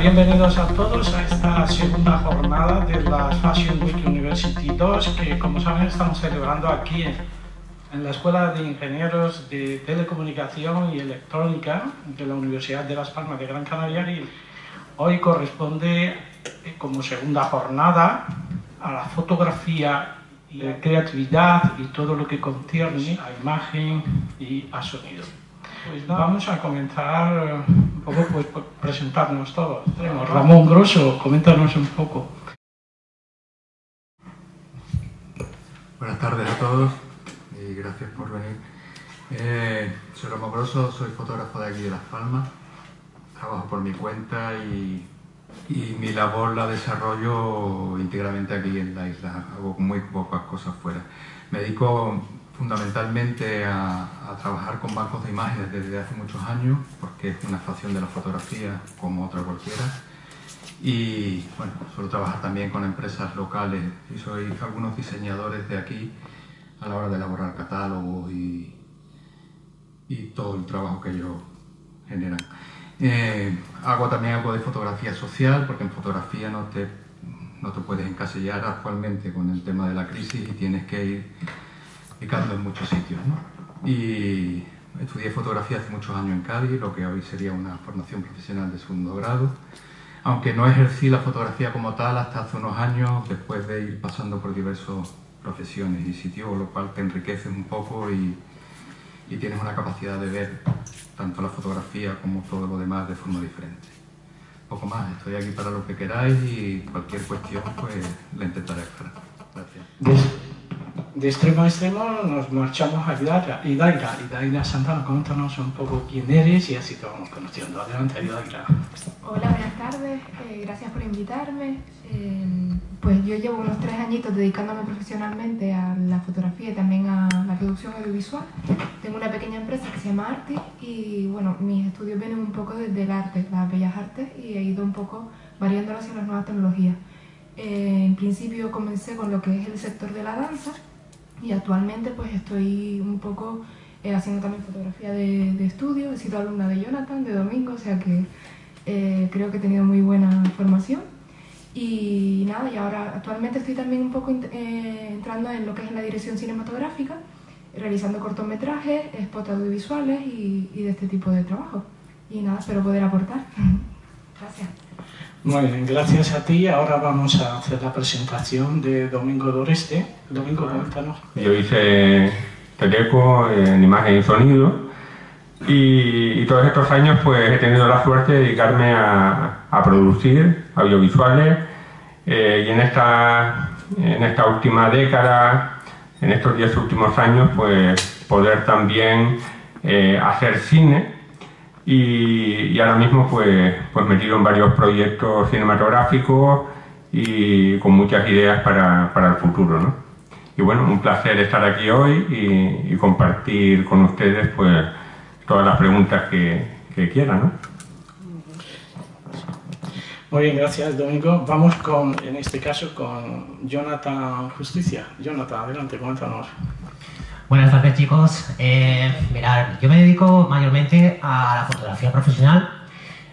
bienvenidos a todos a esta segunda jornada de la Fashion Week University 2 que como saben estamos celebrando aquí en, la Escuela de Ingenieros de Telecomunicación y Electrónica de la Universidad de Las Palmas de Gran Canaria y hoy corresponde eh, como segunda jornada a la fotografía y la creatividad y todo lo que concierne a imagen y a sonido. Pues vamos a comenzar un poco pues, por presentarnos todos. Tenemos Ramón Grosso, coméntanos un poco. Buenas tardes a todos y gracias por venir. Eh, soy Ramón Grosso, soy fotógrafo de aquí de Las Palmas. Trabajo por mi cuenta y, y mi labor la desarrollo íntegramente aquí en la isla. Hago muy pocas cosas fuera. Me dedico fundamentalmente a, trabajar con bancos de imágenes desde hace muchos años, porque es una facción de la fotografía como otra cualquiera. Y bueno, suelo trabajar también con empresas locales y soy algunos diseñadores de aquí a la hora de elaborar catálogos y, y todo el trabajo que ellos generan. Eh, hago también algo de fotografía social, porque en fotografía no te, no te puedes encasillar actualmente con el tema de la crisis y tienes que ir picando en muchos sitios. ¿no? Y estudié fotografía hace muchos años en Cádiz, lo que hoy sería una formación profesional de segundo grado, aunque no ejercí la fotografía como tal hasta hace unos años, después de ir pasando por diversas profesiones y sitios, lo cual te enriquece un poco y, y tienes una capacidad de ver tanto la fotografía como todo lo demás de forma diferente. Poco más, estoy aquí para lo que queráis y cualquier cuestión pues la intentaré aclarar. Gracias de extremo a extremo nos marchamos a Hidalga. Hidalga, Hidalga Santana, cuéntanos un poco quién eres y así te vamos conociendo. Adelante, Hidalga. Hola, buenas tardes. Eh, gracias por invitarme. Eh, pues yo llevo unos tres añitos dedicándome profesionalmente a la fotografía y también a la producción audiovisual. Tengo una pequeña empresa que se llama Arti y bueno, mis estudios vienen un poco desde el arte, las bellas artes y he ido un poco variando hacia las nuevas tecnologías. Eh, en principio comencé con lo que es el sector de la danza y actualmente pues estoy un poco eh, haciendo también fotografía de, estudio, he sido alumna de Jonathan, de Domingo, o sea que eh, creo que he tenido muy buena formación. Y nada, y ahora actualmente estoy también un poco eh, entrando en lo que es la dirección cinematográfica, realizando cortometrajes, spots audiovisuales y, y de este tipo de trabajo. Y nada, espero poder aportar. Gracias. Muy bien, gracias a ti. Ahora vamos a hacer la presentación de Domingo Doreste. Domingo, cuéntanos. Yo hice teleco en imagen y sonido y, todos estos años pues he tenido la suerte de dedicarme a, producir audiovisuales eh, y en esta, en esta última década, en estos diez últimos años, pues poder también eh, hacer cine y, ahora mismo pues, pues metido en varios proyectos cinematográficos y con muchas ideas para, para el futuro. ¿no? Y bueno, un placer estar aquí hoy y, compartir con ustedes pues todas las preguntas que, que quieran. ¿no? Muy bien, gracias Domingo. Vamos con, en este caso, con Jonathan Justicia. Jonathan, adelante, cuéntanos. Buenas tardes chicos. Eh, mirad, yo me dedico mayormente a la fotografía profesional.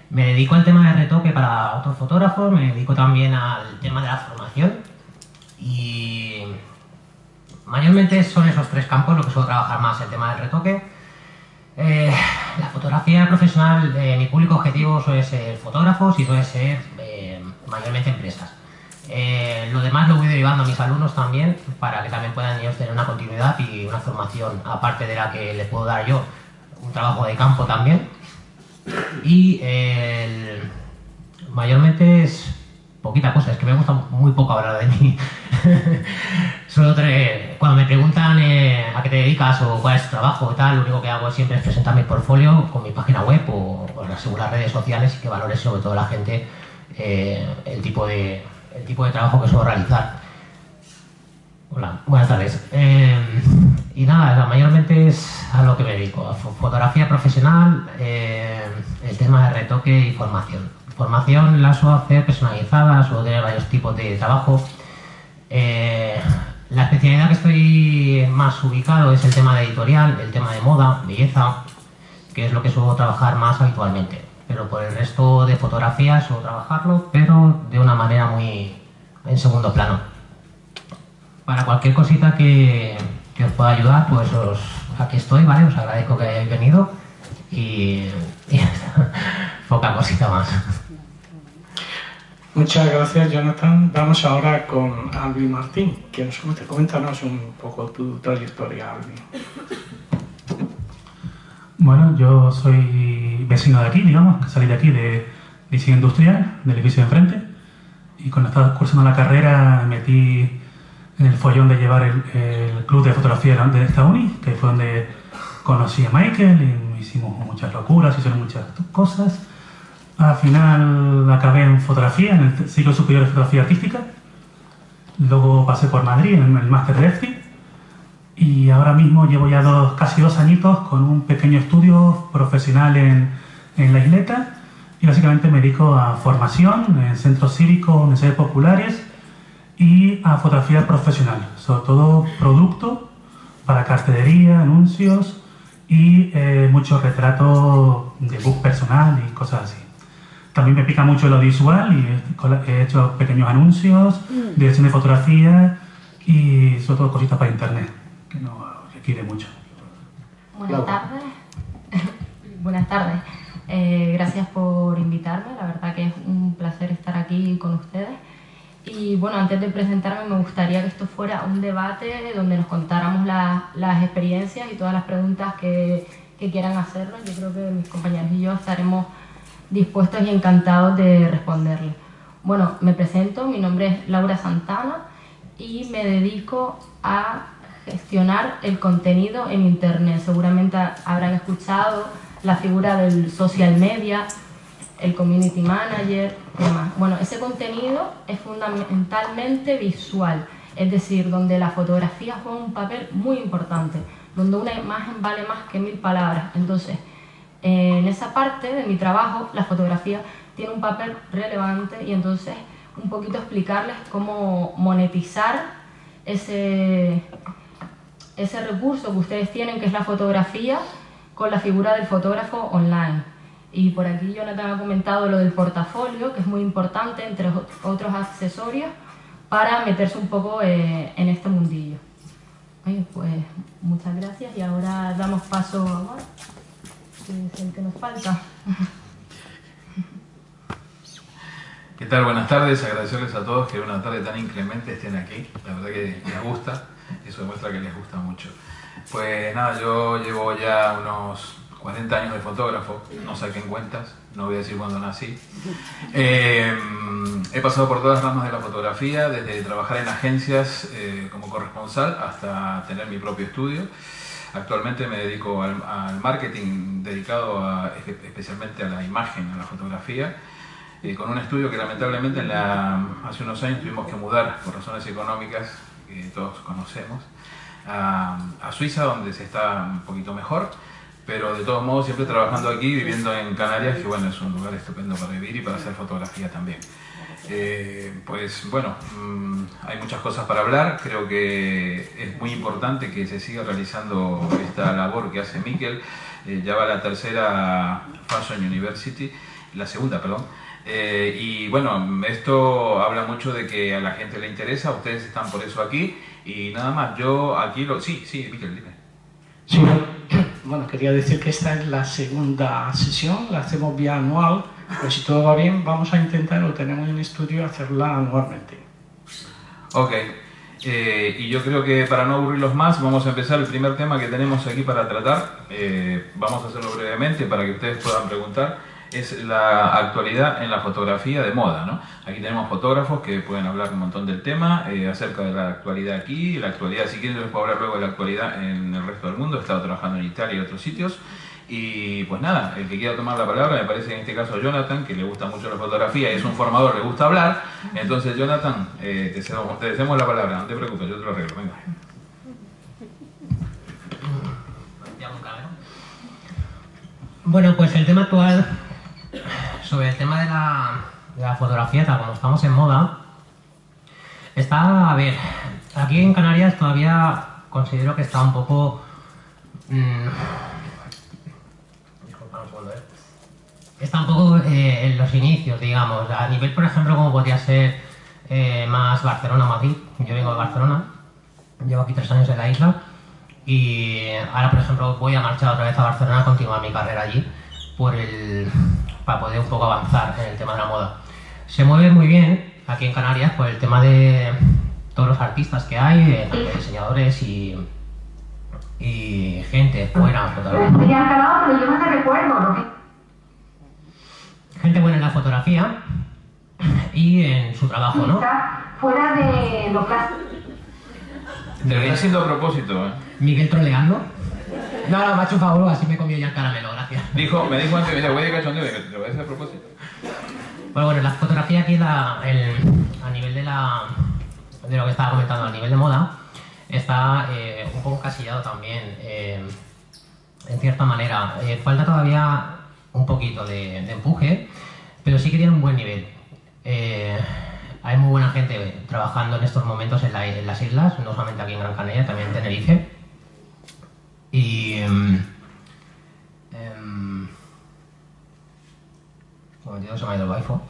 Me dedico al tema de retoque para otros fotógrafos, me dedico también al tema de la formación y mayormente son esos tres campos lo que suelo trabajar más, el tema del retoque. Eh, la fotografía profesional, eh, mi público objetivo suele ser fotógrafos y suele ser eh, mayormente empresas. Eh, lo demás lo voy derivando a mis alumnos también para que también puedan ellos tener una continuidad y una formación aparte de la que les puedo dar yo, un trabajo de campo también. Y mayormente es poquita cosa, es que me gusta muy poco hablar de mí. Solo cuando me preguntan eh, a qué te dedicas o cuál es tu trabajo y tal, lo único que hago siempre es presentar mi portfolio con mi página web o, o las redes sociales y que valore sobre todo la gente eh, el tipo de, el tipo de trabajo que suelo realizar. Hola, buenas tardes. Eh, y nada, mayormente es a lo que me dedico, a fotografía profesional, eh, el tema de retoque y formación. Formación la suelo hacer personalizada, suelo tener varios tipos de trabajo. Eh, la especialidad que estoy más ubicado es el tema de editorial, el tema de moda, belleza, que es lo que suelo trabajar más habitualmente. Pero por el resto de fotografías o trabajarlo, pero de una manera muy en segundo plano. Para cualquier cosita que, os pueda ayudar, pues aquí estoy, ¿vale? Os agradezco que hayáis venido y, y poca cosita más. Muchas gracias, Jonathan. Vamos ahora con Alvin Martín, que nos Coméntanos un poco tu trayectoria, Alvin. Bueno, yo soy vecino de aquí, digamos, salí de aquí de diseño industrial, del edificio de enfrente, y cuando estaba cursando la carrera me metí en el follón de llevar el, club de fotografía de esta uni, que fue donde conocí a Michael y hicimos muchas locuras, hicieron muchas cosas al final acabé en fotografía, en el ciclo superior de fotografía artística. Luego pasé por Madrid en el máster de EFTI. Y ahora mismo llevo ya dos, casi dos añitos con un pequeño estudio profesional en, en la isleta. Y básicamente me dedico a formación en centros cívicos, en sedes populares y a fotografía profesional. Sobre todo producto para cartelería, anuncios y eh, muchos retratos de book personal y cosas así. También me pica mucho lo visual y he hecho pequeños anuncios, mm. dirección de fotografía y sobre todo cositas para internet, que no requiere mucho. Buenas tardes. Buenas tardes. Eh, gracias por invitarme, la verdad que es un placer estar aquí con ustedes. Y bueno, antes de presentarme me gustaría que esto fuera un debate donde nos contáramos las experiencias y todas las preguntas que, que quieran hacernos. Yo creo que mis compañeros y yo estaremos dispuestos y encantados de responderle. Bueno, me presento, mi nombre es Laura Santana y me dedico a gestionar el contenido en Internet. Seguramente habrán escuchado la figura del social media, el community manager, demás. Bueno, ese contenido es fundamentalmente visual, es decir, donde la fotografía juega un papel muy importante, donde una imagen vale más que mil palabras. Entonces, en esa parte de mi trabajo, la fotografía tiene un papel relevante y entonces un poquito explicarles cómo monetizar ese, ese recurso que ustedes tienen, que es la fotografía, con la figura del fotógrafo online. Y por aquí Jonathan ha comentado lo del portafolio, que es muy importante, entre otros accesorios, para meterse un poco eh, en este mundillo. pues muchas gracias y ahora damos paso a es el que nos falta. ¿Qué tal? Buenas tardes. Agradecerles a todos que una tarde tan inclemente estén aquí. La verdad que les gusta. Eso demuestra que les gusta mucho. Pues nada, yo llevo ya unos 40 años de fotógrafo. No saquen cuentas. No voy a decir cuándo nací. Eh, he pasado por todas las ramas de la fotografía, desde trabajar en agencias eh, como corresponsal hasta tener mi propio estudio. Actualmente me dedico al, marketing dedicado especialmente a la imagen, a la fotografía, eh, con un estudio que lamentablemente hace unos años tuvimos que mudar por razones económicas que todos conocemos a, Suiza, donde se está un poquito mejor, pero de todos modos siempre trabajando aquí, viviendo en Canarias, que bueno, es un lugar estupendo para vivir y para hacer fotografía también. Eh, pues bueno, mm, hay muchas cosas para hablar. Creo que es muy importante que se siga realizando esta labor que hace Miquel. Eh, ya va la tercera Fashion University, la segunda, perdón. Eh, y bueno, esto habla mucho de que a la gente le interesa, ustedes están por eso aquí. Y nada más, yo aquí lo... Sí, sí, Miquel, dime. Sí, bueno, quería decir que esta es la segunda sesión, la hacemos vía anual pues si todo va bien, vamos a intentar, o tenemos en estudio, hacerla anualmente. Ok. Eh, y yo creo que para no aburrirlos más, vamos a empezar el primer tema que tenemos aquí para tratar. Eh, vamos a hacerlo brevemente para que ustedes puedan preguntar. Es la actualidad en la fotografía de moda. ¿no? Aquí tenemos fotógrafos que pueden hablar un montón del tema, eh, acerca de la actualidad aquí, la actualidad, si quieren les puedo hablar luego de la actualidad en el resto del mundo. He estado trabajando en Italia y otros sitios. Y pues nada, el que quiera tomar la palabra, me parece en este caso Jonathan, que le gusta mucho la fotografía y es un formador, le gusta hablar. Entonces, Jonathan, eh, te, cedemos, la palabra, no te preocupes, yo te lo arreglo. Venga. Bueno, pues el tema actual, sobre el tema de la, fotografía, tal como estamos en moda, está, a ver, aquí en Canarias todavía considero que está un poco. Mm, está un poco eh, en los inicios, digamos. A nivel, por ejemplo, como podría ser eh, más Barcelona-Madrid. Yo vengo de Barcelona, llevo aquí tres años en la isla y ahora, por ejemplo, voy a marchar otra vez a Barcelona a continuar mi carrera allí por el, para poder un poco avanzar en el tema de la moda. Se mueve muy bien aquí en Canarias por el tema de todos los artistas que hay, eh, diseñadores y, y gente fuera, fotógrafos. Gente buena en la fotografía y en su trabajo, ¿no? Fuera de lo clásico. Te lo está haciendo a propósito, ¿eh? Miguel troleando. No, no, me ha hecho un favor, así me comió ya el caramelo, gracias. Dijo, me dijo antes, me dice, voy de cachondeo, que te lo voy a hacer a propósito. Bueno, bueno, la fotografía aquí la, el- a nivel de la de lo que estaba comentando, a nivel de moda, está eh, un poco casillado también, eh, en cierta manera. Eh, falta todavía un poquito de, de empuje, pero sí que tiene un buen nivel. Eh, hay muy buena gente trabajando en estos momentos en, la- en las islas, no solamente aquí en Gran Canaria, también en Tenerife. Y... em, un momentito, se me ha ido el iPhone.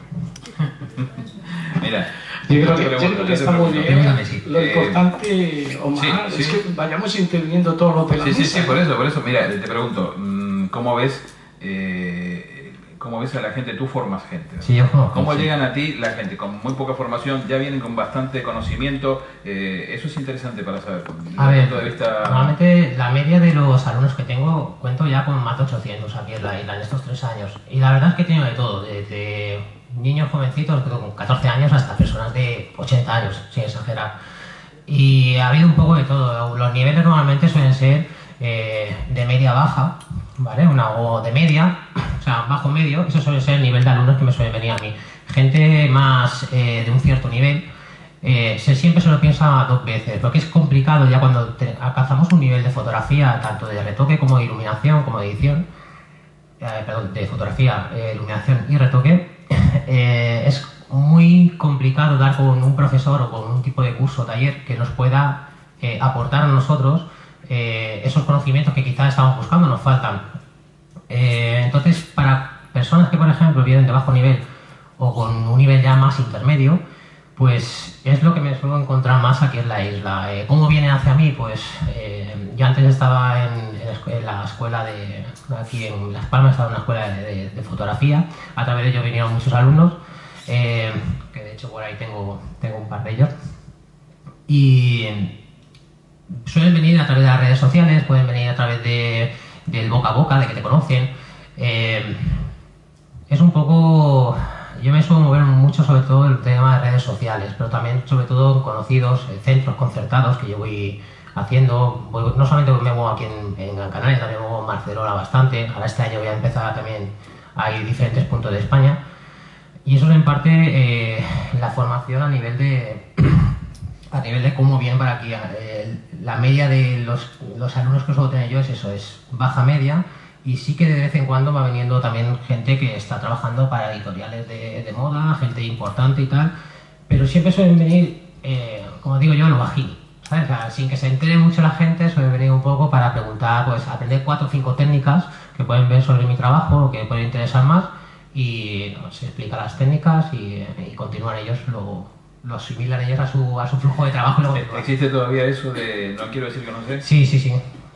Mira, Yo creo que, yo pregunto, creo que te está muy pregunto. bien. Lo Eh, importante, Omar, sí, es que vayamos entendiendo todo lo de la Sí, sí, mesa. sí, por eso, por eso. Mira, te pregunto, mm, ¿cómo ves, eh, cómo ves a la gente? Tú formas gente. Sí, yo formo, ¿Cómo sí. llegan a ti la gente con muy poca formación? Ya vienen con bastante conocimiento. eh, eso es interesante para saber. A ver, punto de vista... normalmente la media de los alumnos que tengo cuento ya con más de 800 aquí en la isla en estos tres años. Y la verdad es que he tenido de todo, desde niños jovencitos con 14 años hasta personas de 80 años, sin exagerar. Y ha habido un poco de todo. Los niveles normalmente suelen ser eh, de media baja, ¿vale? Una, o de media, sea, bajo medio. Eso suele ser el nivel de alumnos que me suelen venir a mí. Gente más eh, de un cierto nivel, eh, se, siempre se lo piensa dos veces, porque es complicado ya cuando te- alcanzamos un nivel de fotografía, tanto de retoque como de iluminación, como de edición, eh, perdón, de fotografía, eh, iluminación y retoque, eh, es muy complicado dar con un profesor o con un tipo de curso o taller que nos pueda eh, aportar a nosotros esos conocimientos que quizás estamos buscando, nos faltan. Eh, entonces, para personas que, por ejemplo, vienen de bajo nivel o con un nivel ya más intermedio, pues es lo que me suelo encontrar más aquí en la isla. Eh, ¿Cómo vienen hacia mí? Pues eh, yo antes estaba en, la escuela de, aquí en Las Palmas, estaba en una escuela de, fotografía, a través de ello vinieron muchos alumnos, que de hecho por ahí tengo, tengo un par de ellos. Y suelen venir a través de las redes sociales, pueden venir a través de, del boca a boca, de que te conocen. Eh, es un poco. Yo me suelo mover mucho sobre todo el tema de redes sociales, pero también sobre todo conocidos eh, centros concertados que yo voy haciendo. Voy- no solamente me muevo aquí en, en Gran Canaria, también me muevo en Barcelona bastante. Ahora este año voy a empezar también a ir a diferentes puntos de España. Y eso es en parte eh, la formación a nivel de a nivel de cómo vienen para aquí. Eh, la media de los, los alumnos que suelo tener yo es eso, es baja media y sí que de vez en cuando va viniendo también gente que está trabajando para editoriales de, de moda, gente importante y tal, pero siempre suelen venir, eh, como digo yo, a lo bajín. ¿sabes? O sea, sin que se entere mucho la gente, suele venir un poco para preguntar, pues aprender cuatro o cinco técnicas que pueden ver sobre mi trabajo o que pueden interesar más y no, se explica las técnicas y, y continúan ellos, lo, lo asimilan ellos a su, a su flujo de trabajo luego continúan. ¿Existe todavía eso de no quiero decir que no sé? Sí, sí, sí.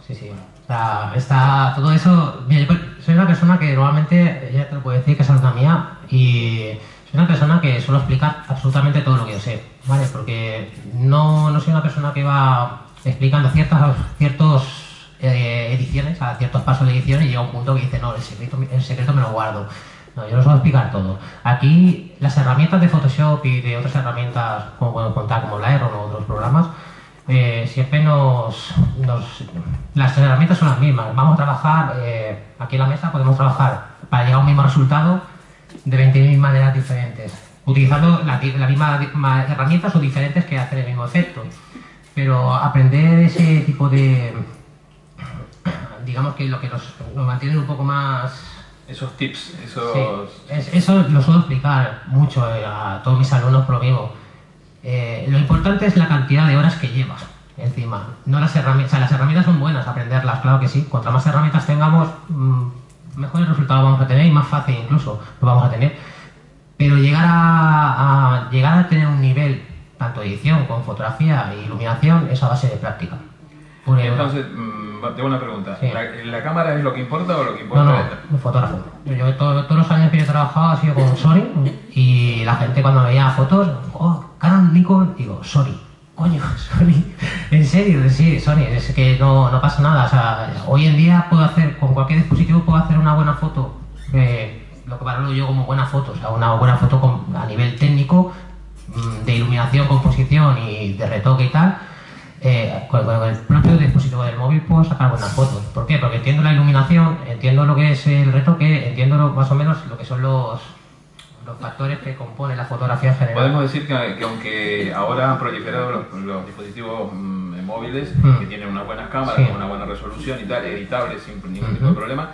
sí, sí. Está, está todo eso. Mira, yo soy una persona que normalmente, ya te lo puedo decir que es alumna mía, y soy una persona que suelo explicar absolutamente todo lo que yo sé, ¿vale? Porque no, no soy una persona que va explicando ciertas ciertos, eh, ediciones, a ciertos pasos de edición y llega un punto que dice, no, el secreto, el secreto me lo guardo. No, yo lo suelo explicar todo. Aquí las herramientas de Photoshop y de otras herramientas, como puedo contar, como Aero o otros programas, eh, siempre nos, Las herramientas son las mismas. Vamos a trabajar, eh, aquí en la mesa podemos trabajar para llegar a un mismo resultado de 20.000 maneras diferentes, utilizando la, la misma ma- herramientas o diferentes que hacen el mismo efecto. Pero aprender ese tipo de... digamos que lo que nos mantiene un poco más Esos tips, esos... Eso lo suelo explicar mucho eh, a todos mis alumnos mismo. Eh, lo importante es la cantidad de horas que llevas encima. No las herramientas, o sea, las herramientas son buenas aprenderlas, claro que sí. Cuanto más herramientas tengamos, mm, mejores resultados vamos a tener y más fácil incluso lo vamos a tener. Pero llegar a, llegar a tener un nivel, tanto edición como fotografía e iluminación, es a base de práctica. Entonces, mm, tengo una pregunta. ¿La, cámara es lo que importa o lo que importa no, no, es fotógrafo. Yo, todos los años que yo he trabajado ha sido con Sony y la gente cuando veía fotos, oh, Canon, Nikon, digo, Sony. Coño, Sony. En serio, sí, Sony, es que no, no pasa nada. O sea, hoy en día puedo hacer, con cualquier dispositivo puedo hacer una buena foto. Eh, lo que valoro yo como buena foto, o sea, una buena foto a nivel técnico, mm, de iluminación, composición y de retoque y tal eh, con, el propio dispositivo del móvil puedo sacar buenas fotos. ¿Por qué? Porque entiendo la iluminación, entiendo lo que es el retoque, entiendo más o menos lo que son los, los factores que componen la fotografía general. Podemos decir que, aunque ahora han proliferado los, dispositivos mm, móviles mm. que tienen unas buenas cámaras, con una buena resolución y tal, editables sin ningún tipo de problema,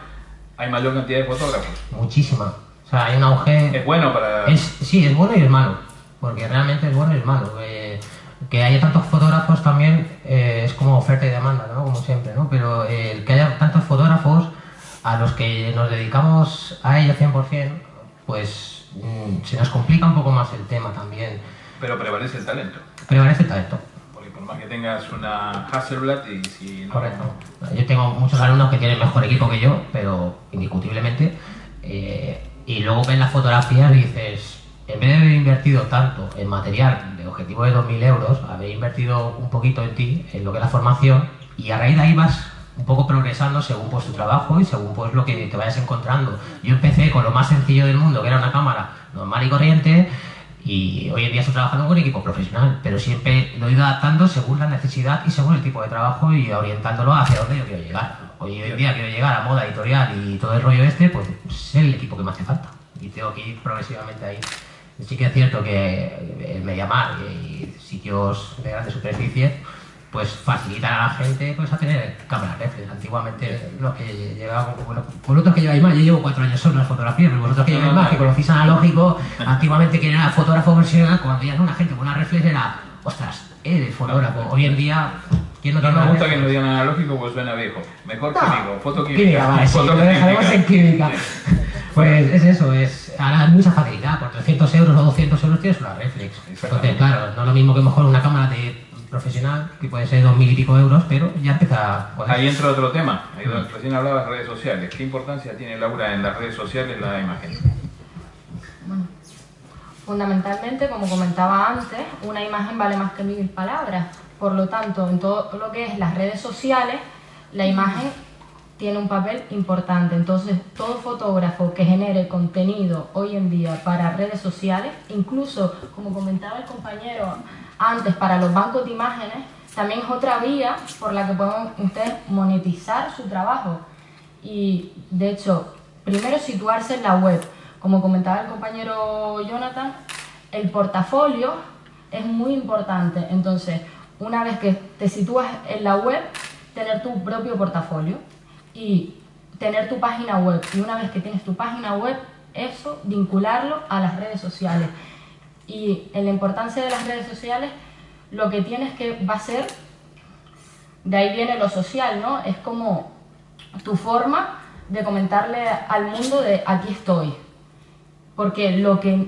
hay mayor cantidad de fotógrafos. Muchísima. O sea, hay un auge... Es bueno para... Es, sí, es bueno y es malo. Porque realmente es bueno y es malo. Eh, que haya tantos fotógrafos también eh, es como oferta y demanda, ¿no? Como siempre, ¿no? Pero el que haya tantos fotógrafos a los que nos dedicamos a ello 100%, pues mm, se nos complica un poco más el tema también. Pero prevalece el talento. Prevalece el talento. Porque por más que tengas una Hasselblad y si no... Correcto. Yo tengo muchos alumnos que tienen mejor equipo que yo, pero indiscutiblemente. Eh, y luego ven las fotografías y dices, en vez de haber invertido tanto en material de objetivo de 2.000 euros, haber invertido un poquito en ti, en lo que es la formación, y a raíz de ahí vas un poco progresando según pues tu trabajo y según pues lo que te vayas encontrando. Yo empecé con lo más sencillo del mundo, que era una cámara normal y corriente, y hoy en día estoy trabajando con equipo profesional, pero siempre lo he ido adaptando según la necesidad y según el tipo de trabajo y orientándolo hacia dónde yo quiero llegar. Hoy en día quiero llegar a moda editorial y todo el rollo este, pues es el equipo que me hace falta y tengo que ir progresivamente ahí. Sí que es cierto que el Mediamar y sitios de grandes superficies pues facilitan a la gente pues a tener cámaras reflex. Antiguamente los que llevábamos, bueno, vosotros que lleváis más, yo llevo cuatro años solo en fotografía, pero vosotros que lleváis más, que conocéis analógico, antiguamente que era fotógrafo profesional, cuando veías una gente con una reflex era, ostras, eres fotógrafo. Hoy en día ¿Quién no, no me gusta que no digan analógico pues suena viejo. Mejor no. químico, fotoquímica. Química, vale, sí, lo dejaremos en química. Pues es eso, es ahora mucha facilidad. Por 300 euros o 200 euros tienes una reflex. Entonces, claro, no es lo mismo que mejor una cámara de profesional, que puede ser dos mil y pico euros, pero ya empieza a... Ahí entra otro tema. Ahí recién hablabas de redes sociales. ¿Qué importancia tiene Laura en las redes sociales la imagen? Bueno, fundamentalmente, como comentaba antes, una imagen vale más que mil palabras. Por lo tanto, en todo lo que es las redes sociales, la imagen tiene un papel importante. Entonces, todo fotógrafo que genere contenido hoy en día para redes sociales, incluso, como comentaba el compañero antes, para los bancos de imágenes, también es otra vía por la que pueden ustedes monetizar su trabajo. Y, de hecho, primero situarse en la web. Como comentaba el compañero Jonathan, el portafolio es muy importante. Entonces, una vez que te sitúas en la web, tener tu propio portafolio y tener tu página web. Y una vez que tienes tu página web, eso vincularlo a las redes sociales. Y en la importancia de las redes sociales, lo que tienes que va a ser, de ahí viene lo social, ¿no? Es como tu forma de comentarle al mundo de aquí estoy. Porque lo que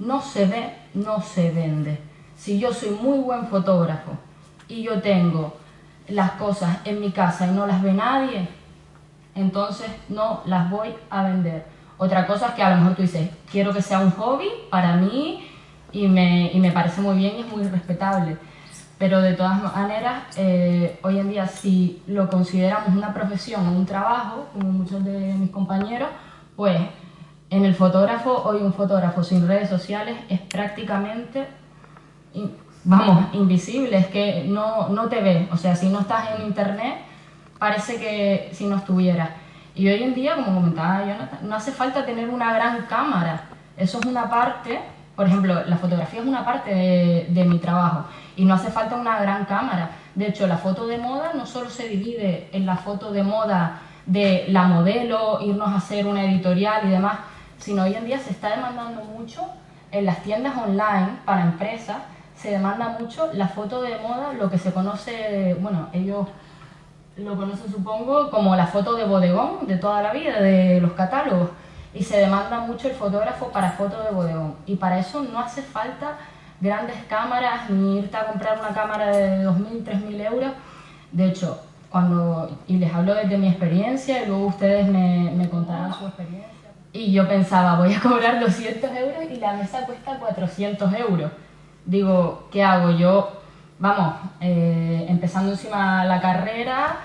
no se ve, no se vende. Si yo soy muy buen fotógrafo y yo tengo las cosas en mi casa y no las ve nadie, entonces no las voy a vender. Otra cosa es que a lo mejor tú dices, quiero que sea un hobby para mí y me, y me parece muy bien y es muy respetable. Pero de todas maneras, eh, hoy en día si lo consideramos una profesión o un trabajo, como muchos de mis compañeros, pues en el fotógrafo, hoy un fotógrafo sin redes sociales es prácticamente, vamos, invisible, es que no, no te ve. O sea, si no estás en internet, parece que si no estuviera. Y hoy en día, como comentaba Jonathan, no hace falta tener una gran cámara. Eso es una parte, por ejemplo, la fotografía es una parte de, mi trabajo y no hace falta una gran cámara. De hecho, la foto de moda no solo se divide en la foto de moda de la modelo, irnos a hacer una editorial y demás, sino hoy en día se está demandando mucho en las tiendas online para empresas, se demanda mucho la foto de moda, lo que se conoce, bueno, ellos lo conocen supongo como la foto de bodegón de toda la vida, de los catálogos. Y se demanda mucho el fotógrafo para fotos de bodegón. Y para eso no hace falta grandes cámaras ni irte a comprar una cámara de 2.000, 3.000 euros. De hecho, cuando, y les hablo desde mi experiencia y luego ustedes me, me contarán su experiencia. Y yo pensaba, voy a cobrar 200 euros y la mesa cuesta 400 euros. Digo, ¿qué hago? Yo, vamos, eh, empezando encima la carrera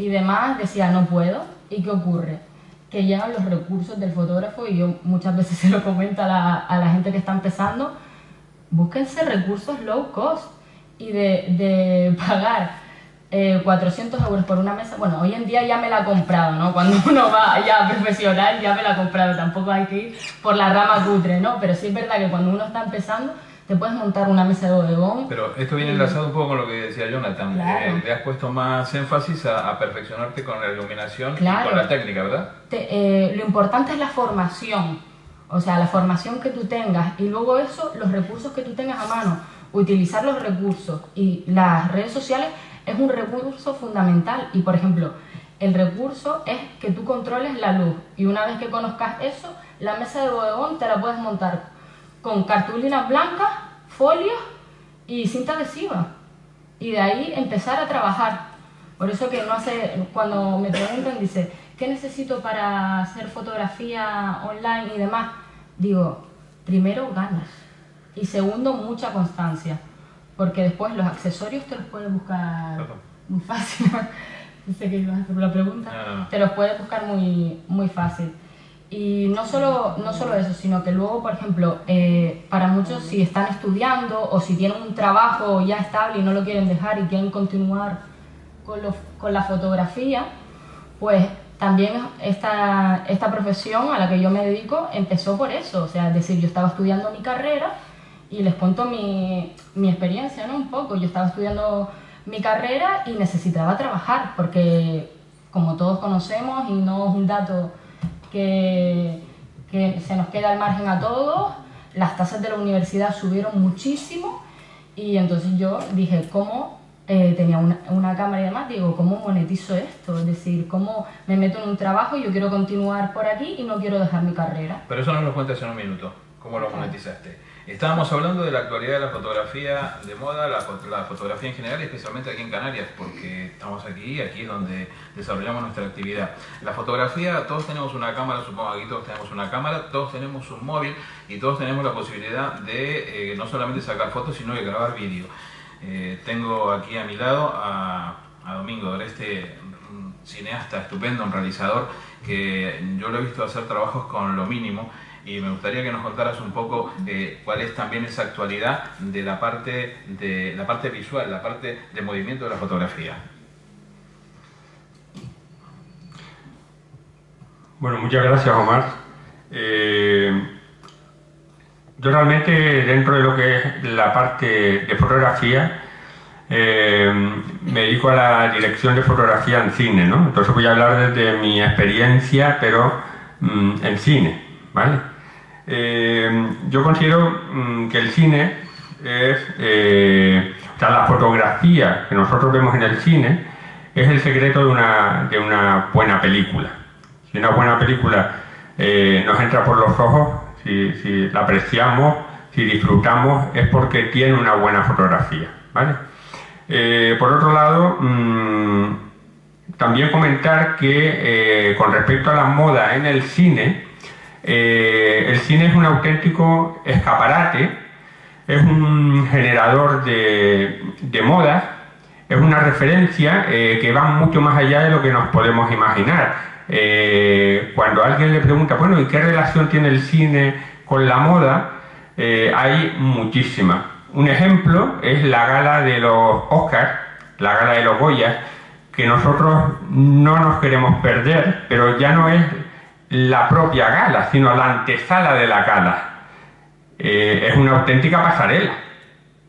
y demás, decía, no puedo. ¿Y qué ocurre? Que llegan los recursos del fotógrafo y yo muchas veces se lo comento a la, a la gente que está empezando, búsquense recursos low cost y de, de pagar eh, 400 euros por una mesa, bueno, hoy en día ya me la he comprado, ¿no? Cuando uno va ya profesional ya me la he comprado, tampoco hay que ir por la rama cutre, ¿no? Pero sí es verdad que cuando uno está empezando te puedes montar una mesa de bodegón. Pero esto viene enlazado un poco con lo que decía Jonathan. Claro. Eh, le has puesto más énfasis a, a perfeccionarte con la iluminación Claro. y con la técnica, ¿verdad? Te- eh, lo importante es la formación, o sea, la formación que tú tengas y luego eso, los recursos que tú tengas a mano, utilizar los recursos y las redes sociales es un recurso fundamental y por ejemplo, el recurso es que tú controles la luz y una vez que conozcas eso, la mesa de bodegón te la puedes montar con cartulinas blancas, folios y cinta adhesiva y de ahí empezar a trabajar. Por eso que no hace, cuando me preguntan, dice, ¿qué necesito para hacer fotografía online y demás? Digo, primero ganas y segundo mucha constancia, porque después los accesorios te los puedes buscar muy fácil. Sé qué ibas a hacer la pregunta. No, no, no. Te los puedes buscar muy, muy fácil. Y no solo, no solo eso, sino que luego, por ejemplo, eh, para muchos si están estudiando o si tienen un trabajo ya estable y no lo quieren dejar y quieren continuar con, lo- con la fotografía, pues también esta, esta profesión a la que yo me dedico empezó por eso. O sea, es decir, yo estaba estudiando mi carrera y les cuento mi, mi experiencia, ¿no? Un poco. Yo estaba estudiando mi carrera y necesitaba trabajar porque, como todos conocemos, y no es un dato que, que se nos queda al margen a todos, las tasas de la universidad subieron muchísimo y entonces yo dije, ¿cómo eh, tenía una, una cámara y demás? Digo, ¿cómo monetizo esto? Es decir, ¿cómo me meto en un trabajo y yo quiero continuar por aquí y no quiero dejar mi carrera? Pero eso nos lo cuentas en un minuto, cómo lo monetizaste. Estábamos hablando de la actualidad de la fotografía de moda, la, la fotografía en general, especialmente aquí en Canarias, porque estamos aquí y aquí es donde desarrollamos nuestra actividad. La fotografía, todos tenemos una cámara, supongo aquí todos tenemos una cámara, todos tenemos un móvil y todos tenemos la posibilidad de eh, no solamente sacar fotos, sino de grabar vídeo. Eh, tengo aquí a mi lado a, a Domingo Oreste, un cineasta estupendo, un realizador, que yo lo he visto hacer trabajos con lo mínimo y me gustaría que nos contaras un poco eh, cuál es también esa actualidad de la parte de la parte visual, la parte de movimiento de la fotografía. Bueno, muchas gracias, Omar. Eh, yo realmente, dentro de lo que es la parte de fotografía, eh, me dedico a la dirección de fotografía en cine, ¿no? Entonces voy a hablar desde mi experiencia, pero mm, en cine, ¿vale? Eh, yo considero mm, que el cine es, eh, o sea, la fotografía que nosotros vemos en el cine es el secreto de una, de una buena película. Si una buena película eh, nos entra por los ojos, si, la apreciamos, si disfrutamos, es porque tiene una buena fotografía, por otro lado, mm, también comentar que con respecto a la moda en el cine, eh, el cine es un auténtico escaparate, es un generador de, de modas, es una referencia eh, que va mucho más allá de lo que nos podemos imaginar. Eh, cuando alguien le pregunta, bueno, ¿y qué relación tiene el cine con la moda? Hay muchísima. Un ejemplo es la gala de los Oscars, la gala de los Goyas, que nosotros no nos queremos perder, pero ya no es la propia gala, sino la antesala de la gala. Eh, es una auténtica pasarela.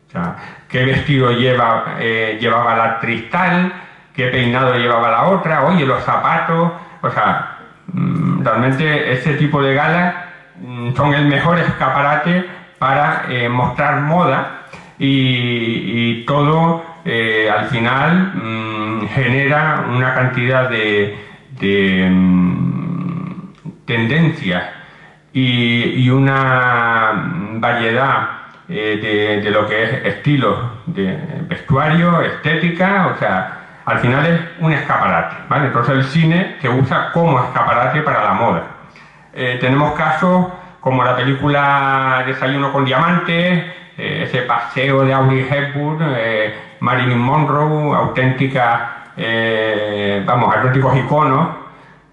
O sea, qué vestido lleva, eh, llevaba la actriz tal, qué peinado llevaba la otra, oye, los zapatos, o sea, mm, realmente este tipo de galas mm, son el mejor escaparate para eh, mostrar moda y, todo al final mm, genera una cantidad de, tendencias y, una variedad eh, de, lo que es estilo de vestuario, estética, o sea, al final es un escaparate, ¿vale? Entonces el cine se usa como escaparate para la moda. Eh, tenemos casos como la película Desayuno con Diamantes, eh, ese paseo de Audrey Hepburn, Marilyn Monroe, auténticas, vamos, auténticos iconos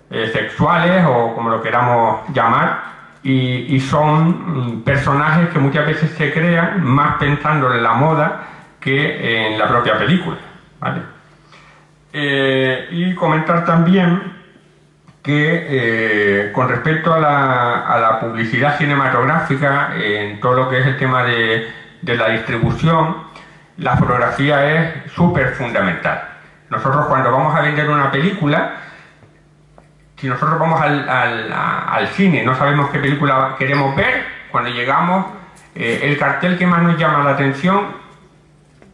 sexuales o como lo queramos llamar, y, son mm, personajes que muchas veces se crean más pensando en la moda que en la propia película, ¿vale? y comentar también que eh, con respecto a la, publicidad cinematográfica, en todo lo que es el tema de, la distribución, la fotografía es súper fundamental. Nosotros cuando vamos a vender una película, si nosotros vamos al, al, cine, no sabemos qué película queremos ver, cuando llegamos, eh, el cartel que más nos llama la atención,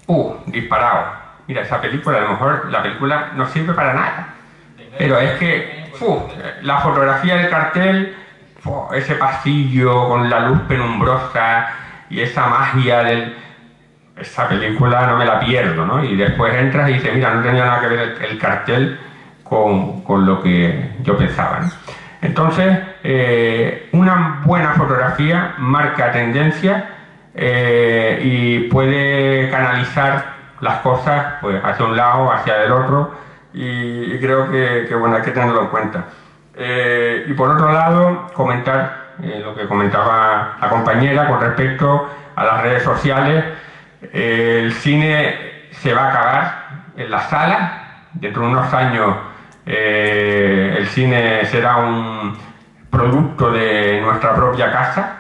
¡uh! disparado. Mira, esa película, a lo mejor la película no sirve para nada. Pero es que la fotografía del cartel, ese pasillo con la luz penumbrosa y esa magia del... Esa película no me la pierdo, ¿no? Y después entras y dices, mira, no tenía nada que ver el, cartel con, lo que yo pensaba. Entonces, eh, una buena fotografía marca tendencia eh, y puede canalizar las cosas pues, hacia un lado, hacia el otro, y, creo que, bueno, hay que tenerlo en cuenta. Eh, y por otro lado, comentar eh, lo que comentaba la compañera con respecto a las redes sociales. Eh, el cine se va a acabar en la sala. Dentro de unos años el cine será un producto de nuestra propia casa.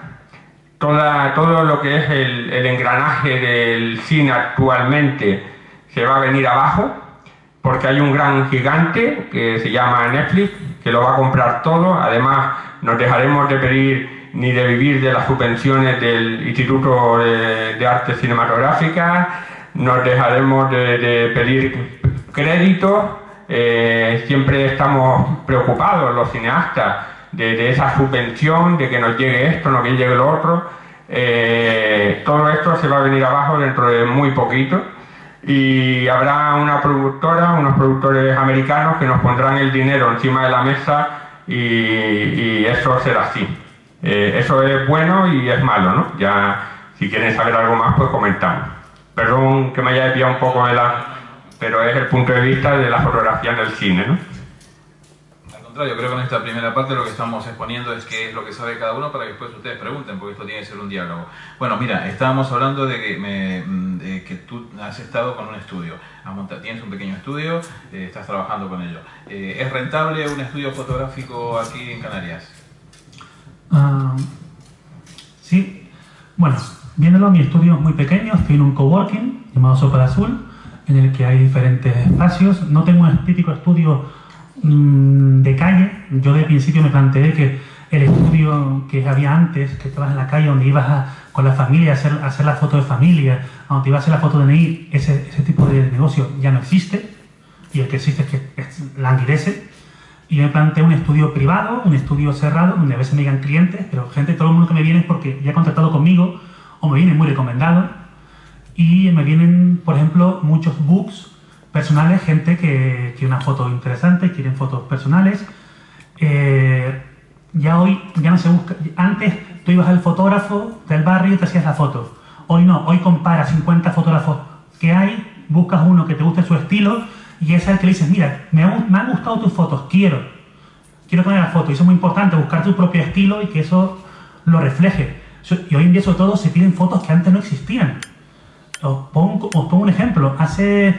Toda, todo lo que es el, el engranaje del cine actualmente se va a venir abajo porque hay un gran gigante que se llama Netflix, que lo va a comprar todo. Además, nos dejaremos de pedir ni de vivir de las subvenciones del Instituto de, Arte Cinematográfica, nos dejaremos de, pedir créditos. Eh, siempre estamos preocupados, los cineastas, de, esa subvención, de que nos llegue esto, no que llegue lo otro. Eh, todo esto se va a venir abajo dentro de muy poquito y habrá una productora, unos productores americanos que nos pondrán el dinero encima de la mesa y, eso será así. Eh, eso es bueno y es malo, ¿no? Ya, si quieren saber algo más, pues comentamos. Perdón que me haya desviado un poco de la... pero es el punto de vista de la fotografía en el cine, ¿no? Yo creo que en esta primera parte lo que estamos exponiendo es qué es lo que sabe cada uno para que después ustedes pregunten, porque esto tiene que ser un diálogo. Bueno, mira, estábamos hablando de que, me, que tú has estado con un estudio, tienes un pequeño estudio, eh, estás trabajando con ello. Eh, ¿Es rentable un estudio fotográfico aquí en Canarias? Ah, sí, bueno, viéndolo, mi estudio es muy pequeño, estoy en un coworking llamado Sopa de Azul, en el que hay diferentes espacios. No tengo un típico estudio Mm, de calle, yo de principio me planteé que el estudio que había antes, que estabas en la calle donde ibas con la familia a hacer, hacer la foto de familia, donde ibas a hacer la foto de DNI, ese, ese tipo de negocio ya no existe, y el que existe es que es, languidece. Y me planteé un estudio privado, un estudio cerrado, donde a veces me llegan clientes, pero gente, todo el mundo que me viene es porque ya ha contratado conmigo o me viene muy recomendado. Y me vienen, por ejemplo, muchos books personales, gente que quiere una foto interesante, quieren fotos personales. Eh, ya hoy ya no se busca. Antes tú ibas al fotógrafo del barrio y te hacías la foto. Hoy no, hoy compara 50 fotógrafos que hay, buscas uno que te guste su estilo y es el que le dices, mira, me, me han gustado tus fotos, quiero, quiero poner la foto. Y eso es muy importante, buscar tu propio estilo y que eso lo refleje. Y hoy en día sobre todo se piden fotos que antes no existían. Os pongo, un ejemplo. Hace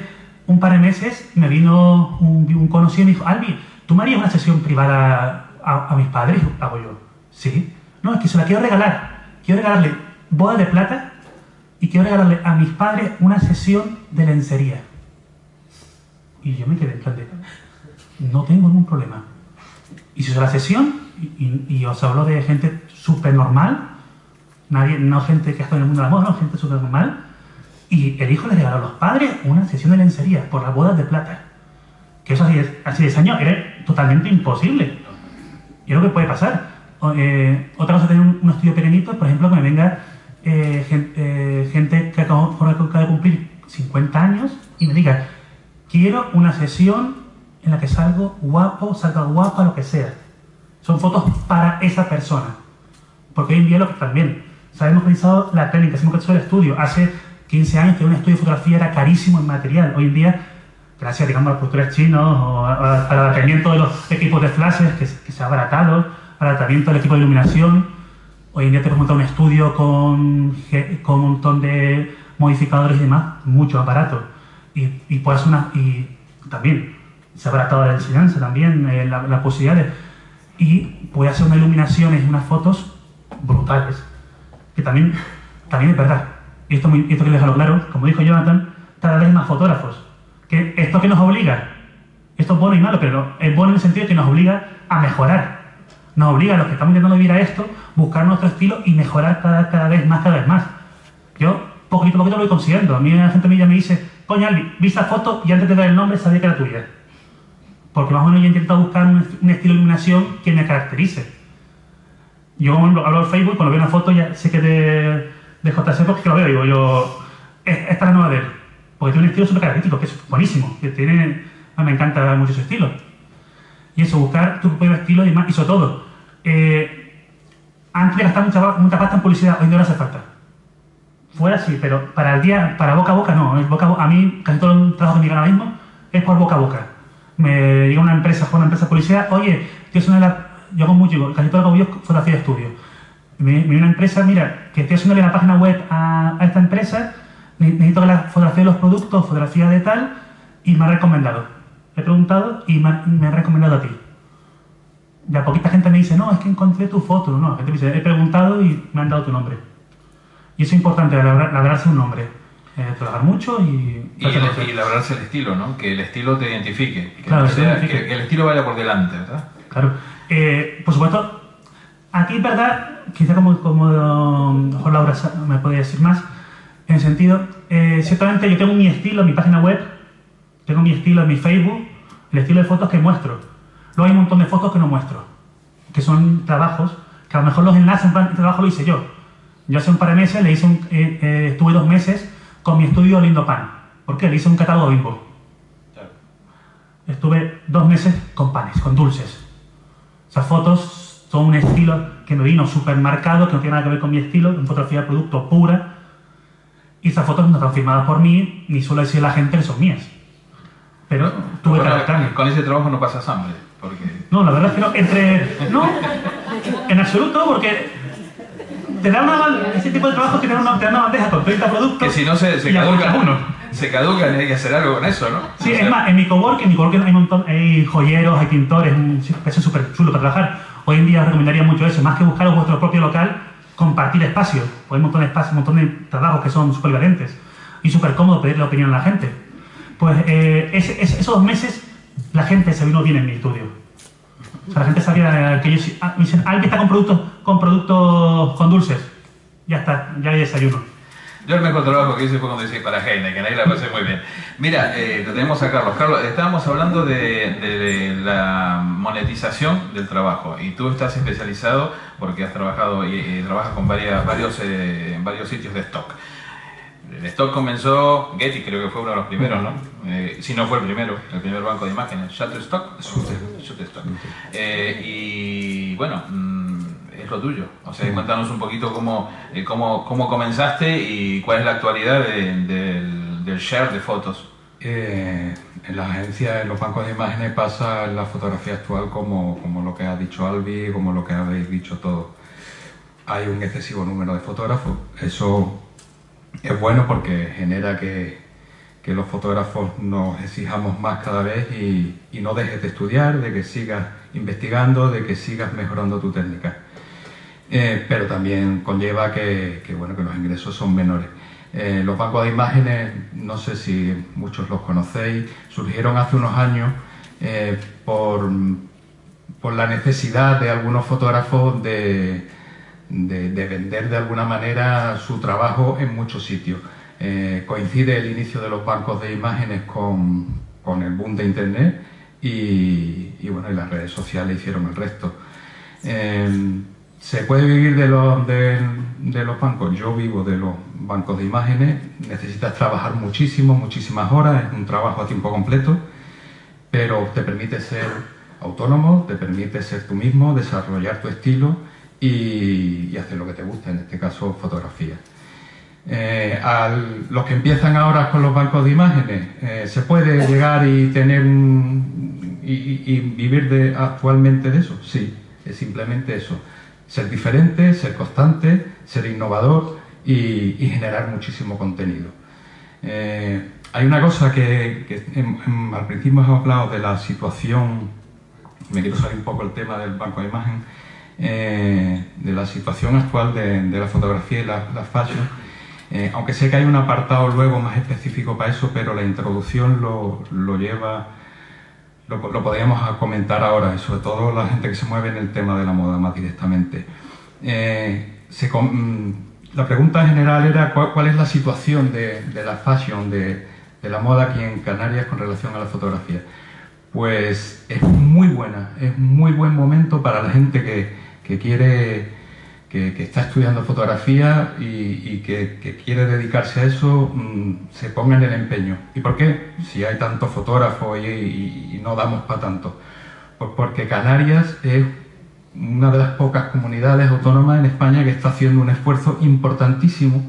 un par de meses me vino un, conocido y me dijo, Albi, ¿tú me harías una sesión privada a, mis padres? Hago yo, sí. No, es que se la quiero regalar. Quiero regalarle boda de plata y quiero regalarle a mis padres una sesión de lencería. Y yo me quedé en plan de, no tengo ningún problema. Hizo la sesión y, os hablo de gente súper normal, nadie, no gente que está en el mundo de la moda, no, gente súper normal Y el hijo le regaló a los padres una sesión de lencería por las bodas de plata. Que eso así, así de años era totalmente imposible. Y es lo que puede pasar. Eh, otra cosa tener un, estudio pequeñito, por ejemplo, que me venga eh, eh, gente, que acaba, de cumplir 50 años y me diga, quiero una sesión en la que salgo guapo, salga guapa, lo que sea. Son fotos para esa persona. Porque hoy en día lo que también, sabemos que utilizado la técnica, hemos hecho el estudio. Hace 15 años que un estudio de fotografía era carísimo en material. Hoy en día, gracias digamos, a los culturas chinos o al abaratamiento de los equipos de flashes que, se ha abaratado, abaratamiento del equipo de iluminación, hoy en día te puedes montar un estudio con, con un montón de modificadores y demás, mucho aparato. Y, y puedes una, y también se ha abaratado la enseñanza también, eh, las posibilidades. Y puede hacer unas iluminaciones y unas fotos brutales. Que también, también es verdad. Y esto, esto que dejarlo claro, como dijo Jonathan, cada vez más fotógrafos. Que esto que nos obliga, esto es bueno y malo, pero es bueno en el sentido que nos obliga a mejorar. Nos obliga a los que estamos intentando vivir a esto, buscar nuestro estilo y mejorar cada, cada vez más, cada vez más. Yo, poquito a poquito lo voy consiguiendo. A mí la gente me dice, coño, Albi, vi esa foto y antes de dar el nombre sabía que era tuya porque más o menos yo he intentado buscar un, estilo de iluminación que me caracterice. Yo hablo de Facebook, cuando veo una foto ya sé que de, de JC porque lo veo, digo yo, esta es nueva de él, porque tiene un estilo súper característico, que es buenísimo, que tiene, me encanta mucho su estilo. Y eso, buscar tu propio estilo y, más, y sobre todo, eh, antes de gastar mucha, mucha pasta en publicidad, hoy no hace falta. Fuera sí, pero para el día, para boca a boca no. boca a, mí, casi todo el trabajo que me ahora mismo es por boca a boca me llega una empresa, una empresa policía, oye, que es una de las, yo hago mucho, casi todo lo que hago yo fotografía de estudio. Me, viene una empresa, mira, que estoy haciéndole la página web a, esta empresa, necesito que la fotografía de los productos, fotografía de tal, y me ha recomendado. He preguntado y me, ha recomendado a ti. Ya poquita gente me dice, no, es que encontré tu foto. No, la gente me dice, he preguntado y me han dado tu nombre. Y eso es importante, labrarse un nombre eh, trabajar mucho y... Y, el, labrarse el estilo, ¿no? Que el estilo te identifique. Que, claro, que, el estilo vaya por delante, ¿verdad? Claro. Eh, por supuesto, aquí, ¿verdad? Quizá como, como mejor Laura me podría decir más, en sentido, eh, ciertamente yo tengo mi estilo en mi página web, tengo mi estilo en mi Facebook, el estilo de fotos que muestro. Luego hay un montón de fotos que no muestro, que son trabajos, que a lo mejor los enlaces de trabajo lo hice yo. Yo hace un par de meses le hice un, estuve dos meses con mi estudio Lindo Pan. ¿Por qué? Le hice un catálogo bimbo. Estuve dos meses con panes, con dulces. Esas fotos son un estilo que me vino súper marcado, que no tiene nada que ver con mi estilo, en fotografía de producto pura. Y esas fotos no están firmadas por mí, ni suelo decir a la gente que son mías. Pero tuve que adaptarme. Con ese trabajo no pasas hambre. Porque... No, la verdad es que no. Entre. No, en absoluto, porque te da una, ese tipo de trabajo que te da una, te da una bandeja con 30 productos. Que si no se, se caduca uno. Se caducan y hay que hacer algo con eso, ¿no? Sí, es más, en mi coworking, en mi coworking hay un montón, hay joyeros, hay pintores, eso es súper chulo para trabajar. Hoy en día recomendaría mucho eso, más que buscar vuestro propio local, compartir espacio. Pues hay un montón de espacios, un montón de trabajos que son súper valentes y súper cómodo pedirle opinión a la gente. Pues eh, esos dos meses la gente se vino bien en mi estudio o sea, la gente sabía que ellos ah, me dicen, alguien está con productos, con productos con dulces. Ya está, ya hay desayuno. Yo me mejor lo que hice fue cuando dice para Heine, que ahí la pasé muy bien. Mira, eh, tenemos a Carlos. Carlos, estábamos hablando de, la monetización del trabajo y tú estás especializado porque has trabajado y, trabajas con varias, varios, eh, varios sitios de stock. El stock comenzó, Getty creo que fue uno de los primeros, ¿no? Eh, si no fue el primero, el primer banco de imágenes, Shutterstock. Shutterstock. Eh, y bueno, mm, es lo tuyo. O sea, cuéntanos un poquito cómo, eh, cómo, cómo, comenzaste y cuál es la actualidad del, del, share de fotos. en la agencia, en los bancos de imágenes pasa la fotografía actual como, como lo que ha dicho Albi, como lo que habéis dicho todos. Hay un excesivo número de fotógrafos. Eso es bueno porque genera que, los fotógrafos nos exijamos más cada vez y, no dejes de estudiar, de que sigas investigando, de que sigas mejorando tu técnica. Eh, pero también conlleva que, bueno, que los ingresos son menores. Eh, los bancos de imágenes, no sé si muchos los conocéis, surgieron hace unos años eh, por, por la necesidad de algunos fotógrafos de, de, vender de alguna manera su trabajo en muchos sitios. Coincide el inicio de los bancos de imágenes con, con el boom de Internet y, bueno, y las redes sociales hicieron el resto. ¿Se puede vivir de los, de, los bancos? Yo vivo de los bancos de imágenes. Necesitas trabajar muchísimo, muchísimas horas, es un trabajo a tiempo completo, pero te permite ser autónomo, te permite ser tú mismo, desarrollar tu estilo y, y hacer lo que te gusta, en este caso fotografía. Eh, a los que empiezan ahora con los bancos de imágenes, eh, ¿se puede llegar y tener un, y, y, vivir de, actualmente de eso? Sí, es simplemente eso. Ser diferente, ser constante, ser innovador y, generar muchísimo contenido. Eh, hay una cosa que, al principio hemos hablado de la situación, me quiero salir un poco el tema del banco de imagen, eh, de la situación actual de, la fotografía y la, la eh, aunque sé que hay un apartado luego más específico para eso, pero la introducción lo lleva, lo, lo, podríamos comentar ahora, sobre todo la gente que se mueve en el tema de la moda más directamente. Eh, se, la pregunta general era cuál, es la situación de, la fashion, de, la moda aquí en Canarias con relación a la fotografía. Pues es muy buena, es muy buen momento para la gente que quiere que, está estudiando fotografía y, que, quiere dedicarse a eso, mmm, se ponga en el empeño. ¿Y por qué? Si hay tantos fotógrafos y no damos para tanto. Pues porque Canarias es una de las pocas comunidades autónomas en España que está haciendo un esfuerzo importantísimo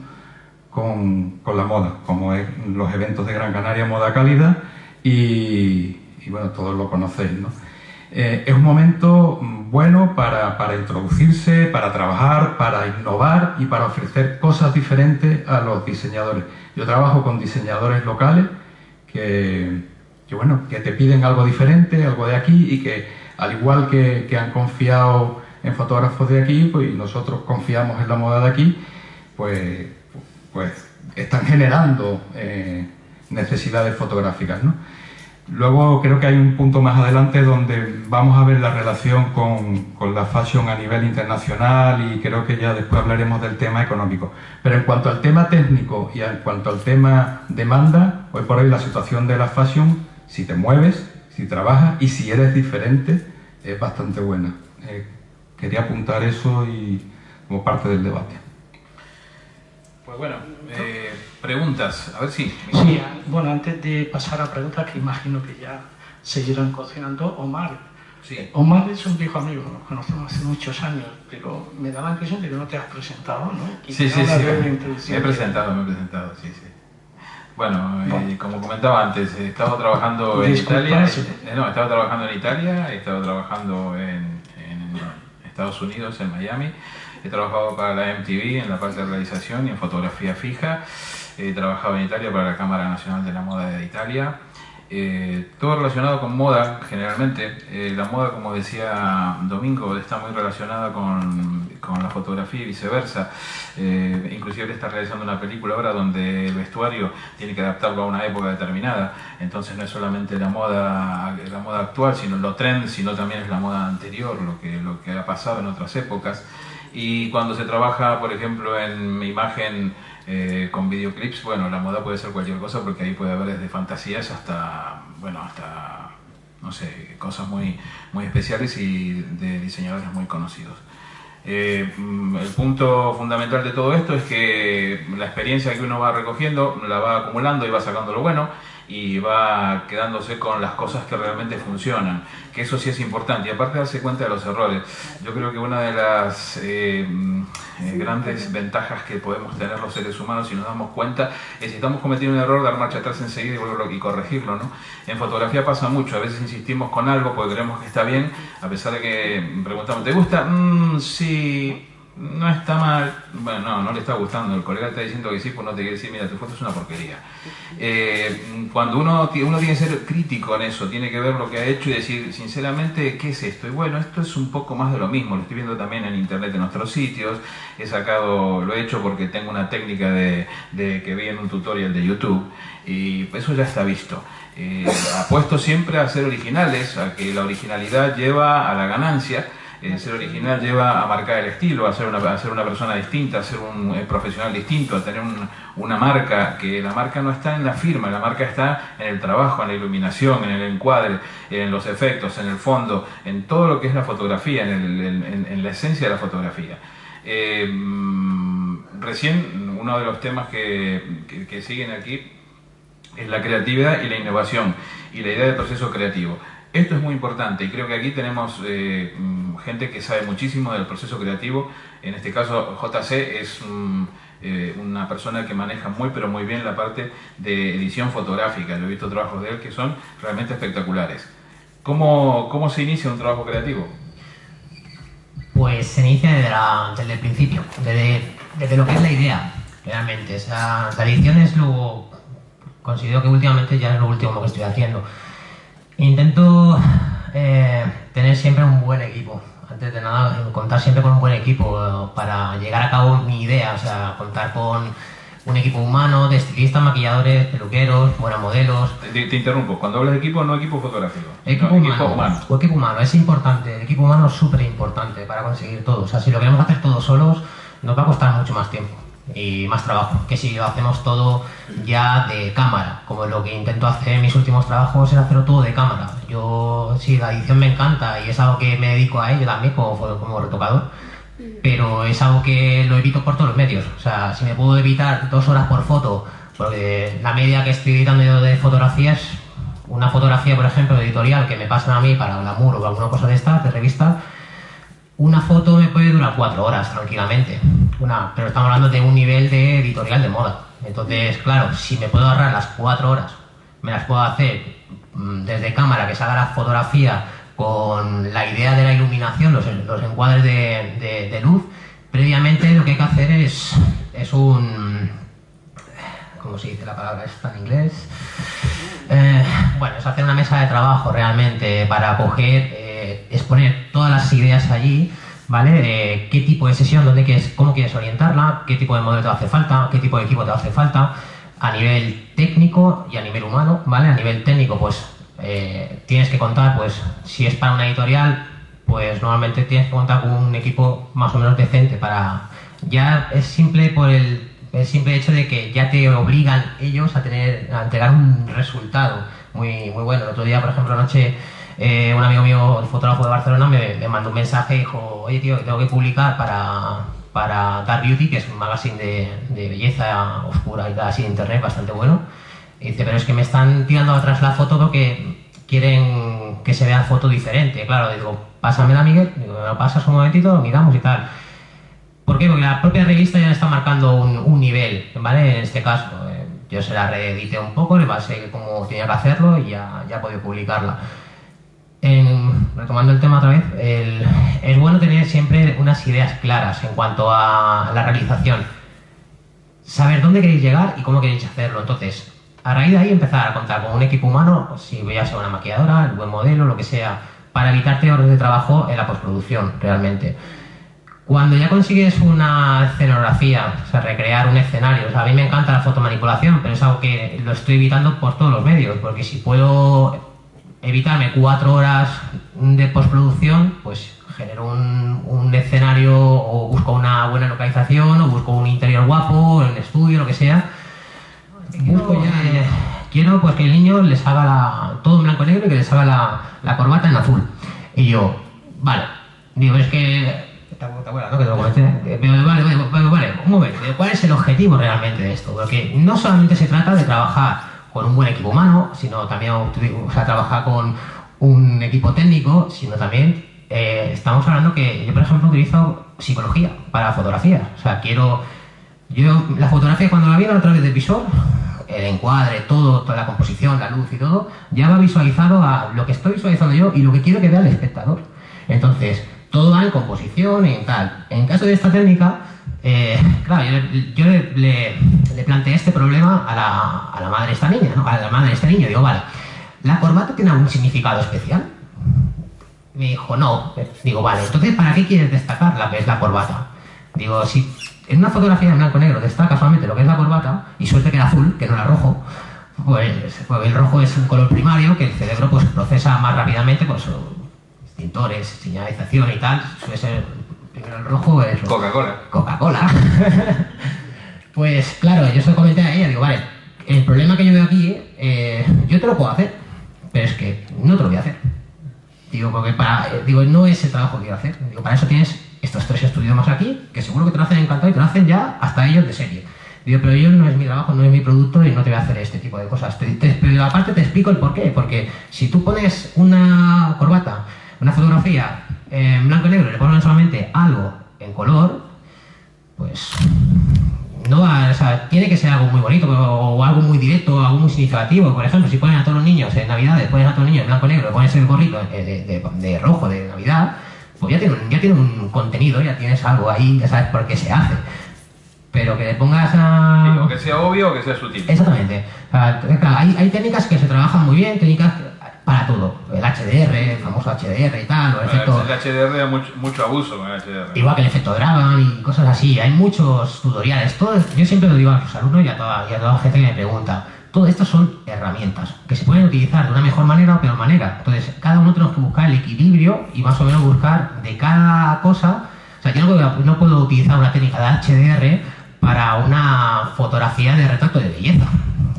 con, con la moda, como es los eventos de Gran Canaria Moda Cálida y, bueno, todos lo conocéis, ¿no? Eh, es un momento bueno para, para, introducirse, para trabajar, para innovar y para ofrecer cosas diferentes a los diseñadores. Yo trabajo con diseñadores locales que, que bueno, que te piden algo diferente, algo de aquí y que al igual que, que han confiado en fotógrafos de aquí, pues nosotros confiamos en la moda de aquí, pues, pues están generando eh, necesidades fotográficas, ¿no? Luego creo que hay un punto más adelante donde vamos a ver la relación con, con, la fashion a nivel internacional y creo que ya después hablaremos del tema económico. Pero en cuanto al tema técnico y en cuanto al tema demanda, hoy por hoy la situación de la fashion, si te mueves, si trabajas y si eres diferente, es bastante buena. Eh, quería apuntar eso y como parte del debate. Pues bueno, eh, preguntas, a ver si. Sí, bueno, antes de pasar a preguntas que imagino que ya seguirán cocinando, Omar. Sí. Omar es un viejo amigo, nos conocemos hace muchos años, pero me da la impresión de que no te has presentado, ¿no? Y sí, sí, sí. Me he presentado, me he presentado, sí, sí. Bueno, eh, como comentaba antes, he estado trabajando en Italia. Eh, no, he estado trabajando en Italia, he estado trabajando en, en Estados Unidos, en Miami. He trabajado para la MTV en la parte de realización y en fotografía fija. He trabajado en Italia para la Cámara Nacional de la Moda de Italia. Eh, todo relacionado con moda, generalmente. Eh, la moda, como decía Domingo, está muy relacionada con, con la fotografía y viceversa. Eh, inclusive está realizando una película ahora donde el vestuario tiene que adaptarlo a una época determinada. Entonces no es solamente la moda, la moda actual, sino lo trend, sino también es la moda anterior, lo que, lo que ha pasado en otras épocas. Y cuando se trabaja, por ejemplo, en imagen eh, con videoclips, bueno, la moda puede ser cualquier cosa porque ahí puede haber desde fantasías hasta, bueno, hasta, no sé, cosas muy, muy especiales y de diseñadores muy conocidos. Eh, el punto fundamental de todo esto es que la experiencia que uno va recogiendo la va acumulando y va sacando lo bueno y va quedándose con las cosas que realmente funcionan, que eso sí es importante, y aparte darse cuenta de los errores. Yo creo que una de las eh, eh, grandes ventajas que podemos tener los seres humanos si nos damos cuenta es si estamos cometiendo un error, dar marcha atrás enseguida y volverlo y corregirlo. ¿no? En fotografía pasa mucho, a veces insistimos con algo porque creemos que está bien, a pesar de que preguntamos, ¿te gusta? Mm, sí no está mal, bueno, no, no le está gustando, el colega está diciendo que sí, pues no te quiere decir, mira, tu foto es una porquería. Eh, cuando uno, uno tiene que ser crítico en eso, tiene que ver lo que ha hecho y decir, sinceramente, ¿qué es esto? Y bueno, esto es un poco más de lo mismo, lo estoy viendo también en internet en nuestros sitios, he sacado, lo he hecho porque tengo una técnica de, de que vi en un tutorial de YouTube y eso ya está visto. Eh, apuesto siempre a ser originales, a que la originalidad lleva a la ganancia Ser original lleva a marcar el estilo, a ser una, persona distinta, a ser un eh, profesional distinto, a tener un- una marca, que la marca no está en la firma, la marca está en el trabajo, en la iluminación, en el encuadre, en los efectos, en el fondo, en todo lo que es la fotografía, en, la esencia de la fotografía. Eh, mm, recién uno de los temas que, que- que siguen aquí es la creatividad y la innovación y la idea del proceso creativo. Esto es muy importante y creo que aquí tenemos eh, mm, gente que sabe muchísimo del proceso creativo. En este caso, JC es mm, eh, una persona que maneja muy pero muy bien la parte de edición fotográfica. Yo he visto trabajos de él que son realmente espectaculares. ¿Cómo, cómo se inicia un trabajo creativo? Pues se inicia desde, la- desde el principio, desde, desde lo que es la idea, realmente. O sea, la edición es lo. Considero que últimamente ya es lo último que estoy haciendo. Intento eh, tener siempre un buen equipo. Antes de nada, contar siempre con un buen equipo eh, para llegar a cabo mi idea. O sea, contar con un equipo humano de estilistas, maquilladores, peluqueros, buenos modelos, Te, te interrumpo, cuando hablas de equipo, no equipo fotográfico. Equipo no, humano. equipo humano. O equipo humano, es importante. El equipo humano es súper importante para conseguir todo. O sea, si lo queremos hacer todos solos, nos va a costar mucho más tiempo y más trabajo que si lo hacemos todo ya de cámara, como lo que intento hacer en mis últimos trabajos es hacerlo todo de cámara. Yo, sí, la edición me encanta y es algo que me dedico a ello también como, como retocador, pero es algo que lo evito por todos los medios. O sea, si me puedo evitar dos horas por foto, porque la media que estoy editando de fotografías, una fotografía, por ejemplo, editorial que me pasan a mí para Glamour o alguna cosa de estas, de revista, una foto me puede durar cuatro horas tranquilamente. Una, pero estamos hablando de un nivel de editorial de moda. Entonces, claro, si me puedo ahorrar las cuatro horas, me las puedo hacer mm, desde cámara, que salga la fotografía con la idea de la iluminación, los, los encuadres de, de- luz. Previamente lo que hay que hacer es, es un... ¿Cómo se dice la palabra esta en inglés? Eh, bueno, es hacer una mesa de trabajo realmente para coger, eh, exponer todas las ideas allí, ¿vale? Eh, qué tipo de sesión, dónde quieres, cómo quieres orientarla, qué tipo de modelo te hace falta, qué tipo de equipo te hace falta, a nivel técnico y a nivel humano, ¿vale? A nivel técnico, pues eh, tienes que contar, pues si es para una editorial, pues normalmente tienes que contar con un equipo más o menos decente para... Ya es simple por el, el simple hecho de que ya te obligan ellos a tener a entregar un resultado muy, muy bueno. El otro día, por ejemplo, anoche eh, un amigo mío, el fotógrafo de Barcelona, me, me mandó un mensaje y dijo, oye tío, tengo que publicar para, para Dark Beauty, que es un magazine de, de belleza oscura y tal, así de internet, bastante bueno. Y dice, pero es que me están tirando atrás la foto porque quieren que se vea foto diferente. Claro, digo, pásamela, Miguel, digo, me lo pasas un momentito, lo miramos y tal. ¿Por qué? Porque la propia revista ya está marcando un, un nivel, ¿vale? En este caso, eh, yo se la reedité un poco, le pasé cómo tenía que hacerlo y ya, ya he podido publicarla. En- retomando el tema otra vez, es bueno tener siempre unas ideas claras en cuanto a la realización. Saber dónde queréis llegar y cómo queréis hacerlo. Entonces, a raíz de ahí empezar a contar con un equipo humano, si voy a ser una maquilladora, el buen modelo, lo que sea, para evitarte horas de trabajo en la postproducción, realmente. Cuando ya consigues una escenografía, o sea, recrear un escenario, o sea, a mí me encanta la fotomanipulación, pero es algo que lo estoy evitando por todos los medios, porque si puedo evitarme cuatro horas de postproducción, pues genero un, un escenario o busco una buena localización o busco un interior guapo, en estudio, lo que sea. Busco ya, eh, quiero pues que el niño les haga la, todo en blanco y negro y que les haga la, la corbata en azul. Y yo, vale, digo, es que. Que. Eh, vale, vale, un. ¿Cuál es el objetivo realmente de esto? Porque no solamente se trata de trabajar con un buen equipo humano, sino también o sea, trabajar con un equipo técnico, sino también eh, estamos hablando que yo, por ejemplo, utilizo psicología para fotografías. O sea, quiero. Yo, la fotografía, cuando la veo a través del visor, el encuadre, todo, toda la composición, la luz y todo, ya va visualizado a lo que estoy visualizando yo y lo que quiero que vea el espectador. Entonces, todo va en composición en tal. En caso de esta técnica, eh, claro, yo, le, le, le, planteé este problema a la, madre de esta niña, ¿no? a la madre este niño. Digo, vale, ¿la corbata tiene algún significado especial? Me dijo, no. Digo, vale, entonces, ¿para qué quieres destacar la que es la corbata? Digo, si en una fotografía en blanco y negro destaca solamente lo que es la corbata, y suerte que era azul, que no era rojo, pues, pues el rojo es un color primario que el cerebro pues procesa más rápidamente, pues pintores, señalización y tal, suele ser primero el rojo es Coca-Cola. Coca-Cola. pues claro, yo se lo comenté a ella, digo, vale, el problema que yo veo aquí, eh, yo te lo puedo hacer, pero es que no te lo voy a hacer. Digo, porque para, eh, digo, no es el trabajo que quiero hacer. Digo, para eso tienes estos tres estudios más aquí, que seguro que te lo hacen encantado y te lo hacen ya hasta ellos de serie. Digo, pero yo no es mi trabajo, no es mi producto y no te voy a hacer este tipo de cosas. Te- te- pero aparte te explico el por qué. Porque si tú pones una corbata, una fotografía en blanco y negro le pones solamente algo en color, pues no va- o sea, tiene que ser algo muy bonito o, algo muy directo, algo muy significativo. Por ejemplo, si ponen a todos los niños en Navidades, pones a todos los niños en blanco y negro, pones el gorrito eh, de, de- de rojo de Navidad, pues ya tiene, un, ya tiene un contenido, ya tienes algo ahí, ya sabes por qué se hace. Pero que le pongas a... Sí, o que sea obvio o que sea sutil. Exactamente. O sea, claro, hay, hay técnicas que se trabajan muy bien, técnicas para todo. El HDR, el famoso HDR y tal, o el efecto... El HDR mucho, mucho abuso con el HDR. Igual que el efecto Dragon y cosas así. Hay muchos tutoriales. Todo, yo siempre lo digo a los alumnos y a, toda, y a toda la gente que me pregunta. Todo esto son herramientas que se pueden utilizar de una mejor manera o peor manera. Entonces, cada uno tenemos que buscar el equilibrio y más o menos buscar de cada cosa. O sea, yo no puedo, no puedo utilizar una técnica de HDR para una fotografía de retrato de belleza.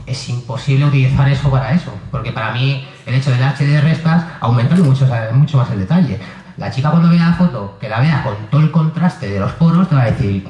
Es imposible utilizar eso para eso, porque para mí el hecho del HDR estás aumentando mucho, mucho más el detalle. La chica cuando vea la foto, que la vea con todo el contraste de los poros, te va a decir,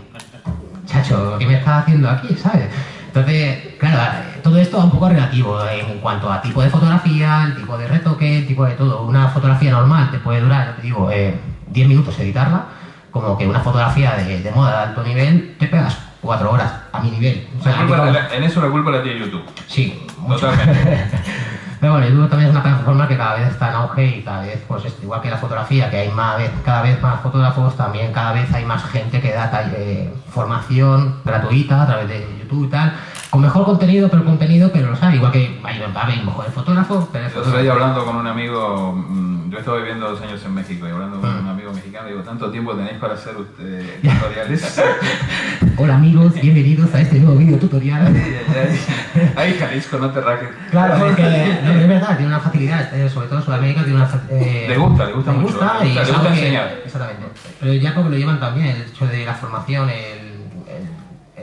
chacho, ¿qué me estás haciendo aquí? ¿Sabes? Entonces, claro, todo esto va un poco relativo en cuanto a tipo de fotografía, el tipo de retoque, el tipo de todo. Una fotografía normal te puede durar, te digo, eh, 10 minutos editarla, como que una fotografía de, de moda de alto nivel te pegas 4 horas a mi nivel. O sea, La en eso la culpa la tiene YouTube. Sí. Totalmente. Pero bueno, YouTube también es una plataforma que cada vez está en auge y cada vez, pues es igual que la fotografía, que hay más cada vez más fotógrafos, también cada vez hay más gente que da eh, formación gratuita a través de YouTube y tal, con mejor contenido, pero contenido, pero los hay, igual que hay, va a haber mejores fotógrafos, pero otro día hablando con un amigo, mm, yo estuve viviendo dos años en México y hablando con un amigo mexicano, digo, ¿tanto tiempo tenéis para hacer usted tutoriales? Hola amigos, bienvenidos a este nuevo video tutorial. Ay, Jalisco, no te rajes. Claro, es que no, es verdad, tiene una facilidad, eh, sobre todo Sudamérica tiene una facilidad. Le gusta, le gusta mucho, le gusta- y le gusta algo que- enseñar. Exactamente. Pero ya como lo llevan también, el hecho de la formación, el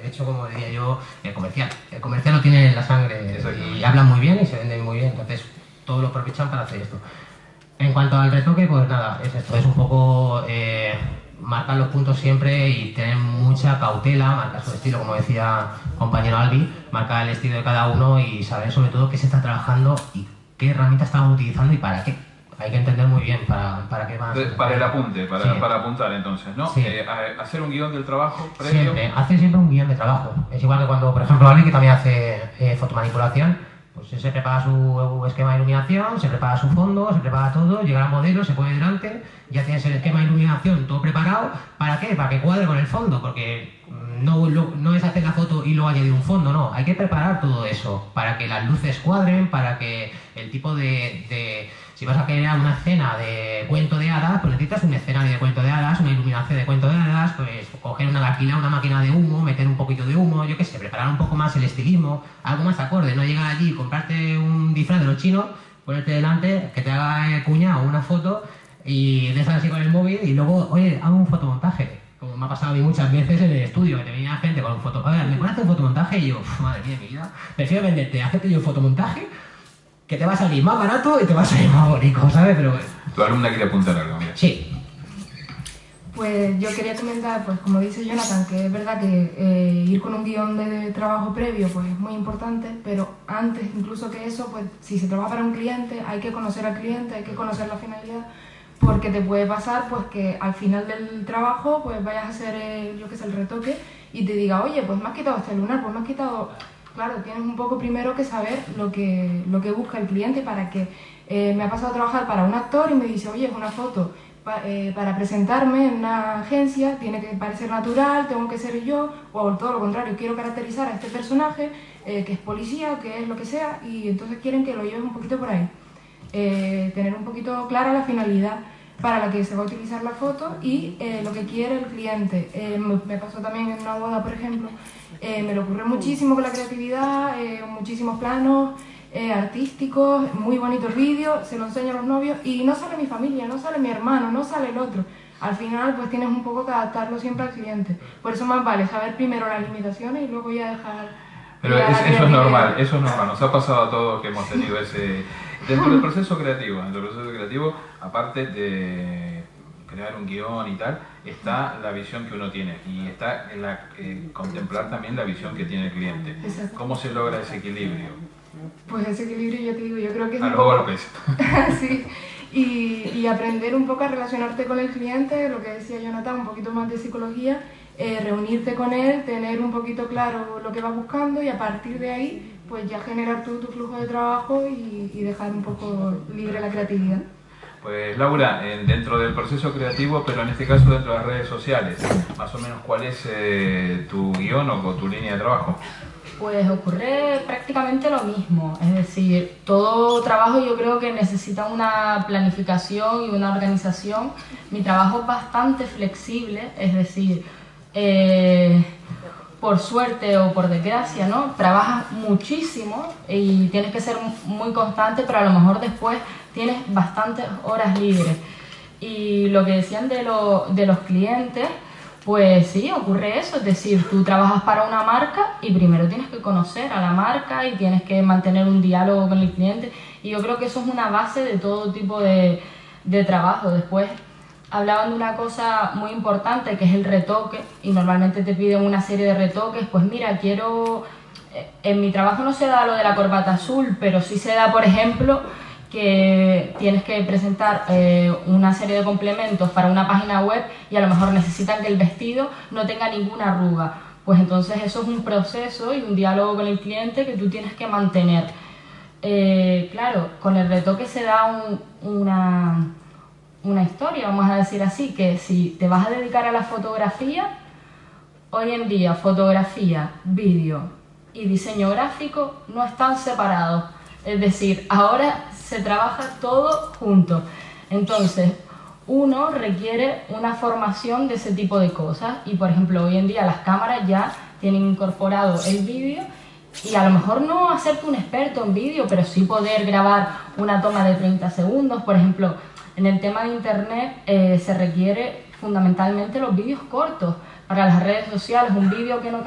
hecho, como diría yo, el comercial. El comercial lo tiene en la sangre y hablan muy bien y se venden muy bien, entonces todo lo aprovechan para hacer esto. En cuanto al retoque, pues nada, es esto, es un poco eh, marcar los puntos siempre y tener mucha cautela, marcar su estilo, como decía compañero Albi, marcar el estilo de cada uno y saber sobre todo qué se está trabajando y qué herramientas estamos utilizando y para qué. Hay que entender muy bien para, para qué van. Para el apunte, para, Sí. para apuntar entonces, ¿no? Sí. Eh, hacer un guion del trabajo previo. Siempre, hace siempre un guion de trabajo. Es igual que cuando, por ejemplo, alguien que también hace eh, fotomanipulación, pues se prepara su esquema de iluminación, se prepara su fondo, se prepara todo, llega al modelo, se pone delante, ya tienes el esquema de iluminación todo preparado. ¿Para qué? Para que cuadre con el fondo, porque no, lo- no es hacer la foto y luego añadir un fondo, no. Hay que preparar todo eso para que las luces cuadren, para que el tipo de- de si vas a crear una escena de cuento de hadas, pues necesitas una escena de cuento de hadas, una iluminación de cuento de hadas, pues coger una máquina, una máquina de humo, meter un poquito de humo, yo qué sé, preparar un poco más el estilismo, algo más acorde, no llegar allí, comprarte un disfraz de los chinos, ponerte delante, que te haga eh, cuña o una foto y de estar así con el móvil y luego, oye, hago un fotomontaje. Como me ha pasado a mí muchas veces en el estudio, que te venía gente con un foto. ¿me puedes hacer un fotomontaje? Y yo, "Uf, madre mía, mi vida. Prefiero venderte, hacerte yo un fotomontaje que te va a salir más barato y te va a salir más bonito, ¿sabes? Pero Tu alumna quiere apuntar algo, mira. sí, Pues yo quería comentar, pues como dice Jonathan, que es verdad que eh, ir con un guion de trabajo previo pues es muy importante, pero antes incluso que eso, pues si se trabaja para un cliente hay que conocer al cliente, hay que conocer la finalidad, porque te puede pasar pues que al final del trabajo pues vayas a hacer, eh, yo que sé, el retoque y te diga, oye, pues me has quitado este lunar, pues me has quitado... Claro, tienes un poco primero que saber lo que, lo que busca el cliente para que... eh, me ha pasado a trabajar para un actor y me dice, oye, es una foto eh, para presentarme en una agencia tiene que parecer natural, tengo que ser yo, o todo lo contrario, quiero caracterizar a este personaje eh, que es policía, que es lo que sea, y entonces quieren que lo lleves un poquito por ahí. Eh, tener un poquito clara la finalidad para la que se va a utilizar la foto y lo que quiere el cliente. Me pasó también en una boda, por ejemplo, eh, me lo ocurrió muchísimo con la creatividad, eh, muchísimos planos, eh, artísticos, muy bonitos vídeos, se los enseño a los novios y no sale mi familia, no sale mi hermano, no sale el otro. Al final pues tienes un poco que adaptarlo siempre al cliente. Por eso más vale saber primero las limitaciones y luego ya dejar... Pero eso es normal, eso es normal, nos ha pasado a todos que hemos tenido ese... Dentro del proceso creativo, dentro del proceso creativo, aparte de un guion y tal, está la visión que uno tiene y está en la, eh, contemplar también la visión que tiene el cliente. ¿Cómo se logra ese equilibrio? Pues ese equilibrio, yo te digo, yo creo que es... A los golpes. sí, y, y, aprender un poco a relacionarte con el cliente, lo que decía Jonathan, un poquito más de psicología, eh, reunirte con él, tener un poquito claro lo que vas buscando y a partir de ahí, pues ya generar tú tu flujo de trabajo y, y dejar un poco libre la creatividad. Pues Laura, dentro del proceso creativo, pero en este caso dentro de las redes sociales, más o menos cuál es eh, tu guion o tu línea de trabajo. Pues ocurre prácticamente lo mismo, es decir, todo trabajo yo creo que necesita una planificación y una organización. Mi trabajo es bastante flexible, es decir, eh, por suerte o por desgracia, ¿no? Trabajas muchísimo y tienes que ser muy constante, pero a lo mejor después tienes bastantes horas libres. Y lo que decían de, de los clientes, pues sí, ocurre eso, es decir, tú trabajas para una marca y primero tienes que conocer a la marca y tienes que mantener un diálogo con el cliente y yo creo que eso es una base de todo tipo de, de trabajo. Después hablaban de una cosa muy importante que es el retoque y normalmente te piden una serie de retoques, pues mira, quiero, eh, en mi trabajo no se da lo de la corbata azul, pero sí se da, por ejemplo, que tienes que presentar eh, una serie de complementos para una página web y a lo mejor necesitan que el vestido no tenga ninguna arruga. Pues entonces eso es un proceso y un diálogo con el cliente que tú tienes que mantener. Eh, claro, con el retoque se da una, una historia, vamos a decir así, que si te vas a dedicar a la fotografía, hoy en día fotografía, vídeo y diseño gráfico no están separados. Es decir, ahora se trabaja todo junto. Entonces, uno requiere una formación de ese tipo de cosas y, por ejemplo, hoy en día las cámaras ya tienen incorporado el vídeo y a lo mejor no hacerte un experto en vídeo, pero sí poder grabar una toma de 30 segundos. Por ejemplo, en el tema de Internet eh, se requiere fundamentalmente los vídeos cortos para las redes sociales. Un vídeo que no,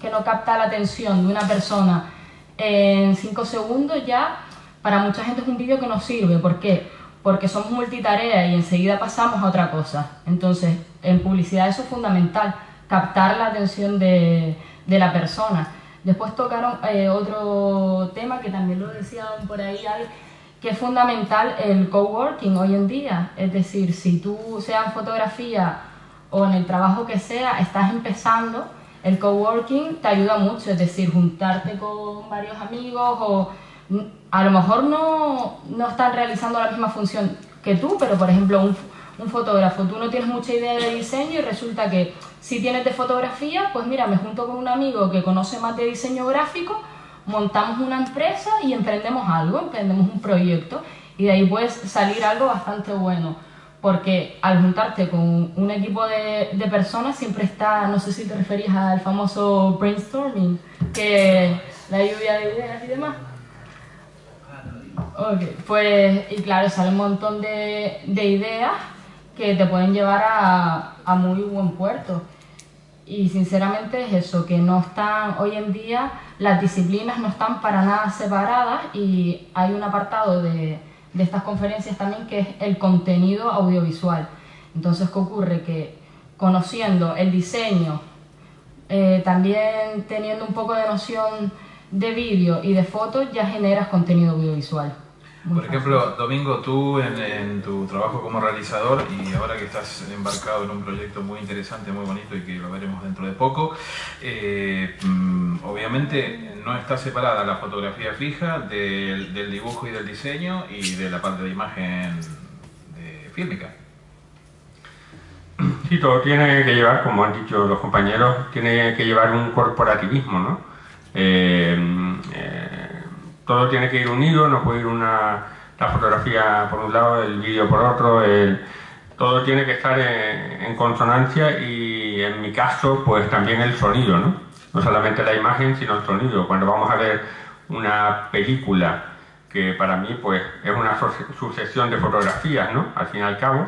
que no capta la atención de una persona en 5 segundos ya para mucha gente es un vídeo que no sirve. ¿Por qué? Porque somos multitarea y enseguida pasamos a otra cosa. Entonces, en publicidad eso es fundamental, captar la atención de, la persona. Después tocaron eh, otro tema que también lo decían por ahí, que es fundamental el coworking hoy en día. Es decir, si tú, sea en fotografía o en el trabajo que sea, estás empezando, el coworking te ayuda mucho. Es decir, juntarte con varios amigos o a lo mejor no, no están realizando la misma función que tú, pero por ejemplo un, un, fotógrafo, tú no tienes mucha idea de diseño y resulta que si tienes de fotografía, pues mira, me junto con un amigo que conoce más de diseño gráfico, montamos una empresa y emprendemos algo, emprendemos un proyecto y de ahí puedes salir algo bastante bueno. Porque al juntarte con un equipo de, de personas siempre está, no sé si te referías al famoso brainstorming, que la lluvia de ideas y demás. Ok, pues, y claro, sale un montón de, de ideas que te pueden llevar a, a, muy buen puerto. Y sinceramente es eso, que no están, hoy en día las disciplinas no están para nada separadas y hay un apartado de, de estas conferencias también que es el contenido audiovisual. Entonces, ¿qué ocurre? Que conociendo el diseño, eh, también teniendo un poco de noción de vídeo y de fotos, ya generas contenido audiovisual. Por ejemplo, Domingo, tú en, tu trabajo como realizador y ahora que estás embarcado en un proyecto muy interesante, muy bonito y que lo veremos dentro de poco, eh, mm, obviamente no está separada la fotografía fija del, dibujo y del diseño y de la parte de imagen de fílmica. Sí, todo tiene que llevar, como han dicho los compañeros, tiene que llevar un corporativismo, ¿no? Eh, eh, todo tiene que ir unido, no puede ir una, la fotografía por un lado, el vídeo por otro, todo tiene que estar en, consonancia y en mi caso pues también el sonido, ¿no? No solamente la imagen, sino el sonido. Cuando vamos a ver una película que para mí pues es una sucesión de fotografías, ¿no? Al fin y al cabo,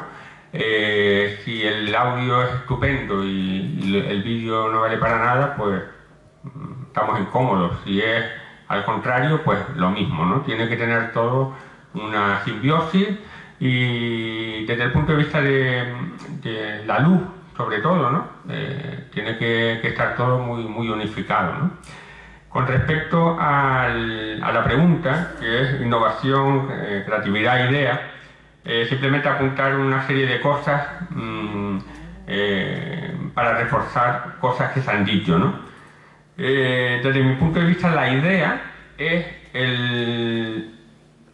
eh, si el audio es estupendo y, el vídeo no vale para nada, pues mm, estamos incómodos. Si es al contrario, pues lo mismo, ¿no? Tiene que tener todo una simbiosis y desde el punto de vista de, la luz, sobre todo, ¿no? Eh, tiene que, estar todo muy, unificado, ¿no? Con respecto a la pregunta, que es innovación, eh, creatividad, idea, eh, simplemente apuntar una serie de cosas mm, para reforzar cosas que se han dicho. ¿no? Desde mi punto de vista, la idea es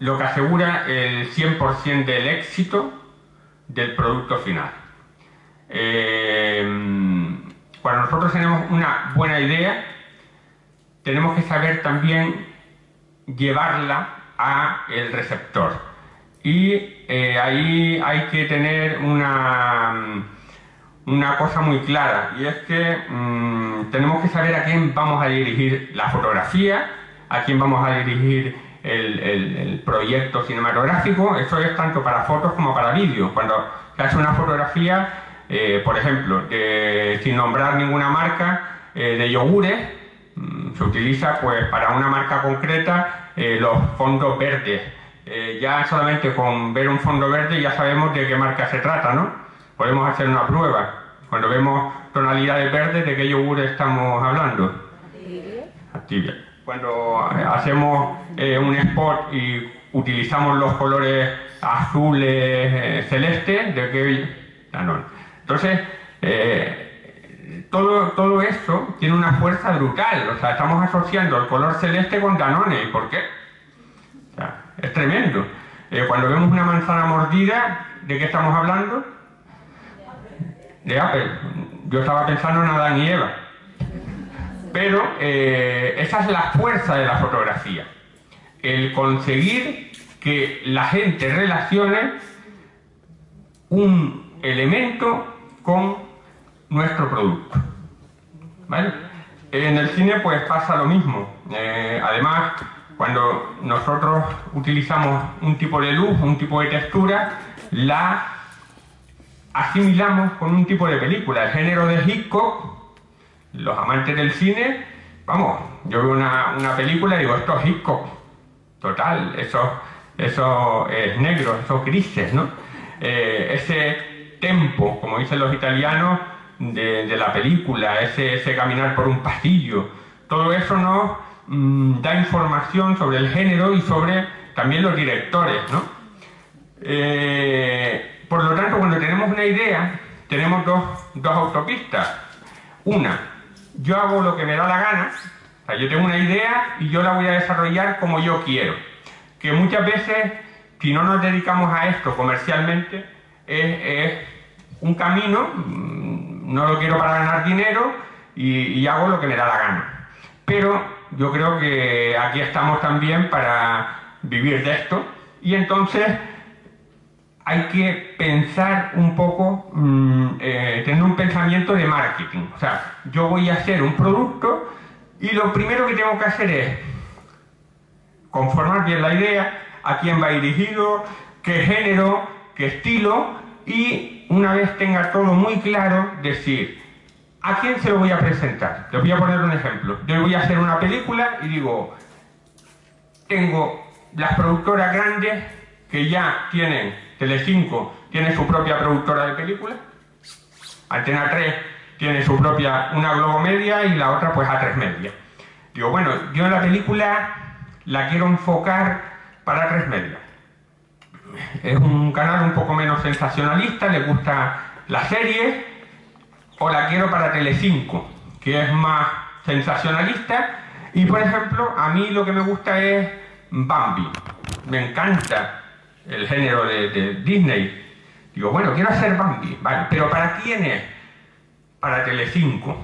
lo que asegura el 100% del éxito del producto final. cuando nosotros tenemos una buena idea, tenemos que saber también llevarla a el receptor. Y eh, ahí hay que tener una, una cosa muy clara, y es que mm, tenemos que saber a quién vamos a dirigir la fotografía, a quién vamos a dirigir el, proyecto cinematográfico, eso es tanto para fotos como para vídeos. Cuando se hace una fotografía, eh, por ejemplo, sin nombrar ninguna marca eh, de yogures, Mm, se utiliza pues para una marca concreta eh, los fondos verdes. Ya solamente con ver un fondo verde ya sabemos de qué marca se trata, ¿no? Podemos hacer una prueba. Cuando vemos tonalidades verdes, ¿de qué yogur estamos hablando? Activia. Cuando eh, hacemos un spot y utilizamos los colores azules, celestes, ¿de qué? no. Entonces, todo, todo eso tiene una fuerza brutal. O sea, estamos asociando el color celeste con Danone. ¿Y por qué? O sea, es tremendo. Eh, cuando vemos una manzana mordida, ¿de qué estamos hablando? De Apple. Yo estaba pensando en Adán y Eva. Pero eh, esa es la fuerza de la fotografía. El conseguir que la gente relacione un elemento con nuestro producto. ¿Vale? En el cine pues pasa lo mismo. Eh, además, cuando nosotros utilizamos un tipo de luz, un tipo de textura, la asimilamos con un tipo de película. El género de Hitchcock, los amantes del cine, vamos, yo veo una, una película y digo, esto es Hitchcock. Total, eso, eso es negro, esos grises, ¿no? Eh, ese tempo, como dicen los italianos, de, la película, ese, ese, caminar por un pasillo, todo eso nos mm, da información sobre el género y sobre también los directores, ¿no? Eh, por lo tanto, cuando tenemos una idea, tenemos dos, dos autopistas. Una, yo hago lo que me da la gana, yo tengo una idea y yo la voy a desarrollar como yo quiero. Que muchas veces, si no nos dedicamos a esto comercialmente, es, es un camino no lo quiero para ganar dinero y, hago lo que me da la gana. Pero yo creo que aquí estamos también para vivir de esto y entonces hay que pensar un poco, mm, eh, tener un pensamiento de marketing. O sea, yo voy a hacer un producto y lo primero que tengo que hacer es conformar bien la idea, a quién va dirigido, qué género, qué estilo y una vez tenga todo muy claro, decir, ¿a quién se lo voy a presentar? Les voy a poner un ejemplo. Yo voy a hacer una película y digo, tengo las productoras grandes que ya tienen, Telecinco tiene su propia productora de películas, Antena 3 tiene su propia, una Globo Media y la otra pues A3 Media. Digo, bueno, yo la película la quiero enfocar para A3 Media. Es un canal un poco menos sensacionalista, le gusta la serie, o la quiero para Telecinco, que es más sensacionalista, y por ejemplo, a mí lo que me gusta es Bambi, me encanta el género de, Disney. Digo, bueno, quiero hacer Bambi, vale, pero ¿para quién es? Para Telecinco.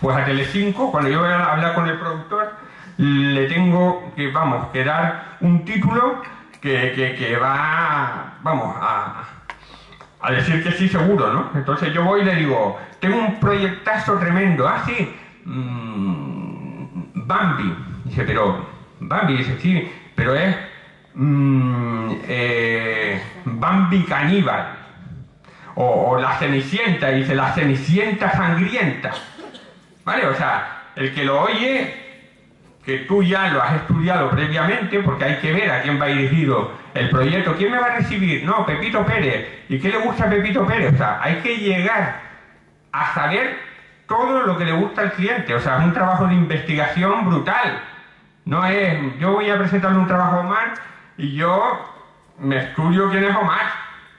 Pues a Telecinco, cuando yo voy a hablar con el productor, le tengo que, vamos, que dar un título que, va, vamos, a, decir que sí seguro, ¿no? Entonces yo voy y le digo, tengo un proyectazo tremendo, ah, mm, Bambi. Dice, pero Bambi, dice, sí, pero es mm, eh, Bambi caníbal. O, o, la Cenicienta, dice, la Cenicienta sangrienta. ¿Vale? O sea, el que lo oye, que tú ya lo has estudiado previamente, porque hay que ver a quién va dirigido el proyecto. ¿Quién me va a recibir? No, Pepito Pérez. ¿Y qué le gusta a Pepito Pérez? O sea, hay que llegar a saber todo lo que le gusta al cliente. O sea, es un trabajo de investigación brutal. No es, yo voy a presentarle un trabajo a Omar y yo me estudio quién es Omar,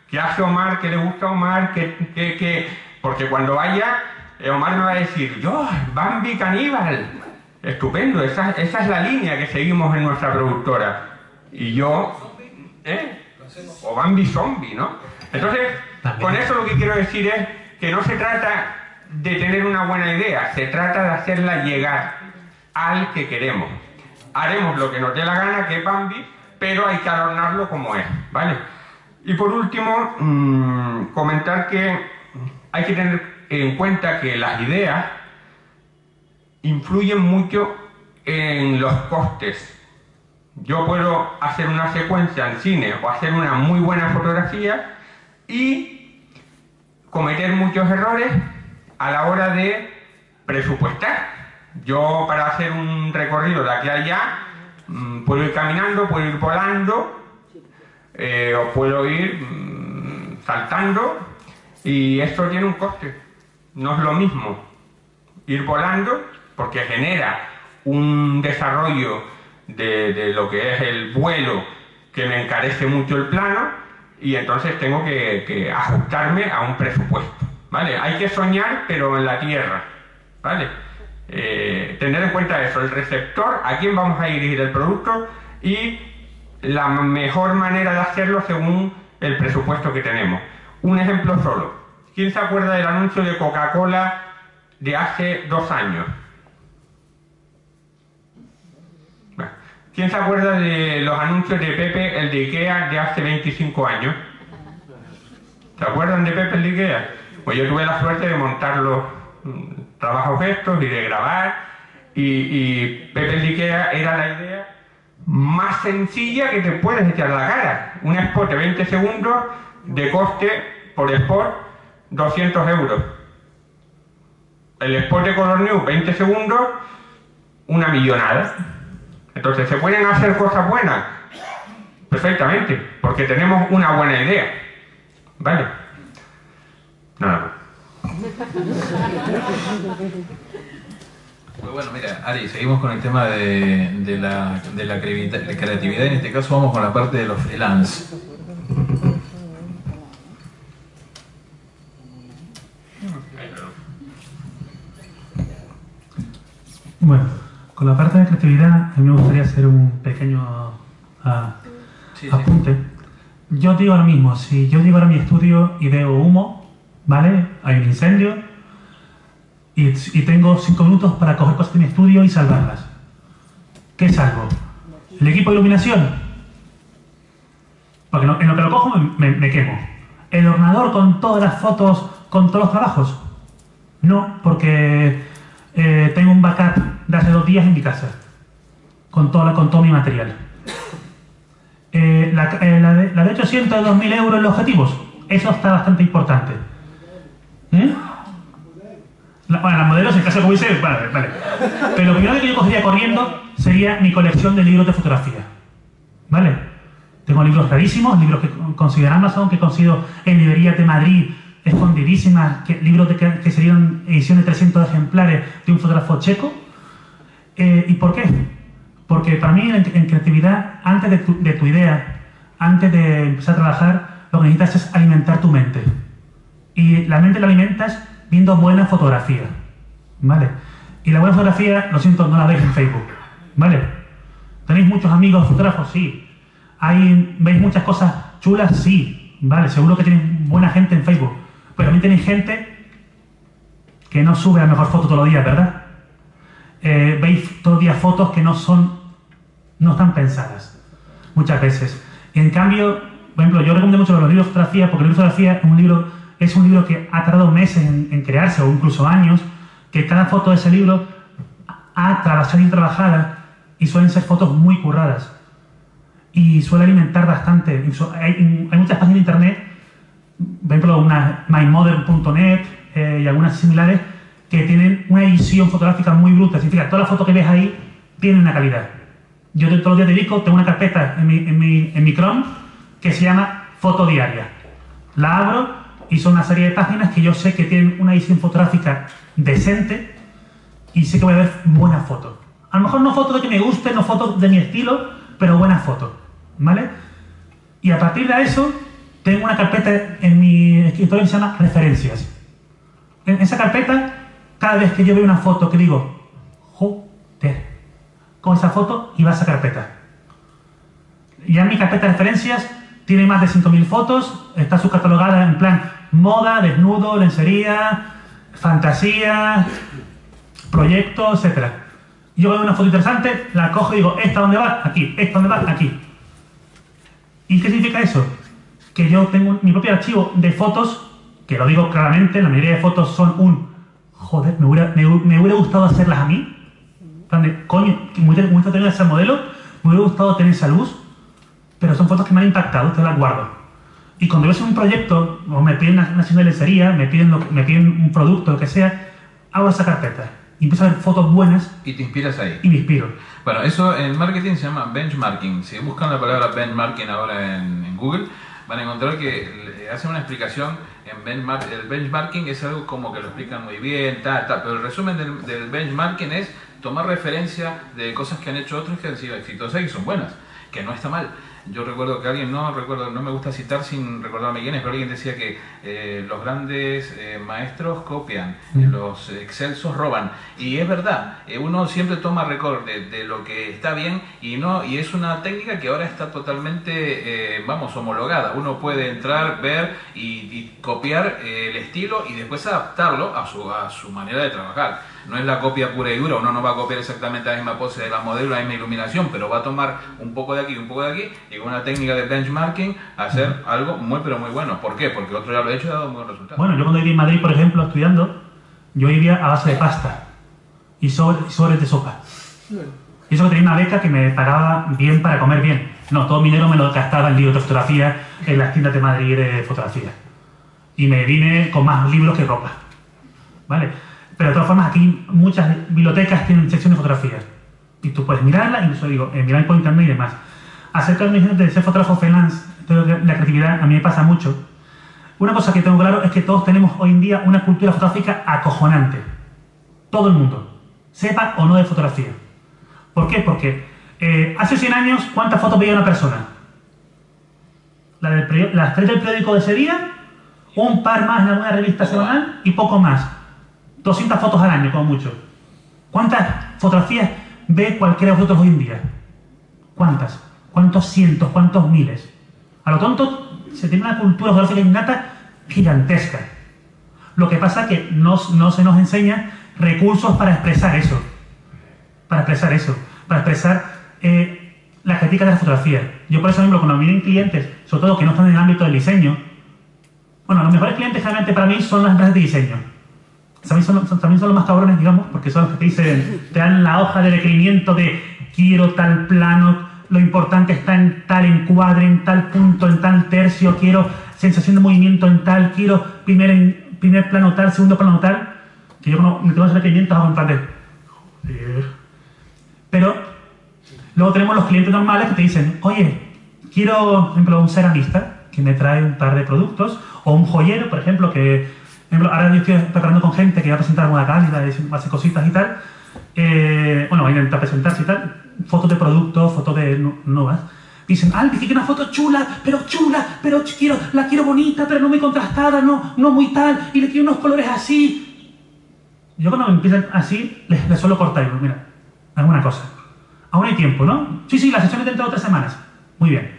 qué hace Omar, qué le gusta a Omar, qué, qué, qué... porque cuando vaya, eh, Omar me va a decir, yo, Bambi Caníbal. Estupendo, esa, esa es la línea que seguimos en nuestra productora. Y yo, ¿eh? O Bambi Zombie, ¿no? Entonces, con eso lo que quiero decir es que no se trata de tener una buena idea, se trata de hacerla llegar al que queremos. Haremos lo que nos dé la gana, que es Bambi, pero hay que adornarlo como es, ¿vale? Y por último, mmm, comentar que hay que tener en cuenta que las ideas influyen mucho en los costes. Yo puedo hacer una secuencia en cine o hacer una muy buena fotografía y cometer muchos errores a la hora de presupuestar. Yo para hacer un recorrido de aquí a allá mmm, puedo ir caminando, puedo ir volando eh, o puedo ir mmm, saltando y esto tiene un coste. No es lo mismo ir volando porque genera un desarrollo de, de lo que es el vuelo que me encarece mucho el plano y entonces tengo que, que ajustarme a un presupuesto. ¿Vale? Hay que soñar, pero en la tierra. ¿Vale? Eh, tener en cuenta eso, el receptor, a quién vamos a dirigir el producto y la mejor manera de hacerlo según el presupuesto que tenemos. Un ejemplo solo. ¿Quién se acuerda del anuncio de Coca-Cola de hace dos años? ¿Quién se acuerda de los anuncios de Pepe, el de Ikea, de hace 25 años? ¿Se acuerdan de Pepe, el de Ikea? Pues yo tuve la suerte de montar los trabajos estos y de grabar y, Pepe Ikea era la idea más sencilla que te puedes echar la cara. Un spot de 20 segundos de coste por spot 200 euros. El spot de Color News 20 segundos, una millonada. Entonces, ¿se pueden hacer cosas buenas? Perfectamente, porque tenemos una buena idea. ¿Vale? Nada más. Pues bueno, mira, Ari, seguimos con el tema de, de, la, de la creatividad. En este caso vamos con la parte de los freelance. Bueno, con la parte de creatividad, a mí me gustaría hacer un pequeño sí, apunte. Sí. Yo digo ahora mismo, si yo llego a mi estudio y veo humo, ¿vale? Hay un incendio y, tengo cinco minutos para coger cosas de mi estudio y salvarlas. ¿Qué salvo? ¿El equipo de iluminación? Porque en lo que lo cojo me, me, quemo. ¿El ordenador con todas las fotos, con todos los trabajos? No, porque eh, tengo un backup de hace dos días en mi casa, con, toda, con todo mi material. Eh, la, eh, la, de, la, de, 800 de 2.000 euros en los objetivos, eso está bastante importante. ¿Eh? La, bueno, las modelos en casa como dice, vale, vale. Pero lo primero que yo cogería corriendo sería mi colección de libros de fotografía. ¿Vale? Tengo libros rarísimos, libros que consigo Amazon, que consigo en librerías de Madrid, escondidísimas, que, libros de que, que serían edición de 300 ejemplares de un fotógrafo checo. Eh, ¿Y por qué? Porque para mí en, en creatividad, antes de tu, de tu, idea, antes de empezar a trabajar, lo que necesitas es alimentar tu mente. Y la mente la alimentas viendo buena fotografía. ¿Vale? Y la buena fotografía, lo siento, no la veis en Facebook. ¿Vale? ¿Tenéis muchos amigos fotógrafos? Sí. ¿Hay, ¿Veis muchas cosas chulas? Sí. ¿Vale? Seguro que tenéis buena gente en Facebook. Pero también tenéis gente que no sube la mejor foto todos los días, ¿verdad? Eh, veis todos los días fotos que no son, no están pensadas, muchas veces. En cambio, por ejemplo, yo recomiendo mucho los libros de fotografía, porque el libro de fotografía es un libro, es un libro que ha tardado meses en, en crearse, o incluso años, que cada foto de ese libro ha trabajado y trabajada, y suelen ser fotos muy curradas y suele alimentar bastante. Hay, hay muchas páginas de internet, por ejemplo, una mymodern.net eh, y algunas similares, que tienen una edición fotográfica muy bruta. Significa, toda la foto que ves ahí tiene una calidad. Yo todos los días dedico, tengo una carpeta en mi, en, mi, en mi Chrome que se llama Foto Diaria. La abro y son una serie de páginas que yo sé que tienen una edición fotográfica decente y sé que voy a ver buenas fotos. A lo mejor no fotos de que me gusten, no fotos de mi estilo, pero buenas fotos. ¿Vale? Y a partir de eso, tengo una carpeta en mi escritorio que se llama referencias. En esa carpeta, cada vez que yo veo una foto que digo, joder, con esa foto va a esa carpeta. Ya mi carpeta de referencias tiene más de 5.000 fotos, está subcatalogada en plan moda, desnudo, lencería, fantasía, proyectos, etc. Yo veo una foto interesante, la cojo y digo, ¿esta dónde va? Aquí, ¿esta dónde va? Aquí. ¿Y qué significa eso? Que yo tengo mi propio archivo de fotos, que lo digo claramente, la mayoría de fotos son un, joder, me hubiera, me, gustado hacerlas a mí. De, coño, me hubiera gustado tener ese modelo, me hubiera gustado tener esa luz, pero son fotos que me han impactado, te las guardo. Y cuando yo hago un proyecto, o me piden una, una lencería, me piden, me piden un producto, lo que sea, hago esa carpeta y empiezo a ver fotos buenas. Y te inspiras ahí. Y me inspiro. Bueno, eso en marketing se llama benchmarking. Si buscan la palabra benchmarking ahora en, Google, van a encontrar que hacen una explicación en benchmark, el benchmarking es algo como que lo explican muy bien, tal, tal, pero el resumen del, del benchmarking es tomar referencia de cosas que han hecho otros que han sido exitosas y son buenas, que no está mal. Yo recuerdo que alguien, no recuerdo, no me gusta citar sin recordarme quién es, pero alguien decía que eh, los grandes eh, maestros copian, mm. los excelsos roban. Y es verdad, eh, uno siempre toma récord de, lo que está bien y no y es una técnica que ahora está totalmente, vamos, homologada. Uno puede entrar, ver y, copiar el estilo y después adaptarlo a su, a su manera de trabajar no es la copia pura y dura, uno no va a copiar exactamente la misma pose de la modelo, la misma iluminación, pero va a tomar un poco de aquí y un poco de aquí y con una técnica de benchmarking hacer algo muy pero muy bueno. ¿Por qué? Porque otro ya lo ha hecho y ha dado un buen resultado. Bueno, yo cuando vivía en Madrid, por ejemplo, estudiando, yo vivía a base de pasta y sobres, de sopa. Y eso que tenía una beca que me pagaba bien para comer bien. No, todo mi dinero me lo gastaba en libros de fotografía en las tiendas de Madrid de fotografía. Y me vine con más libros que ropa. ¿Vale? Pero de todas formas, aquí muchas bibliotecas tienen sección de fotografía. Y tú puedes mirarla, incluso digo, eh, mirar por internet y demás. Acerca de ser fotógrafo freelance, la creatividad a mí me pasa mucho. Una cosa que tengo claro es que todos tenemos hoy en día una cultura fotográfica acojonante. Todo el mundo, sepa o no de fotografía. ¿Por qué? Porque eh, hace 100 años, ¿cuántas fotos veía una persona? Las tres del periódico de ese día, un par más en alguna revista semanal y poco más. 200 fotos al año, como mucho. ¿Cuántas fotografías ve cualquiera de vosotros hoy en día? ¿Cuántas? ¿Cuántos cientos? ¿Cuántos miles? A lo tonto, se tiene una cultura fotográfica innata gigantesca. Lo que pasa es que no, se nos enseña recursos para expresar eso. Para expresar eso. Para expresar eh, la crítica de la fotografía. Yo, por eso mismo, cuando vienen clientes, sobre todo que no están en el ámbito del diseño, bueno, los mejores clientes realmente para mí son las empresas de diseño también son, los más cabrones, digamos, porque son los que te dicen, te dan la hoja de requerimiento de quiero tal plano, lo importante está en tal encuadre, en tal punto, en tal tercio, quiero sensación de movimiento en tal, quiero primer, primer plano tal, segundo plano tal, que yo cuando me tengo ese requerimiento hago de... Pero luego tenemos los clientes normales que te dicen, oye, quiero, por ejemplo, un ceramista que me trae un par de productos, o un joyero, por ejemplo, que ahora yo estoy preparando con gente que va a presentar alguna cálida, hace cositas y tal. Eh, bueno, va a intentar presentarse y tal. Fotos de productos, fotos de nuevas. Dicen, ah, dije que una foto chula, pero chula, pero quiero, la quiero bonita, pero no muy contrastada, no, no muy tal, y le quiero unos colores así. Yo cuando me empiezan así, les, suelo cortar mira, alguna cosa. Aún hay tiempo, ¿no? Sí, sí, la sesión es dentro de tres semanas. Muy bien.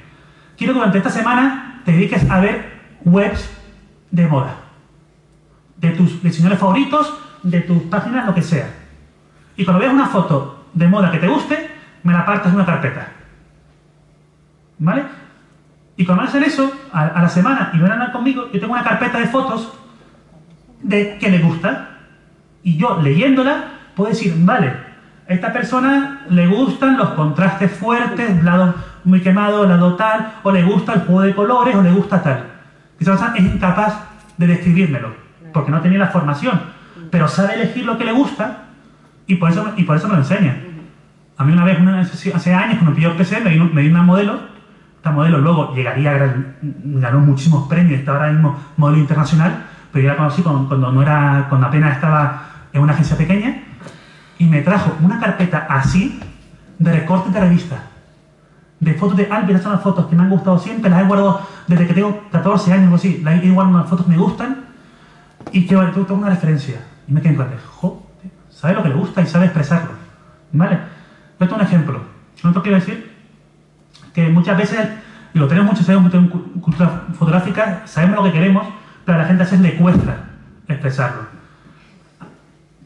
Quiero que durante esta semana te dediques a ver webs de moda de tus diseñadores favoritos, de tus páginas, lo que sea. Y cuando veas una foto de moda que te guste, me la apartas en una carpeta. ¿Vale? Y cuando hacen eso, a, la semana, y van a hablar conmigo, yo tengo una carpeta de fotos de que me gusta. Y yo leyéndola, puedo decir, vale, A esta persona le gustan los contrastes fuertes, lado muy quemado, lado tal, o le gusta el juego de colores, o le gusta tal. Persona es incapaz de describírmelo, porque no tenía la formación, pero sabe elegir lo que le gusta y por eso, y por eso me lo enseña. A mí una vez, hace años, cuando pilló el PC, me dio, me una modelo, esta modelo luego llegaría ganó muchísimos premios, está ahora mismo modelo internacional, pero yo la conocí cuando, cuando, no era, cuando apenas estaba en una agencia pequeña, y me trajo una carpeta así de recortes de revista, de fotos de Albi, estas son las fotos que me han gustado siempre, las he guardado desde que tengo 14 años o así, las he guardado unas fotos que me gustan, y que vale, tengo una referencia. Y me quedé en plan joder, sabe lo que le gusta y sabe expresarlo. ¿Vale? Esto es un ejemplo. Lo quiero decir que muchas veces, lo tenemos muchos, sabemos en cultura fotográfica, sabemos lo que queremos, pero a la gente a veces le cuesta expresarlo.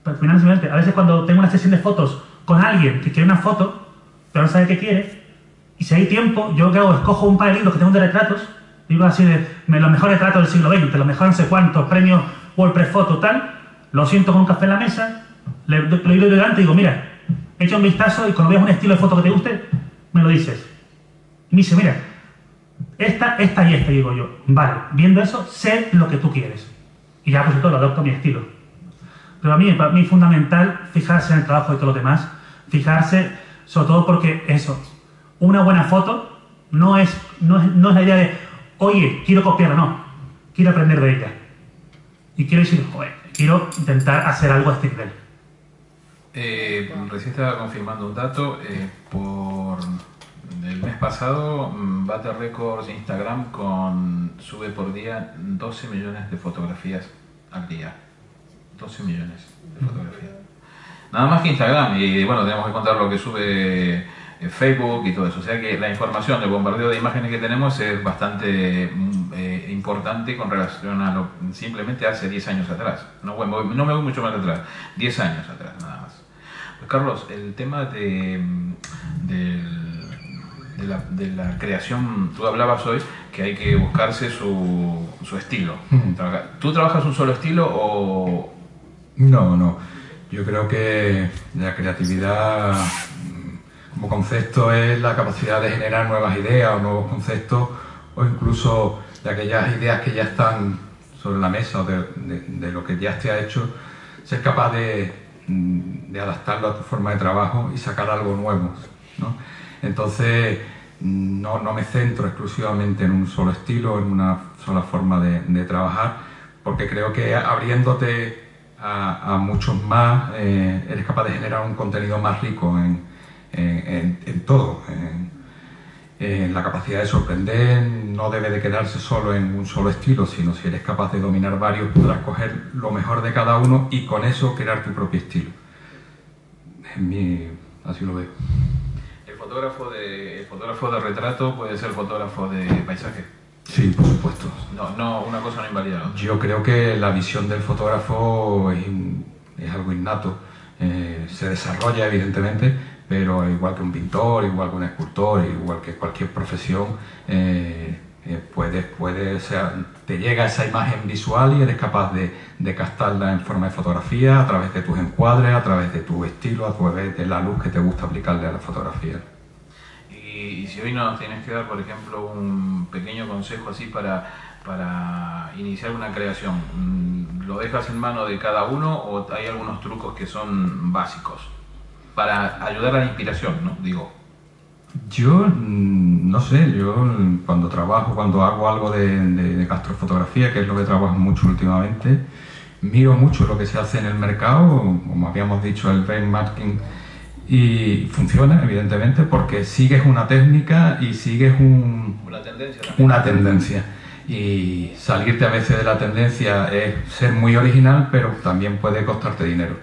Pero finalmente, a veces cuando tengo una sesión de fotos con alguien que quiere una foto, pero no sabe qué quiere, y si hay tiempo, yo que hago, escojo un par de libros que tengo de retratos, digo así de los mejores retratos del siglo XX, los mejores no sé cuántos, premios WordPress Foto, tal, lo siento con un café en la mesa, le, le doy delante y digo, mira, echa un vistazo y cuando veas un estilo de foto que te guste, me lo dices. Y me dice, mira, esta, esta y esta, digo yo, vale, viendo eso, sé lo que tú quieres. Y ya, pues todo lo adopto a mi estilo. Pero a mí, para mí es fundamental fijarse en el trabajo de todos los demás, fijarse, sobre todo porque eso, una buena foto no es, no es, no es la idea de, oye, quiero copiarla, no, quiero aprender de ella. Y quiero decir, joder, quiero intentar hacer algo a este nivel. Eh, recién estaba confirmando un dato. Eh, por el mes pasado, mm, bate récords Instagram con sube por día 12 millones de fotografías al día. 12 millones de fotografías. Nada más que Instagram. Y bueno, tenemos que contar lo que sube Facebook y todo eso. O sea que la información, el bombardeo de imágenes que tenemos es bastante mm, eh, importante con relación a lo simplemente hace 10 años atrás. No, no me voy mucho más atrás, 10 años atrás nada más. Pues, Carlos, el tema de, de, la, de, la, creación, tú hablabas hoy que hay que buscarse su, su estilo. Mm. ¿Tú trabajas un solo estilo o...? No, no. Yo creo que la creatividad como concepto es la capacidad de generar nuevas ideas o nuevos conceptos o incluso de aquellas ideas que ya están sobre la mesa o de, lo que ya te ha hecho, ser capaz mm, de, adaptarlo a tu forma de trabajo y sacar algo nuevo. Entonces, no, no, me centro exclusivamente en un solo estilo, en una sola forma de, trabajar, porque creo que abriéndote a, muchos más, eh, eres capaz de generar un contenido más rico en, en, todo, en, la capacidad de sorprender, no debe de quedarse solo en un solo estilo, sino si eres capaz de dominar varios, podrás coger lo mejor de cada uno y con eso crear tu propio estilo. En mí, así lo veo. ¿El fotógrafo de, el fotógrafo de retrato puede ser fotógrafo de paisaje? Sí, por supuesto. No, no una cosa no invalida. Yo creo que la visión del fotógrafo es, es algo innato. Eh, se desarrolla evidentemente, pero igual que un pintor, igual que un escultor, igual que cualquier profesión, eh, eh, puedes, te llega esa imagen visual y eres capaz de, de, captarla en forma de fotografía a través de tus encuadres, a través de tu estilo, a través de la luz que te gusta aplicarle a la fotografía. Y, si hoy nos tienes que dar, por ejemplo, un pequeño consejo así para, para iniciar una creación, ¿lo dejas en mano de cada uno o hay algunos trucos que son básicos? Para ayudar a la inspiración, ¿no? Digo. Yo, mm, no sé, yo cuando trabajo, cuando hago algo de, de, castrofotografía, que es lo que trabajo mucho últimamente, miro mucho lo que se hace en el mercado, como habíamos dicho, el benchmarking, y funciona, evidentemente, porque sigues una técnica y sigues un, una, tendencia, una tendencia. Y salirte a veces de la tendencia es ser muy original, pero también puede costarte dinero.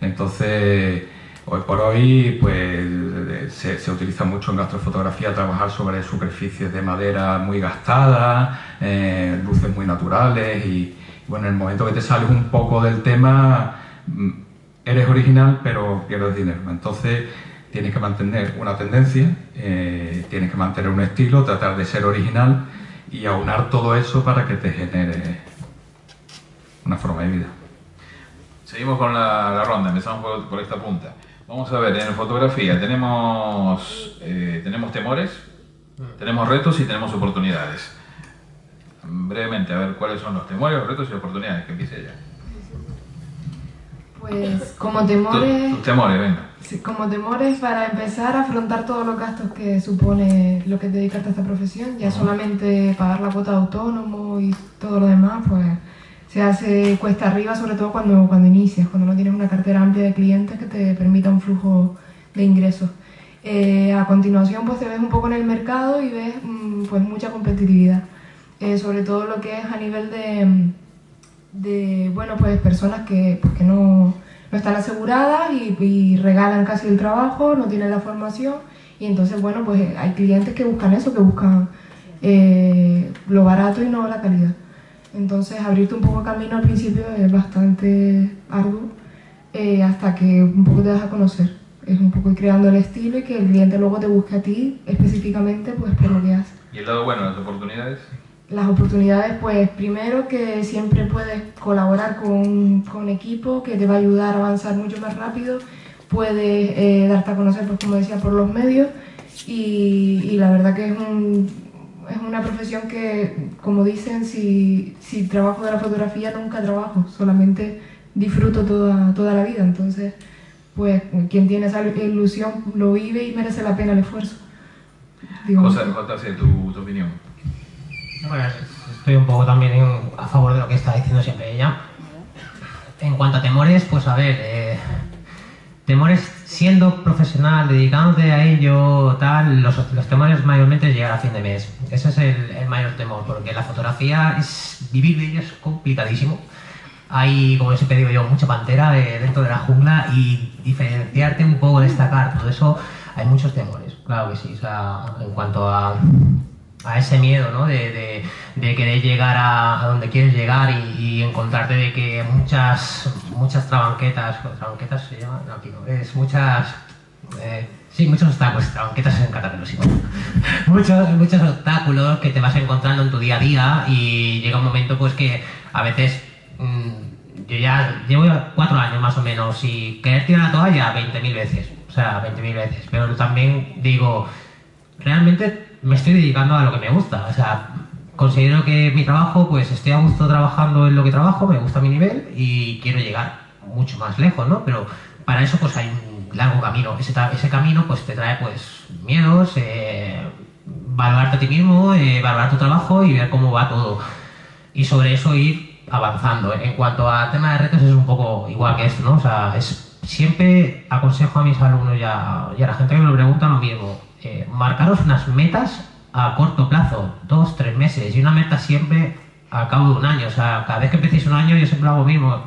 Entonces, Hoy por hoy pues, se, utiliza mucho en gastrofotografía trabajar sobre superficies de madera muy gastadas, eh, luces muy naturales y bueno, en el momento que te sales un poco del tema mm, eres original pero pierdes dinero. Entonces tienes que mantener una tendencia, eh, tienes que mantener un estilo, tratar de ser original y aunar todo eso para que te genere una forma de vida. Seguimos con la, ronda, empezamos por esta punta. Vamos a ver, en fotografía tenemos, eh, tenemos temores, tenemos retos y tenemos oportunidades. Brevemente, a ver cuáles son los temores, retos y oportunidades, que empiece ella. Pues como temores... Tus temores, venga. Como temores para empezar a afrontar todos los gastos que supone lo que es dedicarte a esta profesión, ya solamente pagar la cuota de autónomo y todo lo demás, pues se hace cuesta arriba, sobre todo cuando, cuando inicias, cuando no tienes una cartera amplia de clientes que te permita un flujo de ingresos. Eh, a continuación, pues te ves un poco en el mercado y ves mm, pues mucha competitividad, eh, sobre todo lo que es a nivel de, de bueno, pues personas que, pues, no no están aseguradas y, regalan casi el trabajo, no tienen la formación y entonces, bueno, pues hay clientes que buscan eso, que buscan eh, lo barato y no la calidad. Entonces, abrirte un poco camino al principio es bastante arduo eh, hasta que un poco te das a conocer. Es un poco ir creando el estilo y que el cliente luego te busque a ti específicamente pues por lo que haces. ¿Y el lado bueno, las oportunidades? las oportunidades, pues primero que siempre puedes colaborar con, con equipo que te va a ayudar a avanzar mucho más rápido, puedes eh, darte a conocer, pues como decía, por los medios y, y la verdad que es, un, es una profesión que, como dicen, si, si trabajo de la fotografía nunca trabajo, solamente disfruto toda, toda la vida, entonces pues quien tiene esa ilusión lo vive y merece la pena el esfuerzo. José, tu, tu opinión. Bueno, estoy un poco también a favor de lo que está diciendo siempre ella. En cuanto a temores, pues a ver, eh, temores siendo profesional, dedicándote a ello, tal, los, temores mayormente es llegar a fin de mes. Ese es el, mayor temor, porque la fotografía es vivir de ello es complicadísimo. Hay, como siempre digo yo, mucha pantera dentro de la jungla y diferenciarte un poco, destacar, todo eso, hay muchos temores, claro que sí. O sea, en cuanto a a ese miedo, ¿no? De, de, querer llegar a, donde quieres llegar y, encontrarte de que muchas muchas trabanquetas, trabanquetas se llama, no, aquí es muchas, eh, sí, muchos obstáculos, trabanquetas en catalán, sí, muchos, muchos obstáculos que te vas encontrando en tu día a día y llega un momento pues que a veces mm, yo ya llevo cuatro años más o menos y querer tirar la toalla 20.000 veces, o sea, 20.000 veces, pero también digo, realmente me estoy dedicando a lo que me gusta. O sea, considero que mi trabajo, pues estoy a gusto trabajando en lo que trabajo, me gusta mi nivel y quiero llegar mucho más lejos, ¿no? Pero para eso pues hay un largo camino. Ese, camino pues te trae pues miedos, eh, valorarte a ti mismo, eh, valorar tu trabajo y ver cómo va todo. Y sobre eso ir avanzando. En cuanto a tema de retos es un poco igual que esto, ¿no? O sea, es, siempre aconsejo a mis alumnos y y a la gente que me lo pregunta lo mismo eh, marcaros unas metas a corto plazo, dos, tres meses, y una meta siempre a cabo de un año. O sea, cada vez que empecéis un año yo siempre hago lo mismo.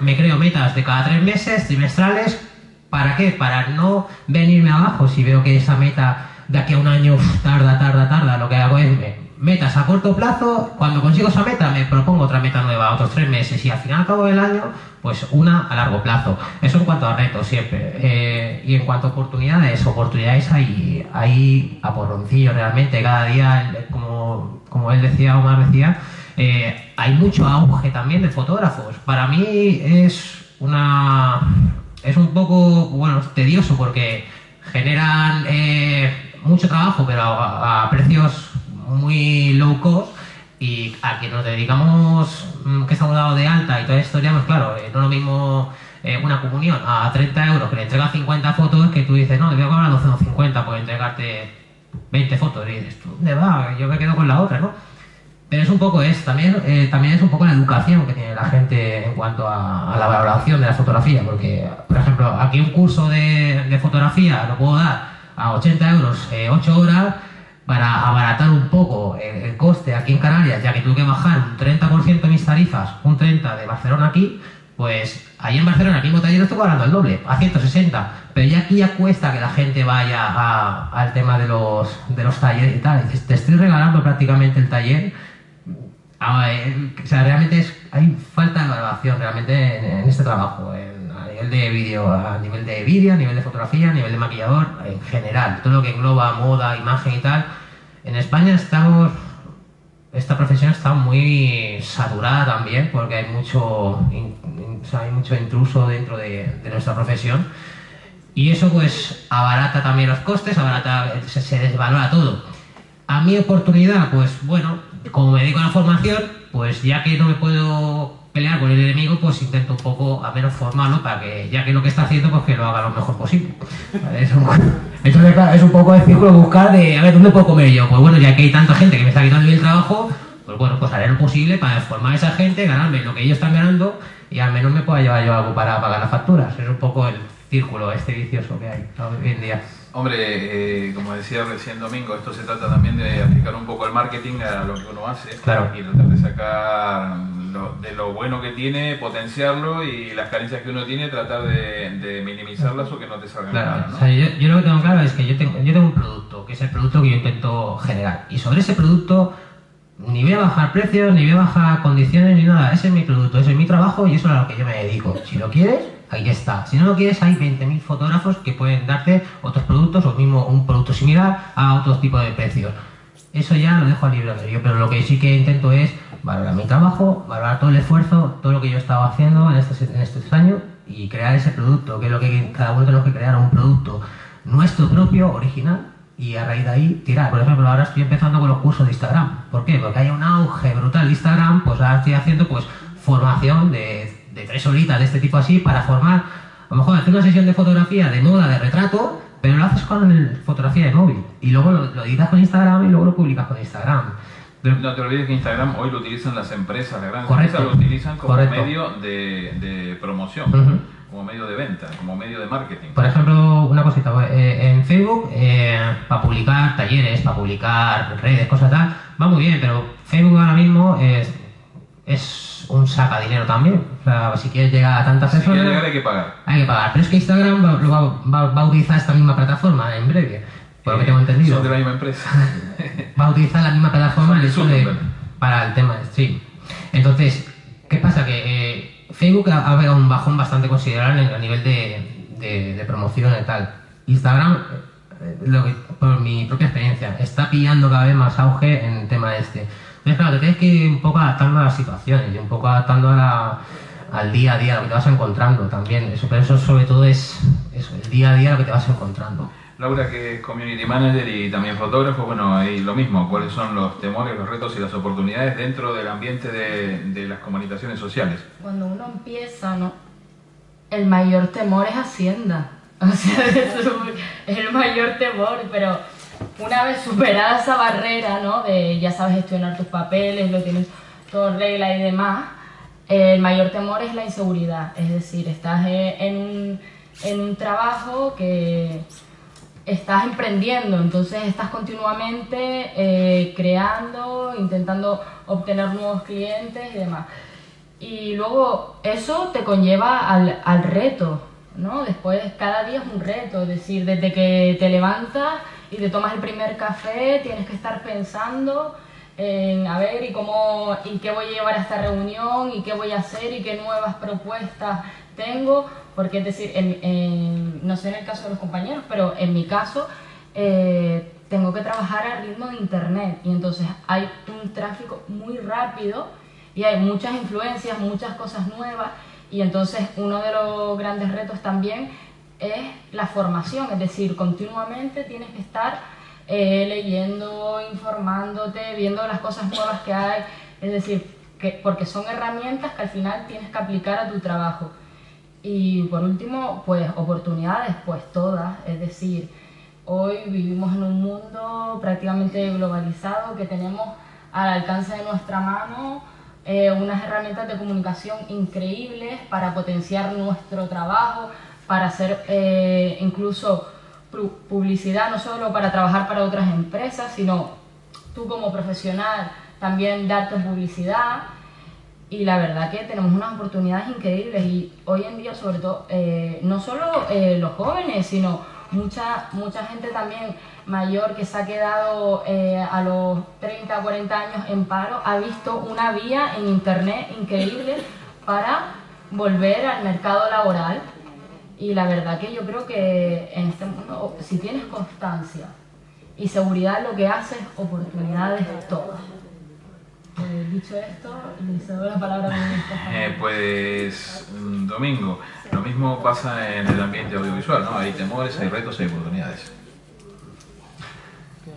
Me creo metas de cada tres meses, trimestrales. ¿Para qué? Para no venirme abajo si veo que esa meta de aquí a un año tarda, tarda, tarda. Lo que hago es metas a corto plazo. Cuando consigo esa meta me propongo otra meta nueva, otros tres meses. Y al final, al cabo del año, pues una a largo plazo. Eso en cuanto a retos siempre. Eh, y en cuanto a oportunidades, oportunidades hay, hay a porroncillo realmente. Cada día, como, como él decía, Omar decía, eh, hay mucho auge también de fotógrafos. Para mí es una es un poco bueno tedioso porque generan eh, mucho trabajo pero a precios muy low cost y a que nos dedicamos, mm, que estamos dados de alta y toda la historia, pues claro, eh, no lo mismo eh, una comunión a 30 euros que le entrega 50 fotos que tú dices, no, te voy a cobrar 12,50 por entregarte 20 fotos. Y dices, ¿dónde va? Yo me quedo con la otra, ¿no? Pero es un poco es, también, eh, también es un poco la educación que tiene la gente en cuanto a, la valoración de la fotografía, porque, por ejemplo, aquí un curso de, de fotografía lo puedo dar a 80 euros, 8 horas, para abaratar un poco el, coste aquí en Canarias, ya que tuve que bajar un 30% mis tarifas, un 30% de Barcelona aquí, pues ahí en Barcelona, aquí mismo taller, estoy cobrando el doble, a 160. Pero ya aquí ya cuesta que la gente vaya al tema de los, de los talleres y tal. te estoy regalando prácticamente el taller. Ah, eh, o sea, realmente es, hay falta de valoración realmente en, este trabajo. a nivel de vídeo, a nivel de vídeo, a nivel de fotografía, a nivel de maquillador, en general. Todo lo que engloba moda, imagen y tal en España estamos, esta profesión está muy saturada también porque hay mucho, hay mucho intruso dentro de, nuestra profesión Y eso pues abarata también los costes, abarata, se, se desvalora todo. A mi oportunidad, pues bueno, como me dedico a la formación, pues ya que no me puedo pelear con el enemigo, pues intento un poco a menos formarlo para que, ya que lo que está haciendo, pues que lo haga lo mejor posible. ¿Vale? Es un, entonces, claro, es un poco el círculo buscar de, a ver, ¿dónde puedo comer yo? Pues bueno, ya que hay tanta gente que me está quitando el trabajo, pues bueno, pues haré lo posible para formar a esa gente, ganarme lo que ellos están ganando y al menos me pueda llevar yo algo para pagar las facturas. Es un poco el círculo este vicioso que hay hoy en día. Hombre, eh, como decía recién Domingo, esto se trata también de aplicar un poco el marketing a lo que uno hace Claro. y tratar de sacar lo- de lo bueno que tiene, potenciarlo y las carencias que uno tiene, tratar de, de minimizarlas o que no te salgan Claro, nada. ¿no? o sea, yo, yo lo que tengo claro es que yo tengo, yo tengo un producto, que es el producto que yo intento generar. Y sobre ese producto ni voy a bajar precios, ni voy a bajar condiciones, ni nada. Ese es mi producto, ese es mi trabajo y eso es a lo que yo me dedico. Si lo quieres, ahí está. Si no lo quieres, hay 20.000 fotógrafos que pueden darte otros productos o mismo un producto similar a otros tipos de precios. Eso ya lo dejo a libre albedrío, pero lo que sí que intento es valorar mi trabajo, valorar todo el esfuerzo, todo lo que yo he estado haciendo en estos, en estos años y crear ese producto, que es lo que cada uno tenemos que crear, un producto nuestro propio, original, y a raíz de ahí tirar. Por ejemplo, ahora estoy empezando con los cursos de Instagram. ¿Por qué? Porque hay un auge brutal de Instagram, pues ahora estoy haciendo pues formación de, tres horitas de este tipo así para formar, a lo mejor hacer una sesión de fotografía de moda, de retrato, pero lo haces con el- fotografía de móvil y luego lo editas con Instagram y luego lo publicas con Instagram. No te olvides que Instagram hoy lo utilizan las empresas, las grandes Correcto. empresas lo utilizan como Correcto. medio de, de promoción, como medio de venta, como medio de marketing. Por ejemplo, una cosita, eh, en Facebook, para publicar talleres, para publicar redes, cosas tal, va muy bien, pero Facebook ahora mismo es, es un saca dinero también. O sea, si quieres llegar a tantas Si quieres personas, llegar hay que pagar. hay que pagar. Pero es que Instagram va, va- va a utilizar esta misma plataforma en breve, por lo que tengo entendido. Son de la misma empresa. va a utilizar la misma plataforma el de para el tema de stream. Entonces, ¿qué pasa? Que eh, Facebook ha, pegado un bajón bastante considerable a nivel de, de- de promoción y tal. Instagram, eh, lo que- por mi propia experiencia, está pillando cada vez más auge en el tema este. Entonces, claro, te tienes que ir un poco adaptando a las situaciones y un poco adaptando a la- al día a día, lo que te vas encontrando también. Eso, pero eso sobre todo es eso, el día a día lo que te vas encontrando. Laura, que es community manager y también fotógrafo, bueno, ahí lo mismo, cuáles son los temores, los retos y las oportunidades dentro del ambiente de, de las comunicaciones sociales. Cuando uno empieza, ¿no? El mayor temor es Hacienda. O sea, es el mayor temor, pero una vez superada esa barrera, ¿no? De ya sabes gestionar tus papeles, lo tienes todo regla y demás, el mayor temor es la inseguridad. Es decir, estás eh, en en un trabajo que estás emprendiendo, entonces estás continuamente eh, creando, intentando obtener nuevos clientes y demás. Y luego eso te conlleva al, al reto, ¿no? Después cada día es un reto, es decir, desde que te levantas y te tomas el primer café, tienes que estar pensando en, a ver, ¿y cómo, y qué voy a llevar a esta reunión? ¿Y qué voy a hacer? ¿Y qué nuevas propuestas tengo? Porque es decir, en- en- no sé en el caso de los compañeros, pero en mi caso eh, tengo que trabajar a ritmo de internet y entonces hay un tráfico muy rápido y hay muchas influencias, muchas cosas nuevas y entonces uno de los grandes retos también es la formación, es decir, continuamente tienes que estar eh, leyendo, informándote, viendo las cosas nuevas que hay, es decir, que, porque son herramientas que al final tienes que aplicar a tu trabajo. Y por último, pues oportunidades, pues todas, es decir, hoy vivimos en un mundo prácticamente globalizado que tenemos al alcance de nuestra mano eh, unas herramientas de comunicación increíbles para potenciar nuestro trabajo, para hacer eh, incluso pu- publicidad, no solo para trabajar para otras empresas, sino tú como profesional también darte publicidad y la verdad que tenemos unas oportunidades increíbles y hoy en día sobre todo eh, no solo eh, los jóvenes sino mucha mucha gente también mayor que se ha quedado eh, a los 30 40 años en paro ha visto una vía en internet increíble para volver al mercado laboral. Y la verdad que yo creo que en este mundo si tienes constancia y seguridad lo que haces oportunidades todas Eh, dicho esto, le cedo la palabra a mi eh, Pues, Domingo, lo mismo pasa en el ambiente audiovisual, ¿no? Hay temores, hay retos, hay oportunidades.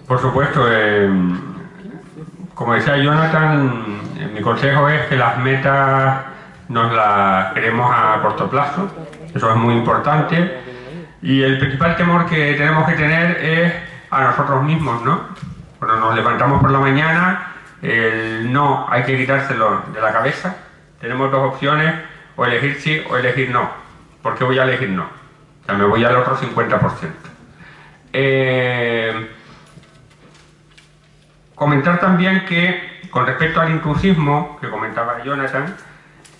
Por supuesto, eh, como decía Jonathan, mi consejo es que las metas nos las queremos a corto plazo, eso es muy importante, y el principal temor que tenemos que tener es a nosotros mismos, ¿no? Cuando nos levantamos por la mañana, el no hay que quitárselo de la cabeza, tenemos dos opciones, o elegir sí o elegir no. ¿Por qué voy a elegir no? O sea, me voy al otro 50%. Eh, comentar también que con respecto al intrusismo que comentaba Jonathan,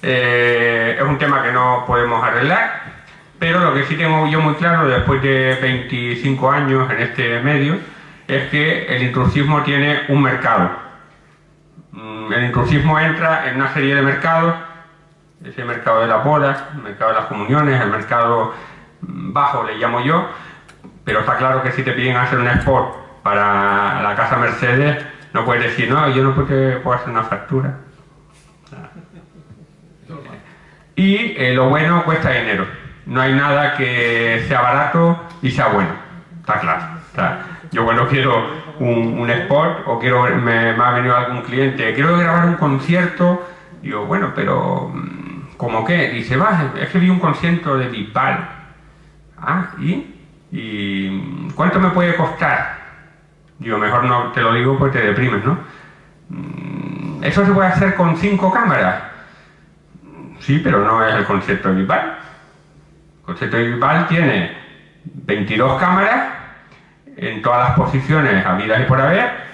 eh, es un tema que no podemos arreglar, pero lo que sí tengo yo muy claro después de 25 años en este medio es que el intrusismo tiene un mercado. El intrusismo entra en una serie de mercados, ese mercado de las bodas, el mercado de las comuniones, el mercado mm, bajo le llamo yo, pero está claro que si te piden hacer un spot para la casa Mercedes, no puedes decir, no, yo no puedo hacer una factura. Y eh, lo bueno cuesta dinero. No hay nada que sea barato y sea bueno. Está claro. Yo cuando quiero un, spot o quiero me, ha venido algún cliente, quiero grabar un concierto, digo, bueno, pero mm, ¿cómo qué? Dice, va, es que vi un concierto de Bipal. Ah, ¿y? ¿Y cuánto me puede costar? Digo, mejor no te lo digo porque te deprimes, ¿no? Mm, ¿Eso se puede hacer con cinco cámaras? Sí, pero no es el concepto de Bipal. El concepto de Bipal tiene 22 cámaras en todas las posiciones habidas y por haber.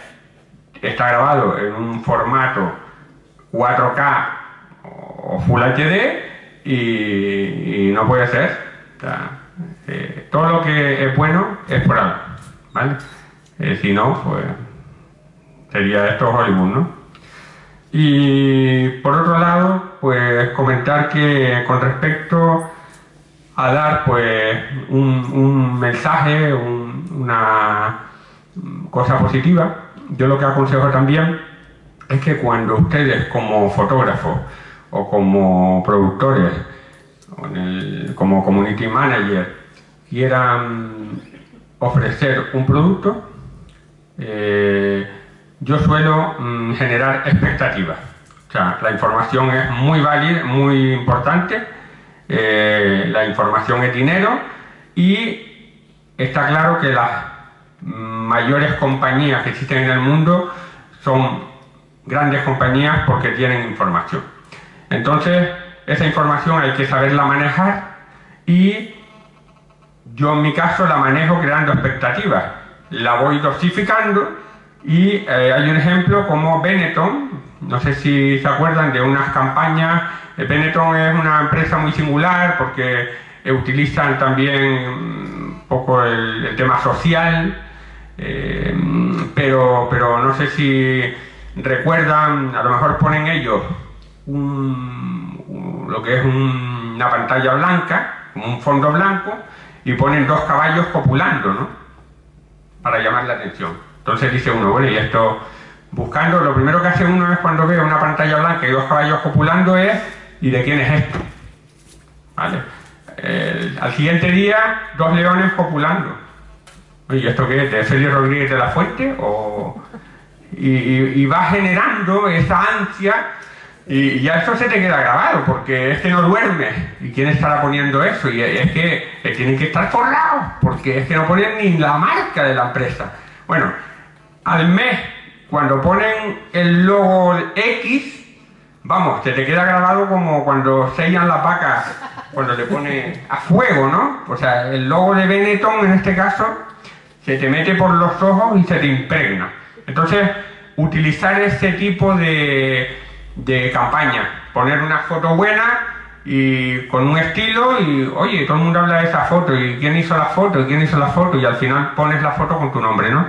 Está grabado en un formato 4K o Full HD y, no puede ser. Eh, todo lo que es bueno es por algo, ¿vale? Eh, si no, pues sería esto Hollywood, ¿no? Y por otro lado, pues comentar que con respecto a dar pues un, mensaje, una cosa positiva, yo lo que aconsejo también es que cuando ustedes como fotógrafos o como productores o como community manager quieran ofrecer un producto, eh, yo suelo mm, generar expectativas. O sea, la información es muy válida, muy importante, eh, la información es dinero y está claro que las mayores compañías que existen en el mundo son grandes compañías porque tienen información. Entonces, esa información hay que saberla manejar y yo en mi caso la manejo creando expectativas. La voy dosificando y eh, hay un ejemplo como Benetton, no sé si se acuerdan de unas campañas, eh, Benetton es una empresa muy singular porque utilizan también poco el, tema social, pero, pero no sé si recuerdan, a lo mejor ponen ellos lo que es una pantalla blanca, un fondo blanco, y ponen dos caballos copulando, ¿no? para llamar la atención. Entonces dice uno, bueno, y esto, buscando, lo primero que hace uno es cuando ve una pantalla blanca y dos caballos copulando es, ¿y de quién es esto? ¿Vale? Al siguiente día, dos leones copulando. ¿Y esto qué es? ¿De Félix Rodríguez de la Fuente? O... Y, va generando esa ansia y ya eso se te queda grabado, porque es que no duerme. ¿Y quién estará poniendo eso? Y es que tienen que estar forrados, porque es que no ponen ni la marca de la empresa. Bueno, al mes, cuando ponen el logo X, vamos, se te queda grabado como cuando sellan la vaca, cuando le pone a fuego, ¿no? O sea, el logo de Benetton en este caso se te mete por los ojos y se te impregna. Entonces, utilizar ese tipo de de campaña. Poner una foto buena y con un estilo y, oye, todo el mundo habla de esa foto y quién hizo la foto y quién hizo la foto y al final pones la foto con tu nombre, ¿no?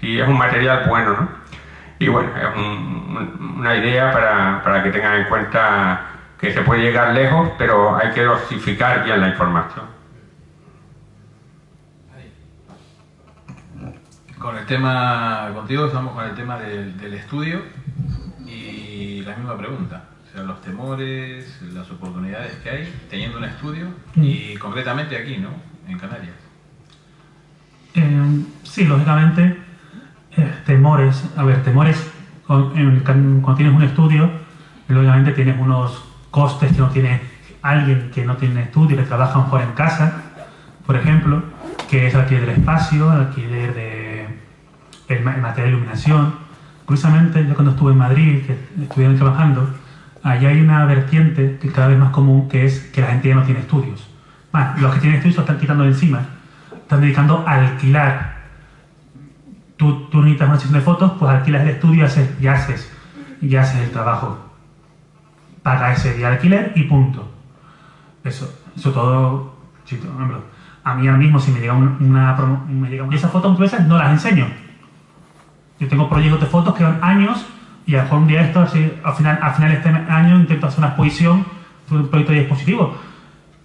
Si es un material bueno, ¿no? Y bueno, es una idea para, para que tengan en cuenta que se puede llegar lejos, pero hay que dosificar bien la información. Con el tema, contigo estamos con el tema del, del estudio y la misma pregunta. O sea, los temores, las oportunidades que hay teniendo un estudio y concretamente aquí, ¿no? En Canarias. Eh, sí, lógicamente, temores. A ver, temores, cuando tienes un estudio, lógicamente tienes unos costes que no tiene alguien que no tiene estudio, que trabaja mejor en casa, por ejemplo, que es alquiler del espacio, alquiler de el, ma- el material de iluminación. Curiosamente, yo cuando estuve en Madrid, que estuvieron trabajando, allá hay una vertiente que cada vez más común, que es que la gente ya no tiene estudios. Más, los que tienen estudios se están quitando de encima están dedicando a alquilar. Tú, necesitas una sesión de fotos, pues alquilas el estudio y haces, y haces, el trabajo. Paga ese día de alquiler y punto. Eso, eso todo. a mí ahora mismo, si me llega un- una, una- esas fotos muchas no las enseño. Yo tengo proyectos de fotos que van años y a lo mejor un día esto, al final, al final de este año intento hacer una exposición, un proyecto de dispositivo,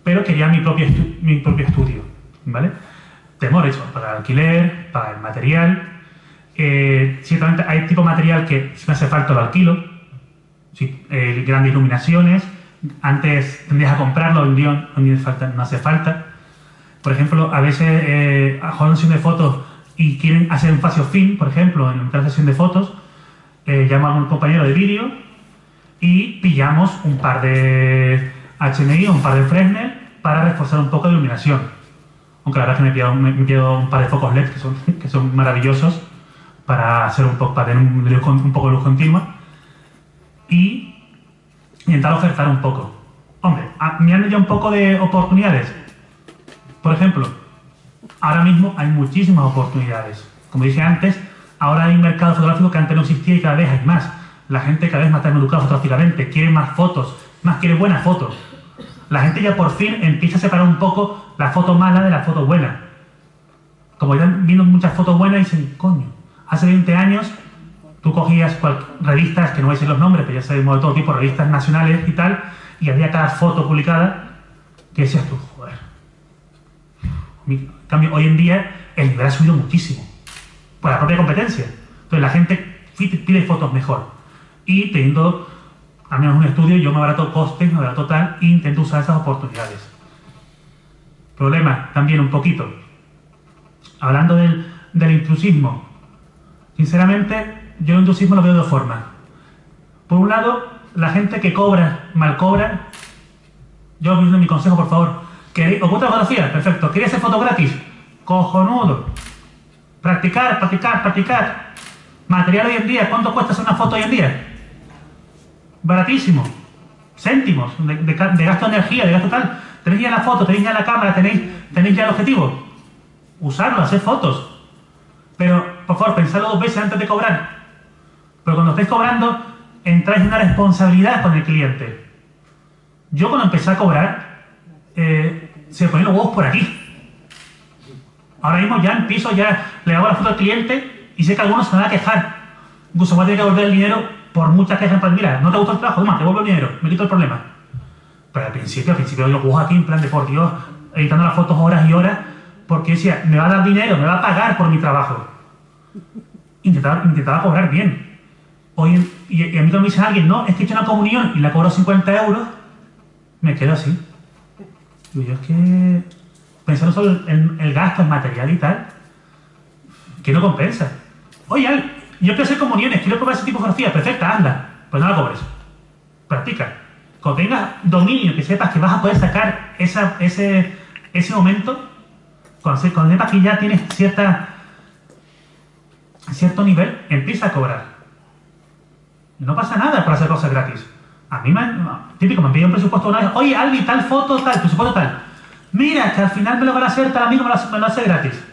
pero quería mi propio, mi estudio, ¿vale? Temores, para el alquiler, para el material. Eh, ciertamente hay tipo de material que si me hace falta lo alquilo, sí, eh, grandes iluminaciones, antes tendrías a comprarlo, hoy día día no hace falta. Por ejemplo, a veces eh, a una sesión de fotos y quieren hacer un facio fin, por ejemplo, en una sesión de fotos, eh, llamo a un compañero de vídeo y pillamos un par de HMI un par de Fresnel para reforzar un poco de iluminación. Aunque la verdad es que me pido, me, me pido un par de focos LED que son, que son maravillosos para hacer un poco, para tener un, un poco de luz continua y intentar ofertar un poco. Hombre, mirando ya un poco de oportunidades. Por ejemplo, ahora mismo hay muchísimas oportunidades. Como dije antes, ahora hay un mercado fotográfico que antes no existía y cada vez hay más. La gente cada vez más está educada fotográficamente, quiere más fotos, más quiere buenas fotos. La gente ya por fin empieza a separar un poco la foto mala de la foto buena. Como ya viendo muchas fotos buenas y dicen, coño, hace 20 años tú cogías cual- revistas, que no voy a decir los nombres, pero ya sabemos de todo tipo, revistas nacionales y tal, y había cada foto publicada que decías tú, joder. En cambio, hoy en día el nivel ha subido muchísimo, por la propia competencia. Entonces la gente pide fotos mejor. Y teniendo al menos un estudio, yo me abarato costes, me abarato tal, e intento usar esas oportunidades. Problema también un poquito. Hablando del, del intrusismo, sinceramente, yo el intrusismo lo veo de dos formas. Por un lado, la gente que cobra, mal cobra, yo os mi consejo, por favor. ¿Queréis, ¿Os gusta la fotografía? Perfecto. ¿Queréis hacer foto gratis? Cojonudo. Practicar, practicar, practicar. Material hoy en día, ¿cuánto cuesta hacer una foto hoy en día? Baratísimo. Céntimos de, de gasto de energía, de gasto tal. Tenéis ya la foto, tenéis ya la cámara, tenéis, tenéis ya el objetivo. Usarlo, hacer fotos. Pero, por favor, pensadlo dos veces antes de cobrar. Pero cuando estáis cobrando, entráis en una responsabilidad con el cliente. Yo cuando empecé a cobrar, eh, se me ponían los huevos por aquí. Ahora mismo ya empiezo, ya le hago la foto al cliente y sé que algunos se van a quejar. Incluso voy a tener que devolver el dinero por muchas quejas. Para, mira, no te gusta el trabajo, toma, te devuelvo el dinero, me quito el problema. Pero al principio, al principio yo los aquí en plan de por Dios, editando las fotos horas y horas, porque decía, me va a dar dinero, me va a pagar por mi trabajo. Intentaba, intentaba cobrar bien. Hoy, y, y a mí cuando me dice alguien, no, es que he hecho una comunión y la cobro 50 euros, me quedo así. Digo, yo es que pensando solo en el gasto, en material y tal, que no compensa. Oye, yo quiero hacer comuniones, quiero probar ese tipo de fotografía, perfecta, anda, pues no la cobres. Practica. Cuando tengas dominio, que sepas que vas a poder sacar esa, ese, ese momento, cuando, cuando sepas que ya tienes cierta, cierto nivel, empieza a cobrar. No pasa nada por hacer cosas gratis. A mí me han, típico, me han pedido un presupuesto una vez, oye, Albi, tal foto, tal, presupuesto tal. Mira, que al final me lo van a hacer, tal amigo me lo, me lo hace gratis.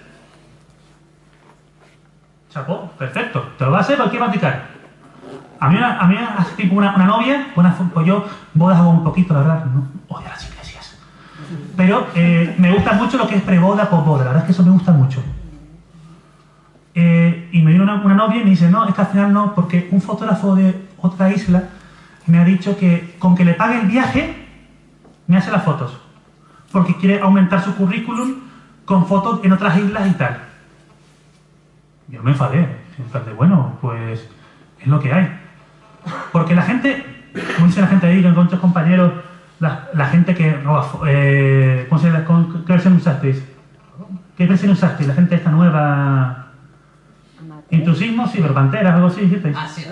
Chapó, perfecto, te lo va a hacer, pero quiero practicar. A mí, una- a mí hace tiempo una, una novia, una, pues yo bodas hago un poquito, la verdad, no odio las iglesias. Pero eh, me gusta mucho lo que es preboda, posboda, la verdad es que eso me gusta mucho. Eh, y me vino una, una novia y me dice, no, es que al final no, porque un fotógrafo de otra isla me ha dicho que con que le pague el viaje, me hace las fotos. Porque quiere aumentar su currículum con fotos en otras islas y tal. Yo me enfadé. En plan bueno, pues es lo que hay. Porque la gente, como dice la gente ahí, que encuentro compañeros, la, gente que roba, eh, ¿cómo se llama? ¿Qué versión usasteis? ¿Qué versión? La gente esta nueva... Intrusismo, ciberpanteras, algo así, dijisteis. Ah, sí,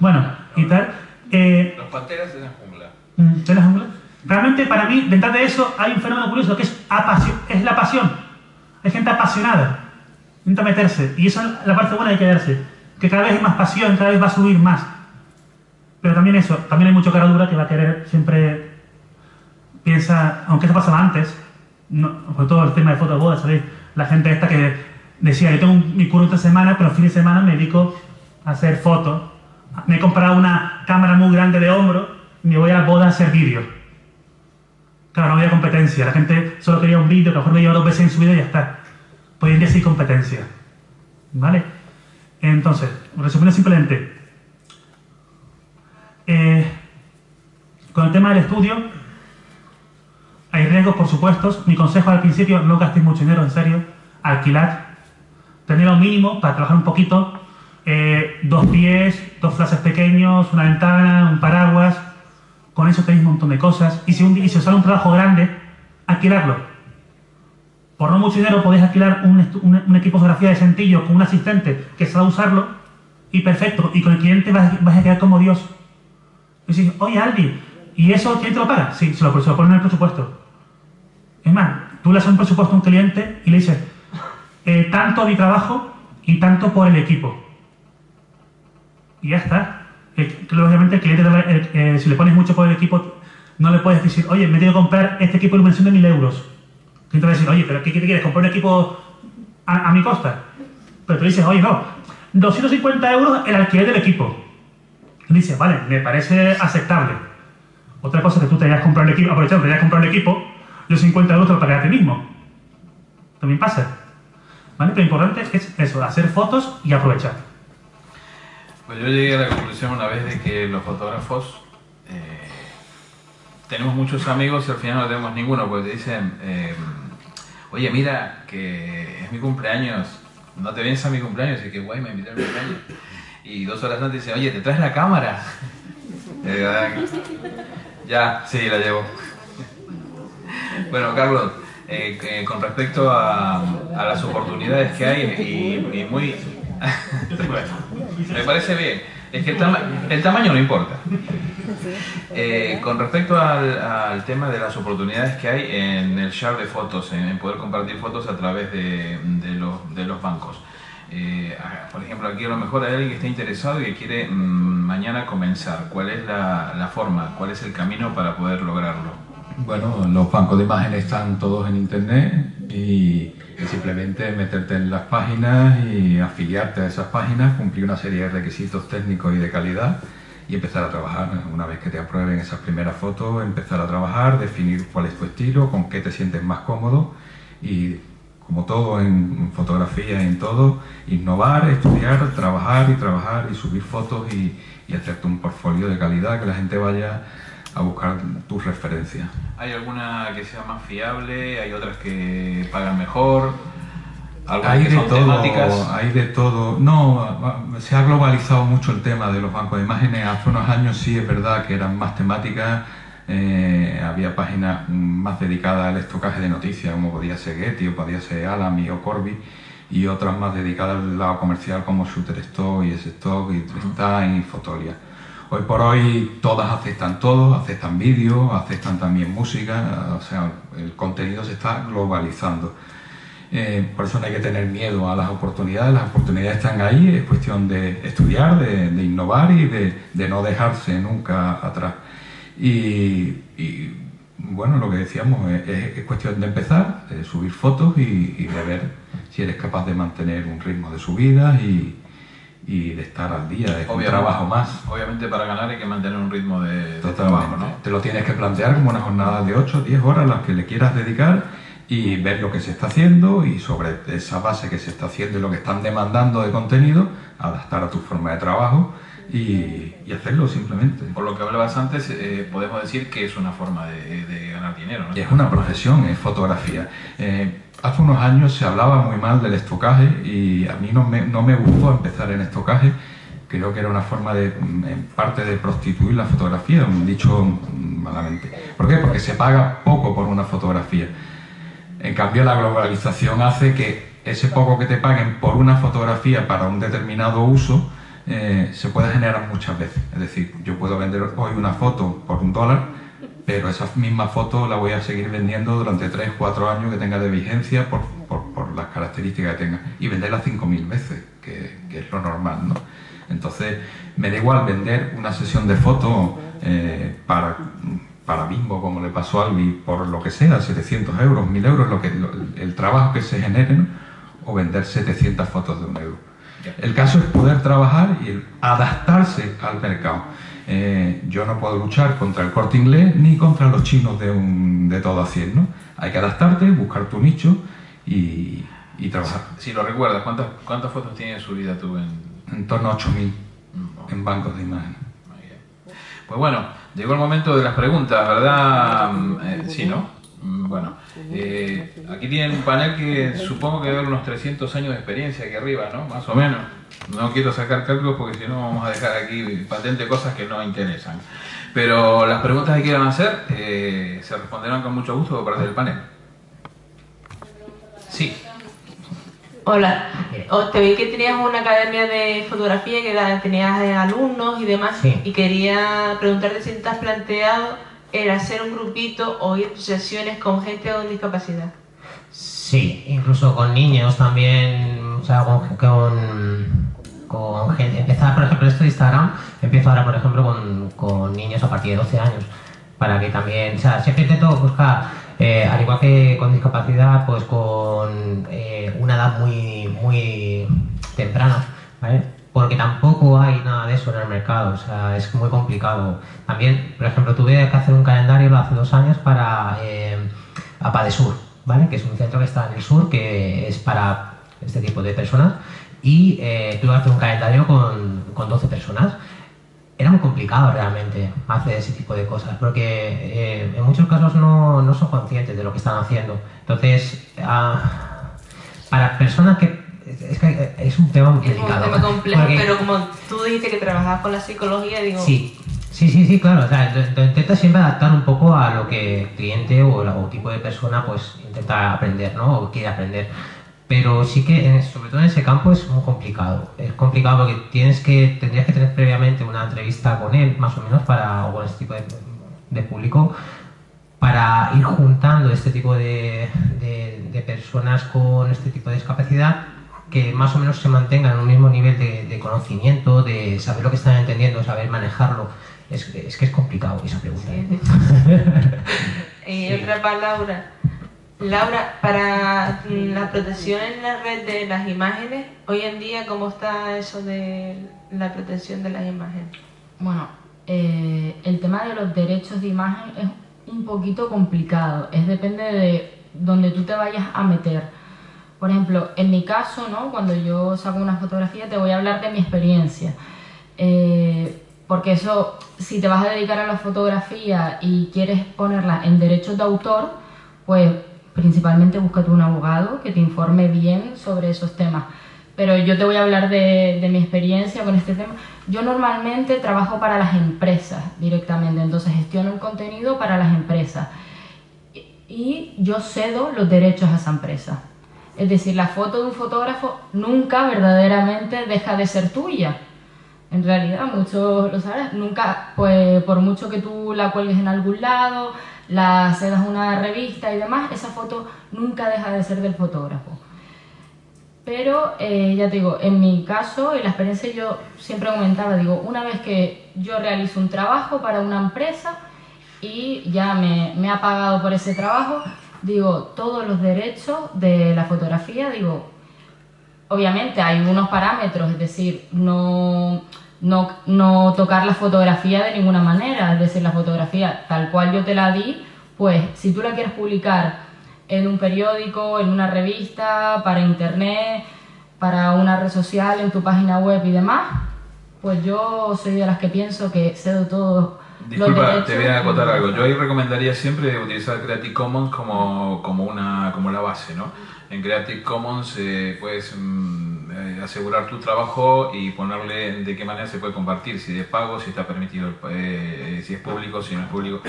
Bueno, y tal. Eh, Los panteras de la jungla. Mm, ¿De la jungla? Realmente para mí, detrás de eso hay un fenómeno curioso que es, es la pasión. Hay gente apasionada. Intenta meterse. Y eso es la parte buena de quedarse. Que cada vez hay más pasión, cada vez va a subir más. Pero también eso, también hay mucho cara dura que va a querer siempre piensa, aunque eso pasaba antes, no, sobre todo el tema de fotobodas, ¿sabéis? La gente esta que decía, yo tengo mi curro esta semana, pero fin de semana me dedico a hacer fotos. Me he comprado una cámara muy grande de hombro y me voy a la boda a hacer vídeos. Claro, no había competencia. La gente solo quería un vídeo que a lo mejor veía dos veces en su vida y ya está. Pues hoy en día sí competencia. ¿Vale? Entonces, resumiendo simplemente, eh, con el tema del estudio, hay riesgos, por supuesto. Mi consejo al principio, no gastéis mucho dinero, en serio. Alquilar. Tener lo mínimo para trabajar un poquito. Eh, dos pies, dos flashes pequeños, una ventana, un paraguas. Con eso tenéis un montón de cosas. Y si, un, y si os sale un trabajo grande, alquilarlo. Por no mucho dinero podéis alquilar un, un, equipo de fotografía de sentillo con un asistente que sabe usarlo y perfecto. Y con el cliente vas, a quedar como Dios. Y decís, oye Aldi, ¿y eso quién te lo paga? Sí, se lo, se lo pone en el presupuesto. Es más, tú le haces un presupuesto a un cliente y le dices, eh, tanto mi trabajo y tanto por el equipo. Y ya está. Eh, obviamente el cliente, eh, si le pones mucho por el equipo, no le puedes decir, oye, me tengo que comprar este equipo de iluminación de 1000 euros. Y te va a decir, oye, pero ¿qué, quieres? ¿Comprar un equipo a, mi costa? Pero tú dices, oye, no, 250 euros el alquiler del equipo. Y dices, vale, me parece aceptable. Otra cosa que tú te hayas comprado el equipo, aprovechando te hayas comprado el equipo, los 50 euros te lo pagas a ti mismo. También pasa. Pero lo importante es eso, hacer fotos y aprovechar. Pues yo llegué a la conclusión una vez de que los fotógrafos eh, tenemos muchos amigos y al final no tenemos ninguno, porque te dicen, eh, oye, mira, que es mi cumpleaños, no te vienes mi cumpleaños, y que guay, me invitaron a mi cumpleaños. Y dos horas antes dicen, oye, ¿te traes la cámara? ya, sí, la llevo. Bueno, Carlos, eh, con respecto a, las oportunidades que hay, y, muy... me parece bien. Es que el, tamaño no importa. Eh, con respecto al, tema de las oportunidades que hay en el share de fotos, en, poder compartir fotos a través de, los, bancos. Eh, por ejemplo, aquí a lo mejor hay alguien que está interesado y que quiere mm, mañana comenzar. ¿Cuál es la forma? ¿Cuál es el camino para poder lograrlo? Bueno, los bancos de imágenes están todos en internet y, simplemente meterte en las páginas y afiliarte a esas páginas, cumplir una serie de requisitos técnicos y de calidad y empezar a trabajar. Una vez que te aprueben esas primeras fotos, empezar a trabajar, definir cuál es tu estilo, con qué te sientes más cómodo y como todo en fotografía en todo, innovar, estudiar, trabajar y trabajar y subir fotos y, y hacerte un portfolio de calidad que la gente vaya a buscar tus referencias. ¿Hay alguna que sea más fiable? ¿Hay otras que pagan mejor? Hay de todo, hay de todo. No, se ha globalizado mucho el tema de los bancos de imágenes. Hace unos años sí es verdad que eran más temáticas. Eh, había páginas más dedicadas al estocaje de noticias, como podía ser Getty o podía ser Alamy o Corby, y otras más dedicadas al lado comercial como Shutterstock y S-Stock y Tristan y Fotolia. Hoy por hoy todas aceptan todo, aceptan vídeo, aceptan también música, o sea, el contenido se está globalizando. Eh, por eso no hay que tener miedo a las oportunidades, las oportunidades están ahí, es cuestión de estudiar, de, innovar y de, no dejarse nunca atrás. Y, bueno, lo que decíamos es, cuestión de empezar, de subir fotos y, de ver si eres capaz de mantener un ritmo de subida y, y de estar al día, de un trabajo más. Obviamente para ganar hay que mantener un ritmo de, trabajo, ¿no? Te lo tienes que plantear como una jornada de 8 o 10 horas las que le quieras dedicar y ver lo que se está haciendo y sobre esa base que se está haciendo y lo que están demandando de contenido, adaptar a tu forma de trabajo y, hacerlo simplemente. Por lo que hablabas antes, eh, podemos decir que es una forma de, ganar dinero. ¿no? Es una profesión, es fotografía. Eh, hace unos años se hablaba muy mal del estocaje y a mí no me, no me gustó empezar en estocaje creo que era una forma de, en parte, de prostituir la fotografía, dicho malamente. ¿Por qué? Porque se paga poco por una fotografía. En cambio, la globalización hace que ese poco que te paguen por una fotografía para un determinado uso eh, se puede generar muchas veces. Es decir, yo puedo vender hoy una foto por un dólar, pero esa misma foto la voy a seguir vendiendo durante 3, 4 años que tenga de vigencia por, por, las características que tenga y venderla 5.000 veces, que, que, es lo normal. ¿no? Entonces, me da igual vender una sesión de fotos eh, para para Bimbo, como le pasó a Albi, por lo que sea, 700 euros, 1000 euros, lo que, el trabajo que se genere, o vender 700 fotos de un euro. El caso es poder trabajar y adaptarse al mercado. Eh, yo no puedo luchar contra el corte inglés ni contra los chinos de, un, de todo a 100, ¿no? Hay que adaptarte, buscar tu nicho y, trabajar. Si lo recuerdas, ¿cuántas, ¿cuántas fotos tienes subida tú en...? En torno a 8.000 mm, en bancos de imágenes. Pues bueno, llegó el momento de las preguntas, ¿verdad? Eh, sí, ¿no? Mm, bueno, eh, aquí tienen un panel que supongo que debe unos 300 años de experiencia aquí arriba, ¿no? Más o menos. No quiero sacar cálculos porque si no vamos a dejar aquí patente cosas que no interesan. Pero las preguntas que quieran hacer eh, se responderán con mucho gusto por parte del panel. Sí. Hola, te vi que tenías una academia de fotografía que tenías alumnos y demás y quería preguntarte si te has planteado el hacer un grupito o ir a sesiones con gente con discapacidad. Sí, incluso con niños también, o sea, con, con, gente. Empezar, por ejemplo, esto de Instagram, empiezo ahora, por ejemplo, con, con niños a partir de 12 años, para que también, o sea, siempre intento buscar eh, al igual que con discapacidad, pues con eh, una edad muy, muy temprana, ¿vale? Porque tampoco hay nada de eso en el mercado, o sea, es muy complicado. También, por ejemplo, tuve que hacer un calendario hace dos años para eh, Apadesur, ¿vale? Que es un centro que está en el sur, que es para este tipo de personas. Y eh, tuve que hacer un calendario con, con 12 personas era muy complicado realmente hacer ese tipo de cosas, porque eh, en muchos casos no, no, son conscientes de lo que están haciendo. Entonces, ah, para personas que... Es que es un tema muy delicado. Es un tema complejo, pero como tú dijiste que trabajabas con la psicología, digo... Sí, sí, sí, sí claro. O sea, intentas siempre adaptar un poco a lo que el cliente o tipo de persona pues intenta aprender, ¿no? O quiere aprender pero sí que sobre todo en ese campo es muy complicado. Es complicado porque tienes que tendrías que tener previamente una entrevista con él, más o menos, para o con este tipo de, público, para ir juntando este tipo de, de, personas con este tipo de discapacidad que más o menos se mantengan en un mismo nivel de, conocimiento, de saber lo que están entendiendo, saber manejarlo. Es, es que es complicado esa pregunta. ¿eh? y otra palabra Laura, para la protección en la red de las imágenes, hoy en día, ¿cómo está eso de la protección de las imágenes? Bueno, eh, el tema de los derechos de imagen es un poquito complicado, es depende de donde tú te vayas a meter. Por ejemplo, en mi caso, ¿no? cuando yo saco una fotografía, te voy a hablar de mi experiencia. Eh, porque eso, si te vas a dedicar a la fotografía y quieres ponerla en derechos de autor, pues principalmente búscate un abogado que te informe bien sobre esos temas. Pero yo te voy a hablar de, mi experiencia con este tema. Yo normalmente trabajo para las empresas directamente, entonces gestiono el contenido para las empresas. Y yo cedo los derechos a esa empresa. Es decir, la foto de un fotógrafo nunca verdaderamente deja de ser tuya. En realidad, muchos lo saben, nunca, pues por mucho que tú la cuelgues en algún lado, la cedas una revista y demás, esa foto nunca deja de ser del fotógrafo. Pero eh, ya te digo, en mi caso, en la experiencia yo siempre comentaba, digo, una vez que yo realizo un trabajo para una empresa y ya me, me ha pagado por ese trabajo, digo, todos los derechos de la fotografía, digo, obviamente hay unos parámetros, es decir, no no, no tocar la fotografía de ninguna manera, es decir, la fotografía tal cual yo te la di, pues si tú la quieres publicar en un periódico, en una revista, para internet, para una red social, en tu página web y demás, pues yo soy de las que pienso que cedo todo. Disculpa, te voy a acotar algo. Yo ahí recomendaría siempre utilizar Creative Commons como, como, una, como la base, ¿no? En Creative Commons eh, puedes... Mm, eh, asegurar tu trabajo y ponerle de qué manera se puede compartir, si de pago, si está permitido, eh, si es público, si no es público.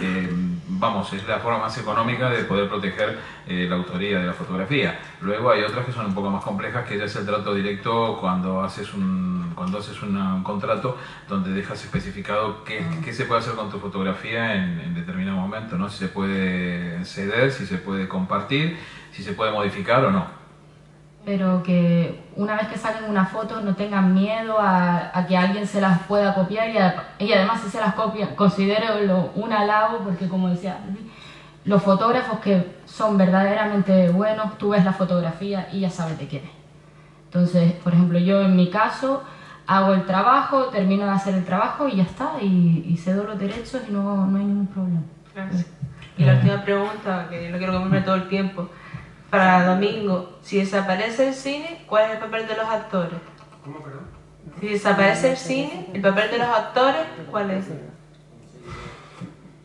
Eh, vamos, es la forma más económica de poder proteger la autoría de la fotografía. Luego hay otras que son un poco más complejas, que ya es el trato directo cuando haces un, cuando haces un contrato donde dejas especificado qué, qué, se puede hacer con tu fotografía en, en determinado momento, ¿no? si se puede ceder, si se puede compartir, si se puede modificar o no pero que una vez que saquen una foto no tengan miedo a, que alguien se las pueda copiar y, y además si se las copia, considero un halago porque como decía, los fotógrafos que son verdaderamente buenos, tú ves la fotografía y ya sabes de quién es. Entonces, por ejemplo, yo en mi caso hago el trabajo, termino de hacer el trabajo y ya está, y, cedo los derechos y no, no hay ningún problema. Gracias. Y la última pregunta, que no quiero que me todo el tiempo para domingo, si desaparece el cine, ¿cuál es el papel de los actores? ¿Cómo, perdón? Si desaparece el cine, el papel de los actores, ¿cuál es?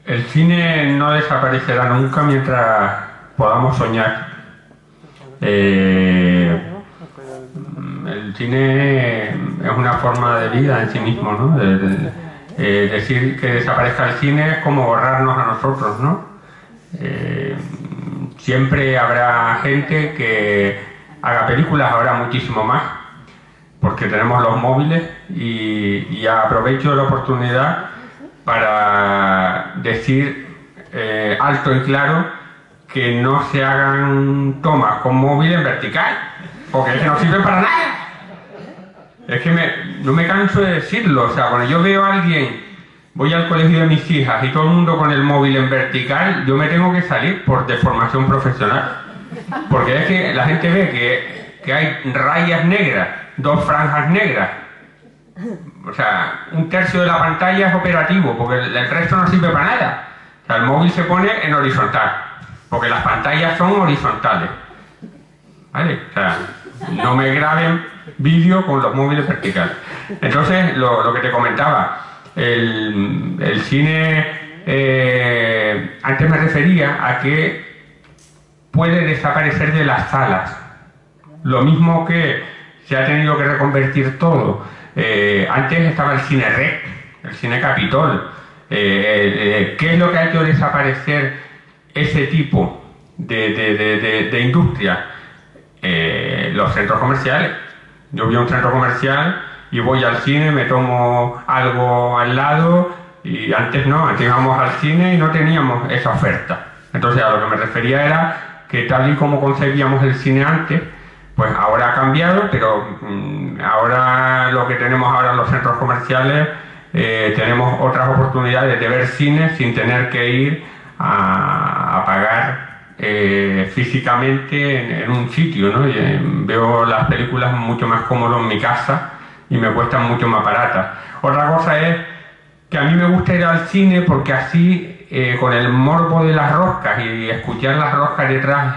El cine no desaparecerá nunca mientras podamos soñar. Eh, el cine es una forma de vida en sí mismo, ¿no? Eh, decir que desaparezca el cine es como borrarnos a nosotros, ¿no? Eh, Siempre habrá gente que haga películas, ahora muchísimo más, porque tenemos los móviles y, aprovecho la oportunidad para decir eh, alto y claro que no se hagan tomas con móvil en vertical, porque es que no sirve para nada. Es que no me canso de decirlo, o sea, cuando yo veo a alguien voy al colegio de mis hijas y todo el mundo con el móvil en vertical, yo me tengo que salir por deformación profesional. Porque es que la gente ve que, que hay rayas negras, dos franjas negras. O sea, un tercio de la pantalla es operativo, porque el, resto no sirve para nada. O sea, el móvil se pone en horizontal, porque las pantallas son horizontales. ¿Vale? O sea, no me graben vídeo con los móviles verticales. Entonces, lo, lo que te comentaba, el, cine, eh, antes me refería a que puede desaparecer de las salas. Lo mismo que se ha tenido que reconvertir todo. Eh, antes estaba el cine rec, el cine capitol. Eh, ¿Qué es lo que ha hecho desaparecer ese tipo de, de industria? los centros comerciales. Yo vi un centro comercial y voy al cine, me tomo algo al lado y antes no, antes íbamos al cine y no teníamos esa oferta. Entonces a lo que me refería era que tal y como concebíamos el cine antes, pues ahora ha cambiado, pero mm, ahora lo que tenemos ahora en los centros comerciales, eh, tenemos otras oportunidades de ver cine sin tener que ir a, pagar eh, físicamente en, un sitio. ¿no? Eh, veo las películas mucho más cómodo en mi casa y me cuestan mucho más baratas. Otra cosa es que a mí me gusta ir al cine porque así, eh, con el morbo de las roscas y escuchar las roscas detrás,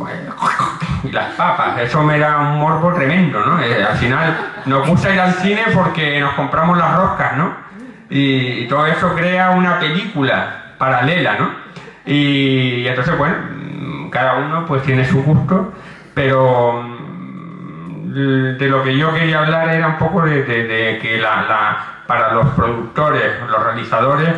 y las papas, eso me da un morbo tremendo, ¿no? Eh, al final nos gusta ir al cine porque nos compramos las roscas, ¿no? Y, todo eso crea una película paralela, ¿no? Y, y entonces, bueno, cada uno pues tiene su gusto, pero de lo que yo quería hablar era un poco de, que la, para los productores, los realizadores,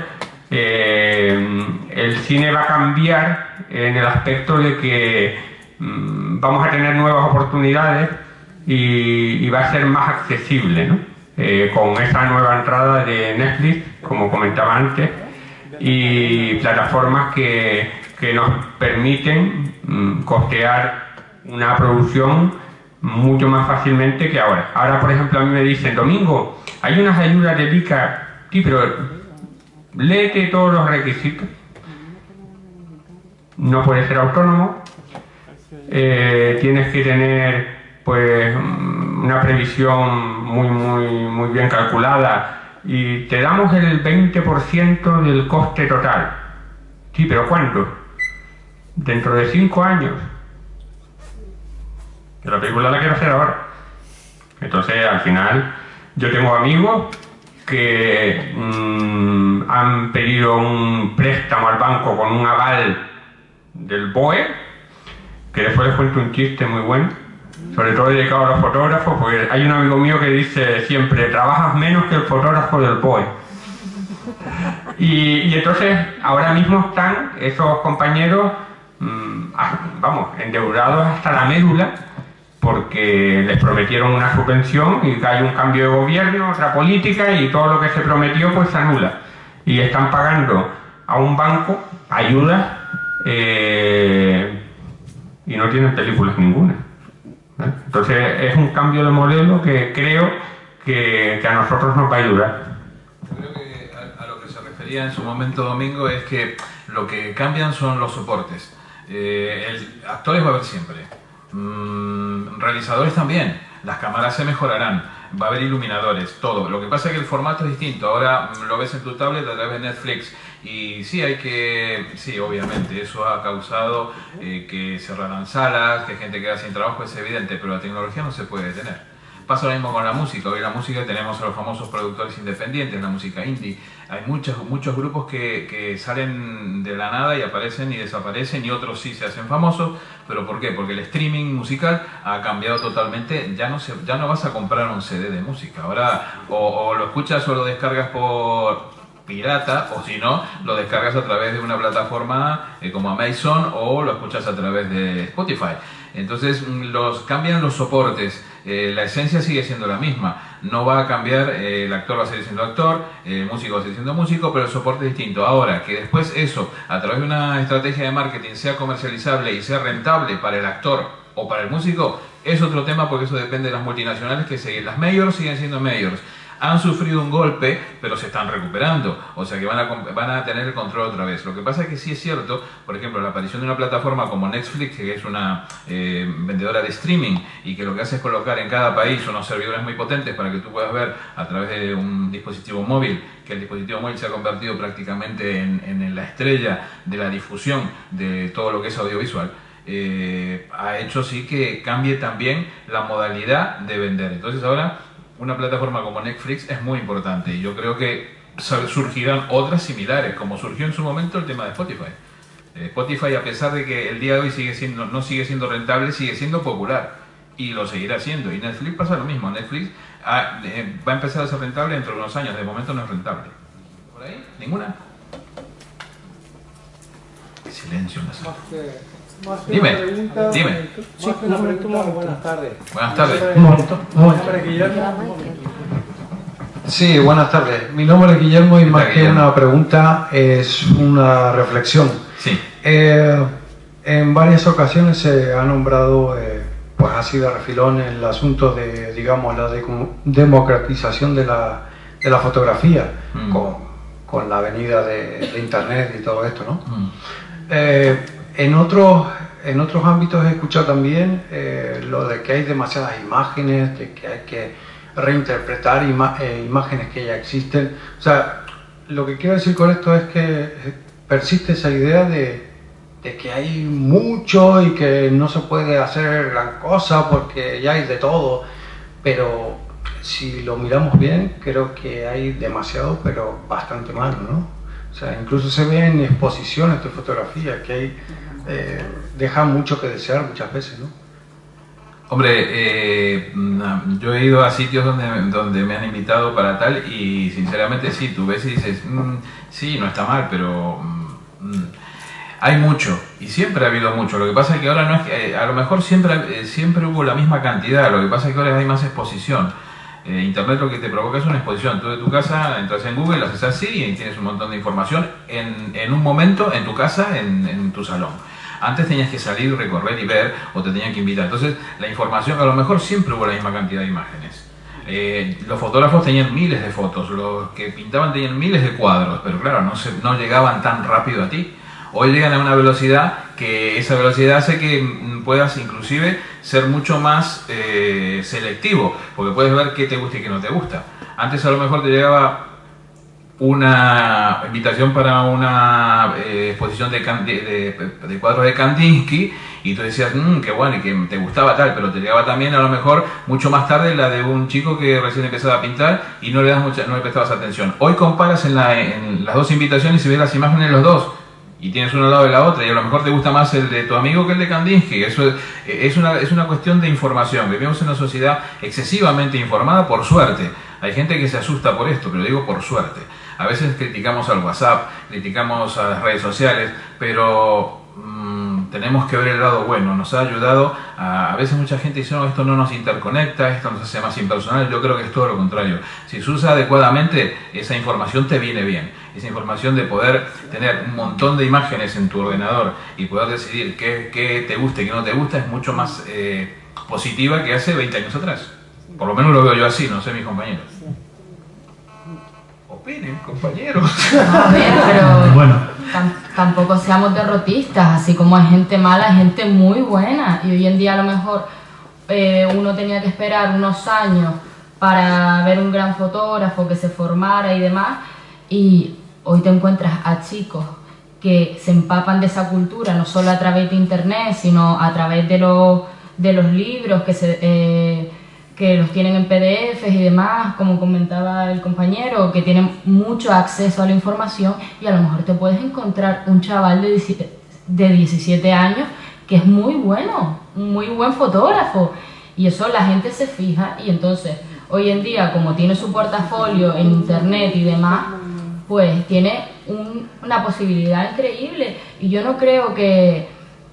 eh, el cine va a cambiar en el aspecto de que mm, vamos a tener nuevas oportunidades y, va a ser más accesible, ¿no? Eh, con esa nueva entrada de Netflix, como comentaba antes, y plataformas que, que nos permiten mm, costear una producción mucho más fácilmente que ahora. Ahora, por ejemplo, a mí me dicen, Domingo, hay unas ayudas de ICA, sí, pero léete todos los requisitos. No puedes ser autónomo, eh, tienes que tener pues una previsión muy, muy, muy bien calculada y te damos el 20% del coste total. Sí, pero ¿cuánto? Dentro de cinco años la película la quiero hacer ahora. Entonces, al final, yo tengo amigos que mm, han pedido un préstamo al banco con un aval del BOE, que después les cuento un chiste muy bueno. sobre todo dedicado a los fotógrafos, porque hay un amigo mío que dice siempre, trabajas menos que el fotógrafo del BOE. Y, entonces ahora mismo están esos compañeros, mm, vamos, endeudados hasta la médula, porque les prometieron una subvención y hay un cambio de gobierno, otra política y todo lo que se prometió pues se anula. Y están pagando a un banco ayudas eh, y no tienen películas ninguna. Entonces es un cambio de modelo que creo que, a nosotros nos va a ayudar. Creo que a, lo que se refería en su momento Domingo es que lo que cambian son los soportes. Eh, el, actores va a haber siempre, mm, realizadores también, las cámaras se mejorarán, va a haber iluminadores, todo. Lo que pasa es que el formato es distinto. Ahora mm, lo ves en tu tablet a través de Netflix y sí, hay que, sí, obviamente, eso ha causado eh, que cerraran salas, que gente queda sin trabajo, es evidente, pero la tecnología no se puede detener. Pasa lo mismo con la música. Hoy la música tenemos a los famosos productores independientes, la música indie. Hay muchos, muchos grupos que, que, salen de la nada y aparecen y desaparecen y otros sí se hacen famosos. ¿Pero por qué? Porque el streaming musical ha cambiado totalmente. Ya no, se, ya no vas a comprar un CD de música. Ahora o, o lo escuchas o lo descargas por, pirata o si no, lo descargas a través de una plataforma eh, como Amazon o lo escuchas a través de Spotify. Entonces mm, los cambian los soportes, eh, la esencia sigue siendo la misma, no va a cambiar, eh, el actor va a seguir siendo actor, el músico va a seguir siendo músico, pero el soporte es distinto. Ahora, que después eso, a través de una estrategia de marketing, sea comercializable y sea rentable para el actor o para el músico, es otro tema porque eso depende de las multinacionales que siguen. Las mayors siguen siendo mayors han sufrido un golpe, pero se están recuperando, o sea que van a, van a tener el control otra vez. Lo que pasa es que sí es cierto, por ejemplo, la aparición de una plataforma como Netflix, que es una eh, vendedora de streaming y que lo que hace es colocar en cada país unos servidores muy potentes para que tú puedas ver a través de un dispositivo móvil, que el dispositivo móvil se ha convertido prácticamente en, la estrella de la difusión de todo lo que es audiovisual. Eh, ha hecho sí que cambie también la modalidad de vender. Entonces ahora una plataforma como Netflix es muy importante y yo creo que surgirán otras similares, como surgió en su momento el tema de Spotify. Eh, Spotify, a pesar de que el día de hoy sigue siendo, no sigue siendo rentable, sigue siendo popular y lo seguirá siendo. Y Netflix pasa lo mismo. Netflix eh, va a empezar a ser rentable dentro de unos años, de momento no es rentable. ¿Por ahí? ¿Ninguna? Silencio en la sala. Dime, dime. Sí, buenas tardes. Buenas tardes. Sí, buenas tardes. Mi nombre es Guillermo y más que una pregunta es una reflexión. Sí. Eh, en varias ocasiones se ha nombrado, eh, pues así de refilón, el asunto de, digamos, la democratización de la, de la fotografía mm. con, con, la venida de, Internet y todo esto, ¿no? Mm. Eh, en otros, en otros ámbitos he escuchado también eh, lo de que hay demasiadas imágenes, de que hay que reinterpretar eh, imágenes que ya existen. O sea, lo que quiero decir con esto es que persiste esa idea de, de que hay mucho y que no se puede hacer gran cosa porque ya hay de todo, pero si lo miramos bien, creo que hay demasiado, pero bastante malo, ¿no? O sea, incluso se ve en exposiciones de fotografía que hay, eh, deja mucho que desear muchas veces, ¿no? Hombre, eh, yo he ido a sitios donde, donde me han invitado para tal y sinceramente sí, tú ves y dices, mm, sí, no está mal, pero mm, mm, hay mucho y siempre ha habido mucho. Lo que pasa es que ahora no es que, eh, a lo mejor siempre, siempre hubo la misma cantidad, lo que pasa es que ahora hay más exposición. Eh, Internet lo que te provoca es una exposición. Tú de tu casa entras en Google, haces así y tienes un montón de información en, en un momento en tu casa, en, en, tu salón. Antes tenías que salir, recorrer y ver o te tenían que invitar. Entonces la información, a lo mejor siempre hubo la misma cantidad de imágenes. Eh, los fotógrafos tenían miles de fotos, los que pintaban tenían miles de cuadros, pero claro, no, se, no llegaban tan rápido a ti. Hoy llegan a una velocidad que esa velocidad hace que mm, puedas inclusive ser mucho más eh, selectivo, porque puedes ver qué te gusta y qué no te gusta. Antes a lo mejor te llegaba una invitación para una eh, exposición de, de, cuadros de Kandinsky y tú decías, mmm, qué bueno, y que te gustaba tal, pero te llegaba también a lo mejor mucho más tarde la de un chico que recién empezaba a pintar y no le das mucha, no le prestabas atención. Hoy comparas en, en las dos invitaciones y ves las imágenes de los dos y tienes uno al lado de la otra y a lo mejor te gusta más el de tu amigo que el de Kandinsky. Eso es una, es una cuestión de información. Vivimos en una sociedad excesivamente informada por suerte. Hay gente que se asusta por esto, pero digo por suerte. A veces criticamos al WhatsApp, criticamos a las redes sociales, pero mm, tenemos que ver el lado bueno. Nos ha ayudado, a, a veces mucha gente dice, no, esto no nos interconecta, esto nos hace más impersonal. Yo creo que es todo lo contrario. Si se usa adecuadamente, esa información te viene bien. Esa información de poder tener un montón de imágenes en tu ordenador y poder decidir qué, qué te gusta y qué no te gusta es mucho más eh, positiva que hace 20 años atrás. Por lo menos lo veo yo así, no sé mis compañeros. Opinen, compañeros. A ver, pero tampoco seamos derrotistas, así como hay gente mala, hay gente muy buena. Y hoy en día a lo mejor eh, uno tenía que esperar unos años para ver un gran fotógrafo que se formara y demás. Y hoy te encuentras a chicos que se empapan de esa cultura, no solo a través de internet, sino a través de los, de los libros que se... Eh, que los tienen en PDFs y demás, como comentaba el compañero, que tienen mucho acceso a la información y a lo mejor te puedes encontrar un chaval de 17, años que es muy bueno, muy buen fotógrafo. Y eso la gente se fija y entonces hoy en día como tiene su portafolio en internet y demás, pues tiene una posibilidad increíble. Y yo no creo que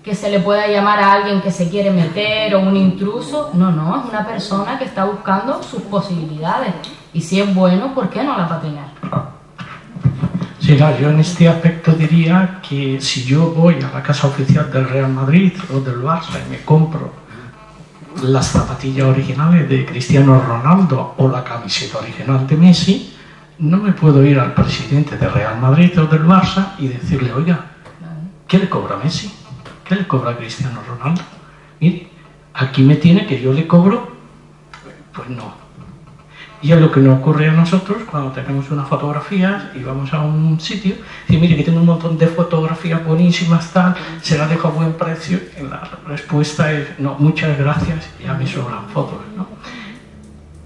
que se le pueda llamar a alguien que se quiere meter o un intruso. No, no, es una persona que está buscando sus posibilidades. Y si es bueno, ¿por qué no la tener? Sí, yo en este aspecto diría que si yo voy a la casa oficial del Real Madrid o del Barça y me compro las zapatillas originales de Cristiano Ronaldo o la camiseta original de Messi, no me puedo ir al presidente del Real Madrid o del Barça y decirle, oiga, ¿qué le cobra Messi? ¿Qué le cobra Cristiano Ronaldo? Mire, aquí me tiene que yo le cobro. Pues no. Y es lo que nos ocurre a nosotros cuando tenemos unas fotografías y vamos a un sitio y mire que tengo un montón de fotografías buenísimas, tal, se las dejo a buen precio. Y la respuesta es, no, muchas gracias, ya me sobran fotos. ¿no?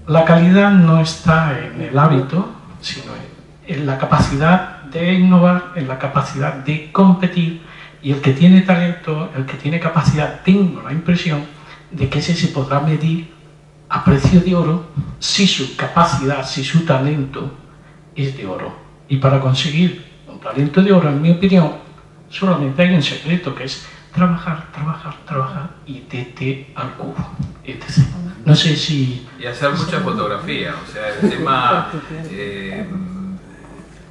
La calidad no está en el hábito, sino en la capacidad de innovar, en la capacidad de competir y el que tiene talento, el que tiene capacidad, tengo la impresión de que ese se podrá medir a precio de oro si su capacidad, si su talento es de oro. Y para conseguir un talento de oro, en mi opinión, solamente hay un secreto que es trabajar, trabajar, trabajar y tete al cubo, No sé si... Y hacer mucha fotografía, o sea, el tema... Eh,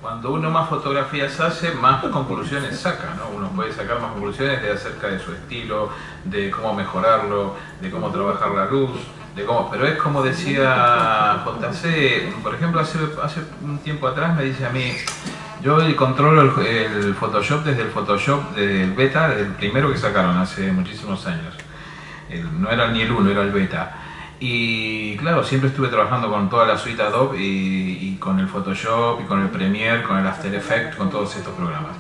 cuando uno más fotografías hace, más conclusiones saca, ¿no? Uno puede sacar más conclusiones de acerca de su estilo, de cómo mejorarlo, de cómo trabajar la luz, de cómo... Pero es como decía JC, por ejemplo, hace, un tiempo atrás me dice a mí, yo controlo el, Photoshop desde el Photoshop del beta, del primero que sacaron hace muchísimos años. no era ni el 1, era el beta. Y claro, siempre estuve trabajando con toda la suite Adobe y, con el Photoshop y con el Premiere, con el After Effects, con todos estos programas.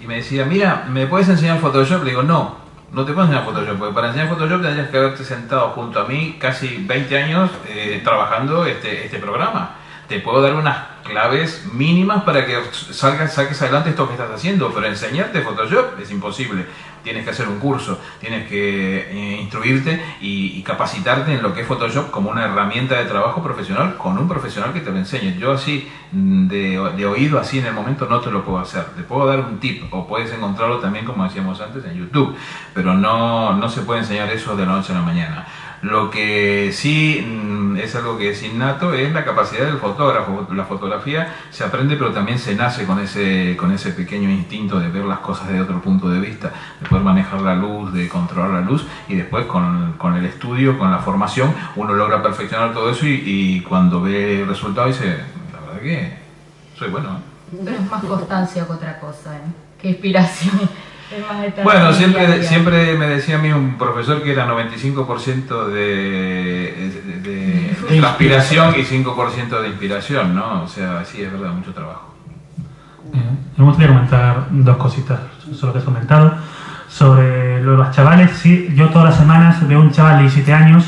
Y me decía, mira, ¿me puedes enseñar Photoshop? Le digo, no, no te puedo enseñar Photoshop, porque para enseñar Photoshop tendrías que haberte sentado junto a mí casi 20 años eh, trabajando este, este programa. Te puedo dar unas claves mínimas para que salgas, saques adelante esto que estás haciendo, pero enseñarte Photoshop es imposible tienes que hacer un curso, tienes que eh, instruirte y, capacitarte en lo que es Photoshop como una herramienta de trabajo profesional con un profesional que te lo enseñe. Yo así, mm, de, oído, así en el momento no te lo puedo hacer. Te puedo dar un tip o puedes encontrarlo también, como decíamos antes, en YouTube, pero no, no se puede enseñar eso de la noche a la mañana. Lo que sí mm, es algo que es innato es la capacidad del fotógrafo. La fotografía se aprende, pero también se nace con ese, con ese pequeño instinto de ver las cosas de otro punto de vista, de poder manejar la luz, de controlar la luz y después con, con el estudio, con la formación, uno logra perfeccionar todo eso y, cuando ve el resultado dice, la verdad que soy bueno. Pero es más constancia que otra cosa, ¿eh? que inspiración. Bueno, siempre, siempre me decía a mí un profesor que era 95% de, de, de, transpiración y 5% de inspiración, ¿no? O sea, sí, es verdad, mucho trabajo. me gustaría comentar dos cositas sobre lo que has comentado. Sobre lo de los chavales, sí, yo todas las semanas veo un chaval de 17 años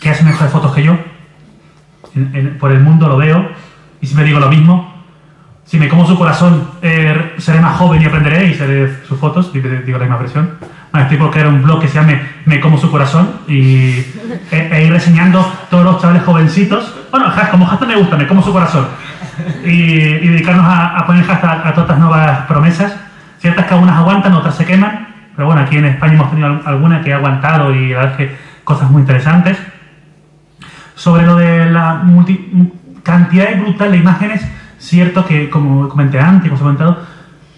que hace mejores fotos que yo. por el mundo lo veo y siempre digo lo mismo si me como su corazón, eh, seré más joven y aprenderé y seré sus fotos, digo, digo la misma versión. Bueno, estoy por crear un blog que se llame Me como su corazón y e, e ir reseñando todos los chavales jovencitos. Bueno, como hashtag me gusta, Me como su corazón. Y, y dedicarnos a, a, poner hashtag a todas estas nuevas promesas. Ciertas que algunas aguantan, otras se queman. Pero bueno, aquí en España hemos tenido alguna que ha aguantado y la verdad es que cosas muy interesantes. Sobre lo de la multi, cantidad brutal de imágenes, cierto que, como comenté antes, como he comentado,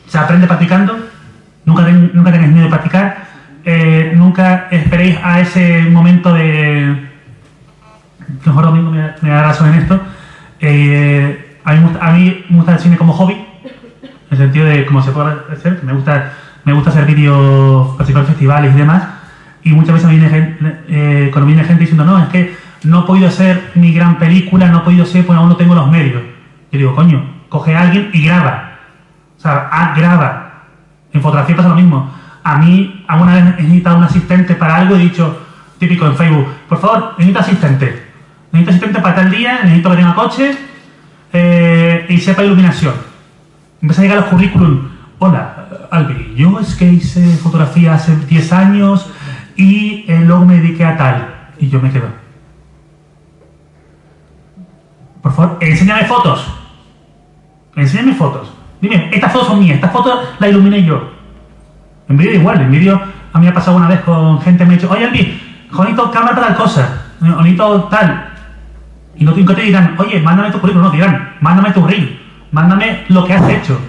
se aprende practicando, nunca, nunca tenéis miedo de practicar, eh, nunca esperéis a ese momento de... Mejor domingo me, me da razón en esto. Eh, a, mí, a, mí, me gusta el cine como hobby, en el sentido de cómo se puede hacer, me gusta, me gusta hacer vídeos, participar en festivales y demás, y muchas veces viene gente, eh, cuando viene gente diciendo, no, es que no he podido hacer mi gran película, no he podido ser, pues aún no tengo los medios. Yo digo, coño, coge a alguien y graba. O sea, ah, graba. En fotografía pasa lo mismo. A mí, alguna vez he necesitado un asistente para algo, he dicho, típico en Facebook, por favor, necesito asistente. Necesito asistente para tal día, necesito que tenga coche eh, y sepa iluminación. Empieza a llegar los currículum. Hola, Albi, yo es que hice fotografía hace 10 años y eh, luego me dediqué a tal. Y yo me quedo. Por favor, enséñame fotos. Enséñame fotos. Dime, estas fotos son mías, estas fotos las iluminé yo. En vídeo igual, en vídeo a mí me ha pasado una vez con gente, me ha dicho, oye Albi, Jonito, cámara para tal cosa, Jonito tal. Y no te dirán, oye, mándame tu currículum, no te dirán, mándame tu reel, mándame lo que has hecho.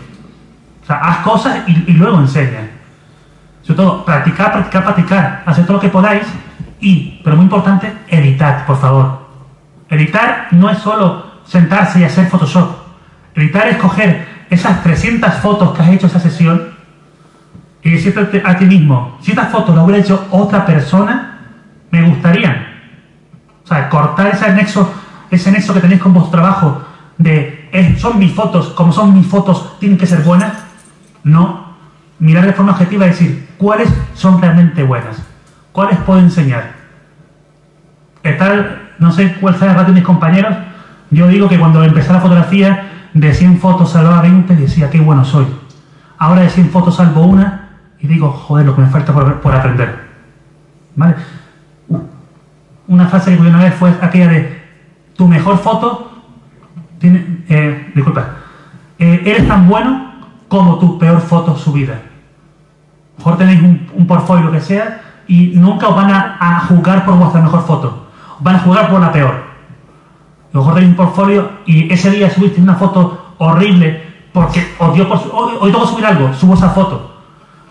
O sea, haz cosas y, y luego enseña. Sobre todo, practicar, practicar, practicar, hacer todo lo que podáis y, pero muy importante, editar, por favor. Editar no es solo sentarse y hacer Photoshop. Editar es coger esas 300 fotos que has hecho esa sesión y decirte a ti mismo, si estas fotos las hubiera hecho otra persona, me gustarían. O sea, cortar ese nexo, ese nexo que tenéis con vuestro trabajo de son mis fotos, como son mis fotos, tienen que ser buenas. No. Mirar de forma objetiva y decir, ¿cuáles son realmente buenas? ¿Cuáles puedo enseñar? Estar, no sé cuál sea el de mis compañeros, yo digo que cuando empecé la fotografía, de 100 fotos salvaba 20 y decía, qué bueno soy. Ahora de 100 fotos salvo una y digo, joder, lo que me falta por, aprender. ¿Vale? Una frase que una vez fue aquella de, tu mejor foto tiene, eh, disculpa, eh, eres tan bueno como tu peor foto subida. Mejor tenéis un, un portfolio que sea y nunca os van a, jugar por vuestra mejor foto. Van a jugar por la peor mejor tenéis un portfolio y ese día subiste una foto horrible porque os dio por, hoy, hoy tengo que subir algo, subo esa foto.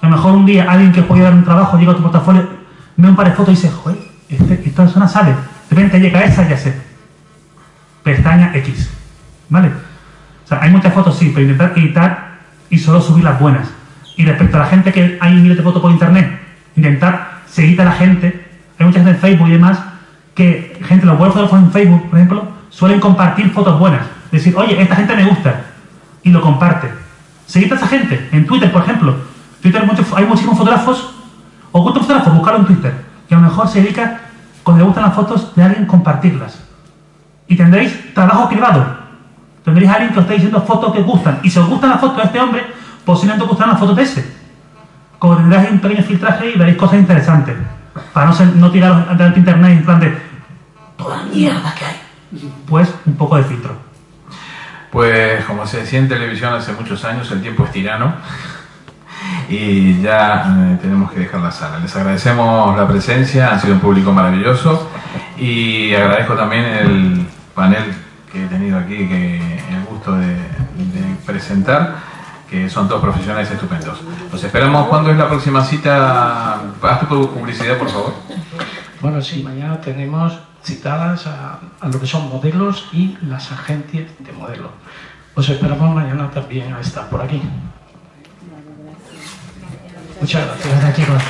A lo mejor un día alguien que puede dar un trabajo llega a tu portafolio, ve un par de fotos y dice, joder, este, esta persona sale. De repente llega esa, ya sé. Pestaña X. ¿Vale? O sea, hay muchas fotos, sí, pero intentar editar y solo subir las buenas. Y respecto a la gente que hay miles de fotos por internet, intentar seguir a la gente. Hay mucha gente en Facebook y demás que gente, los buenos fotógrafos en Facebook, por ejemplo, suelen compartir fotos buenas. Decir, oye, esta gente me gusta. Y lo comparte. Seguid a esa gente. En Twitter, por ejemplo. Twitter hay muchísimos fotógrafos. O cuántos fotógrafos, buscarlo en Twitter. Que a lo mejor se dedica, cuando le gustan las fotos de alguien, compartirlas. Y tendréis trabajo privado. Tendréis a alguien que os esté diciendo fotos que os gustan. Y si os gustan las fotos de este hombre, posiblemente os gustarán las fotos de ese. Como tendréis un pequeño filtraje y veréis cosas interesantes. Para no, ser, no tirar ante internet en plan de toda mierda que hay pues un poco de filtro. Pues como se decía en televisión hace muchos años, el tiempo es tirano y ya eh, tenemos que dejar la sala. Les agradecemos la presencia, ha sido un público maravilloso y agradezco también el panel que he tenido aquí, que el gusto de, presentar, que son todos profesionales estupendos. Los esperamos. ¿Cuándo es la próxima cita? Haz tu publicidad, por favor. Bueno, sí, mañana tenemos citadas a, lo que son modelos y las agencias de modelos. Os esperamos mañana también a estar por aquí. Muchas gracias. Gracias chicos.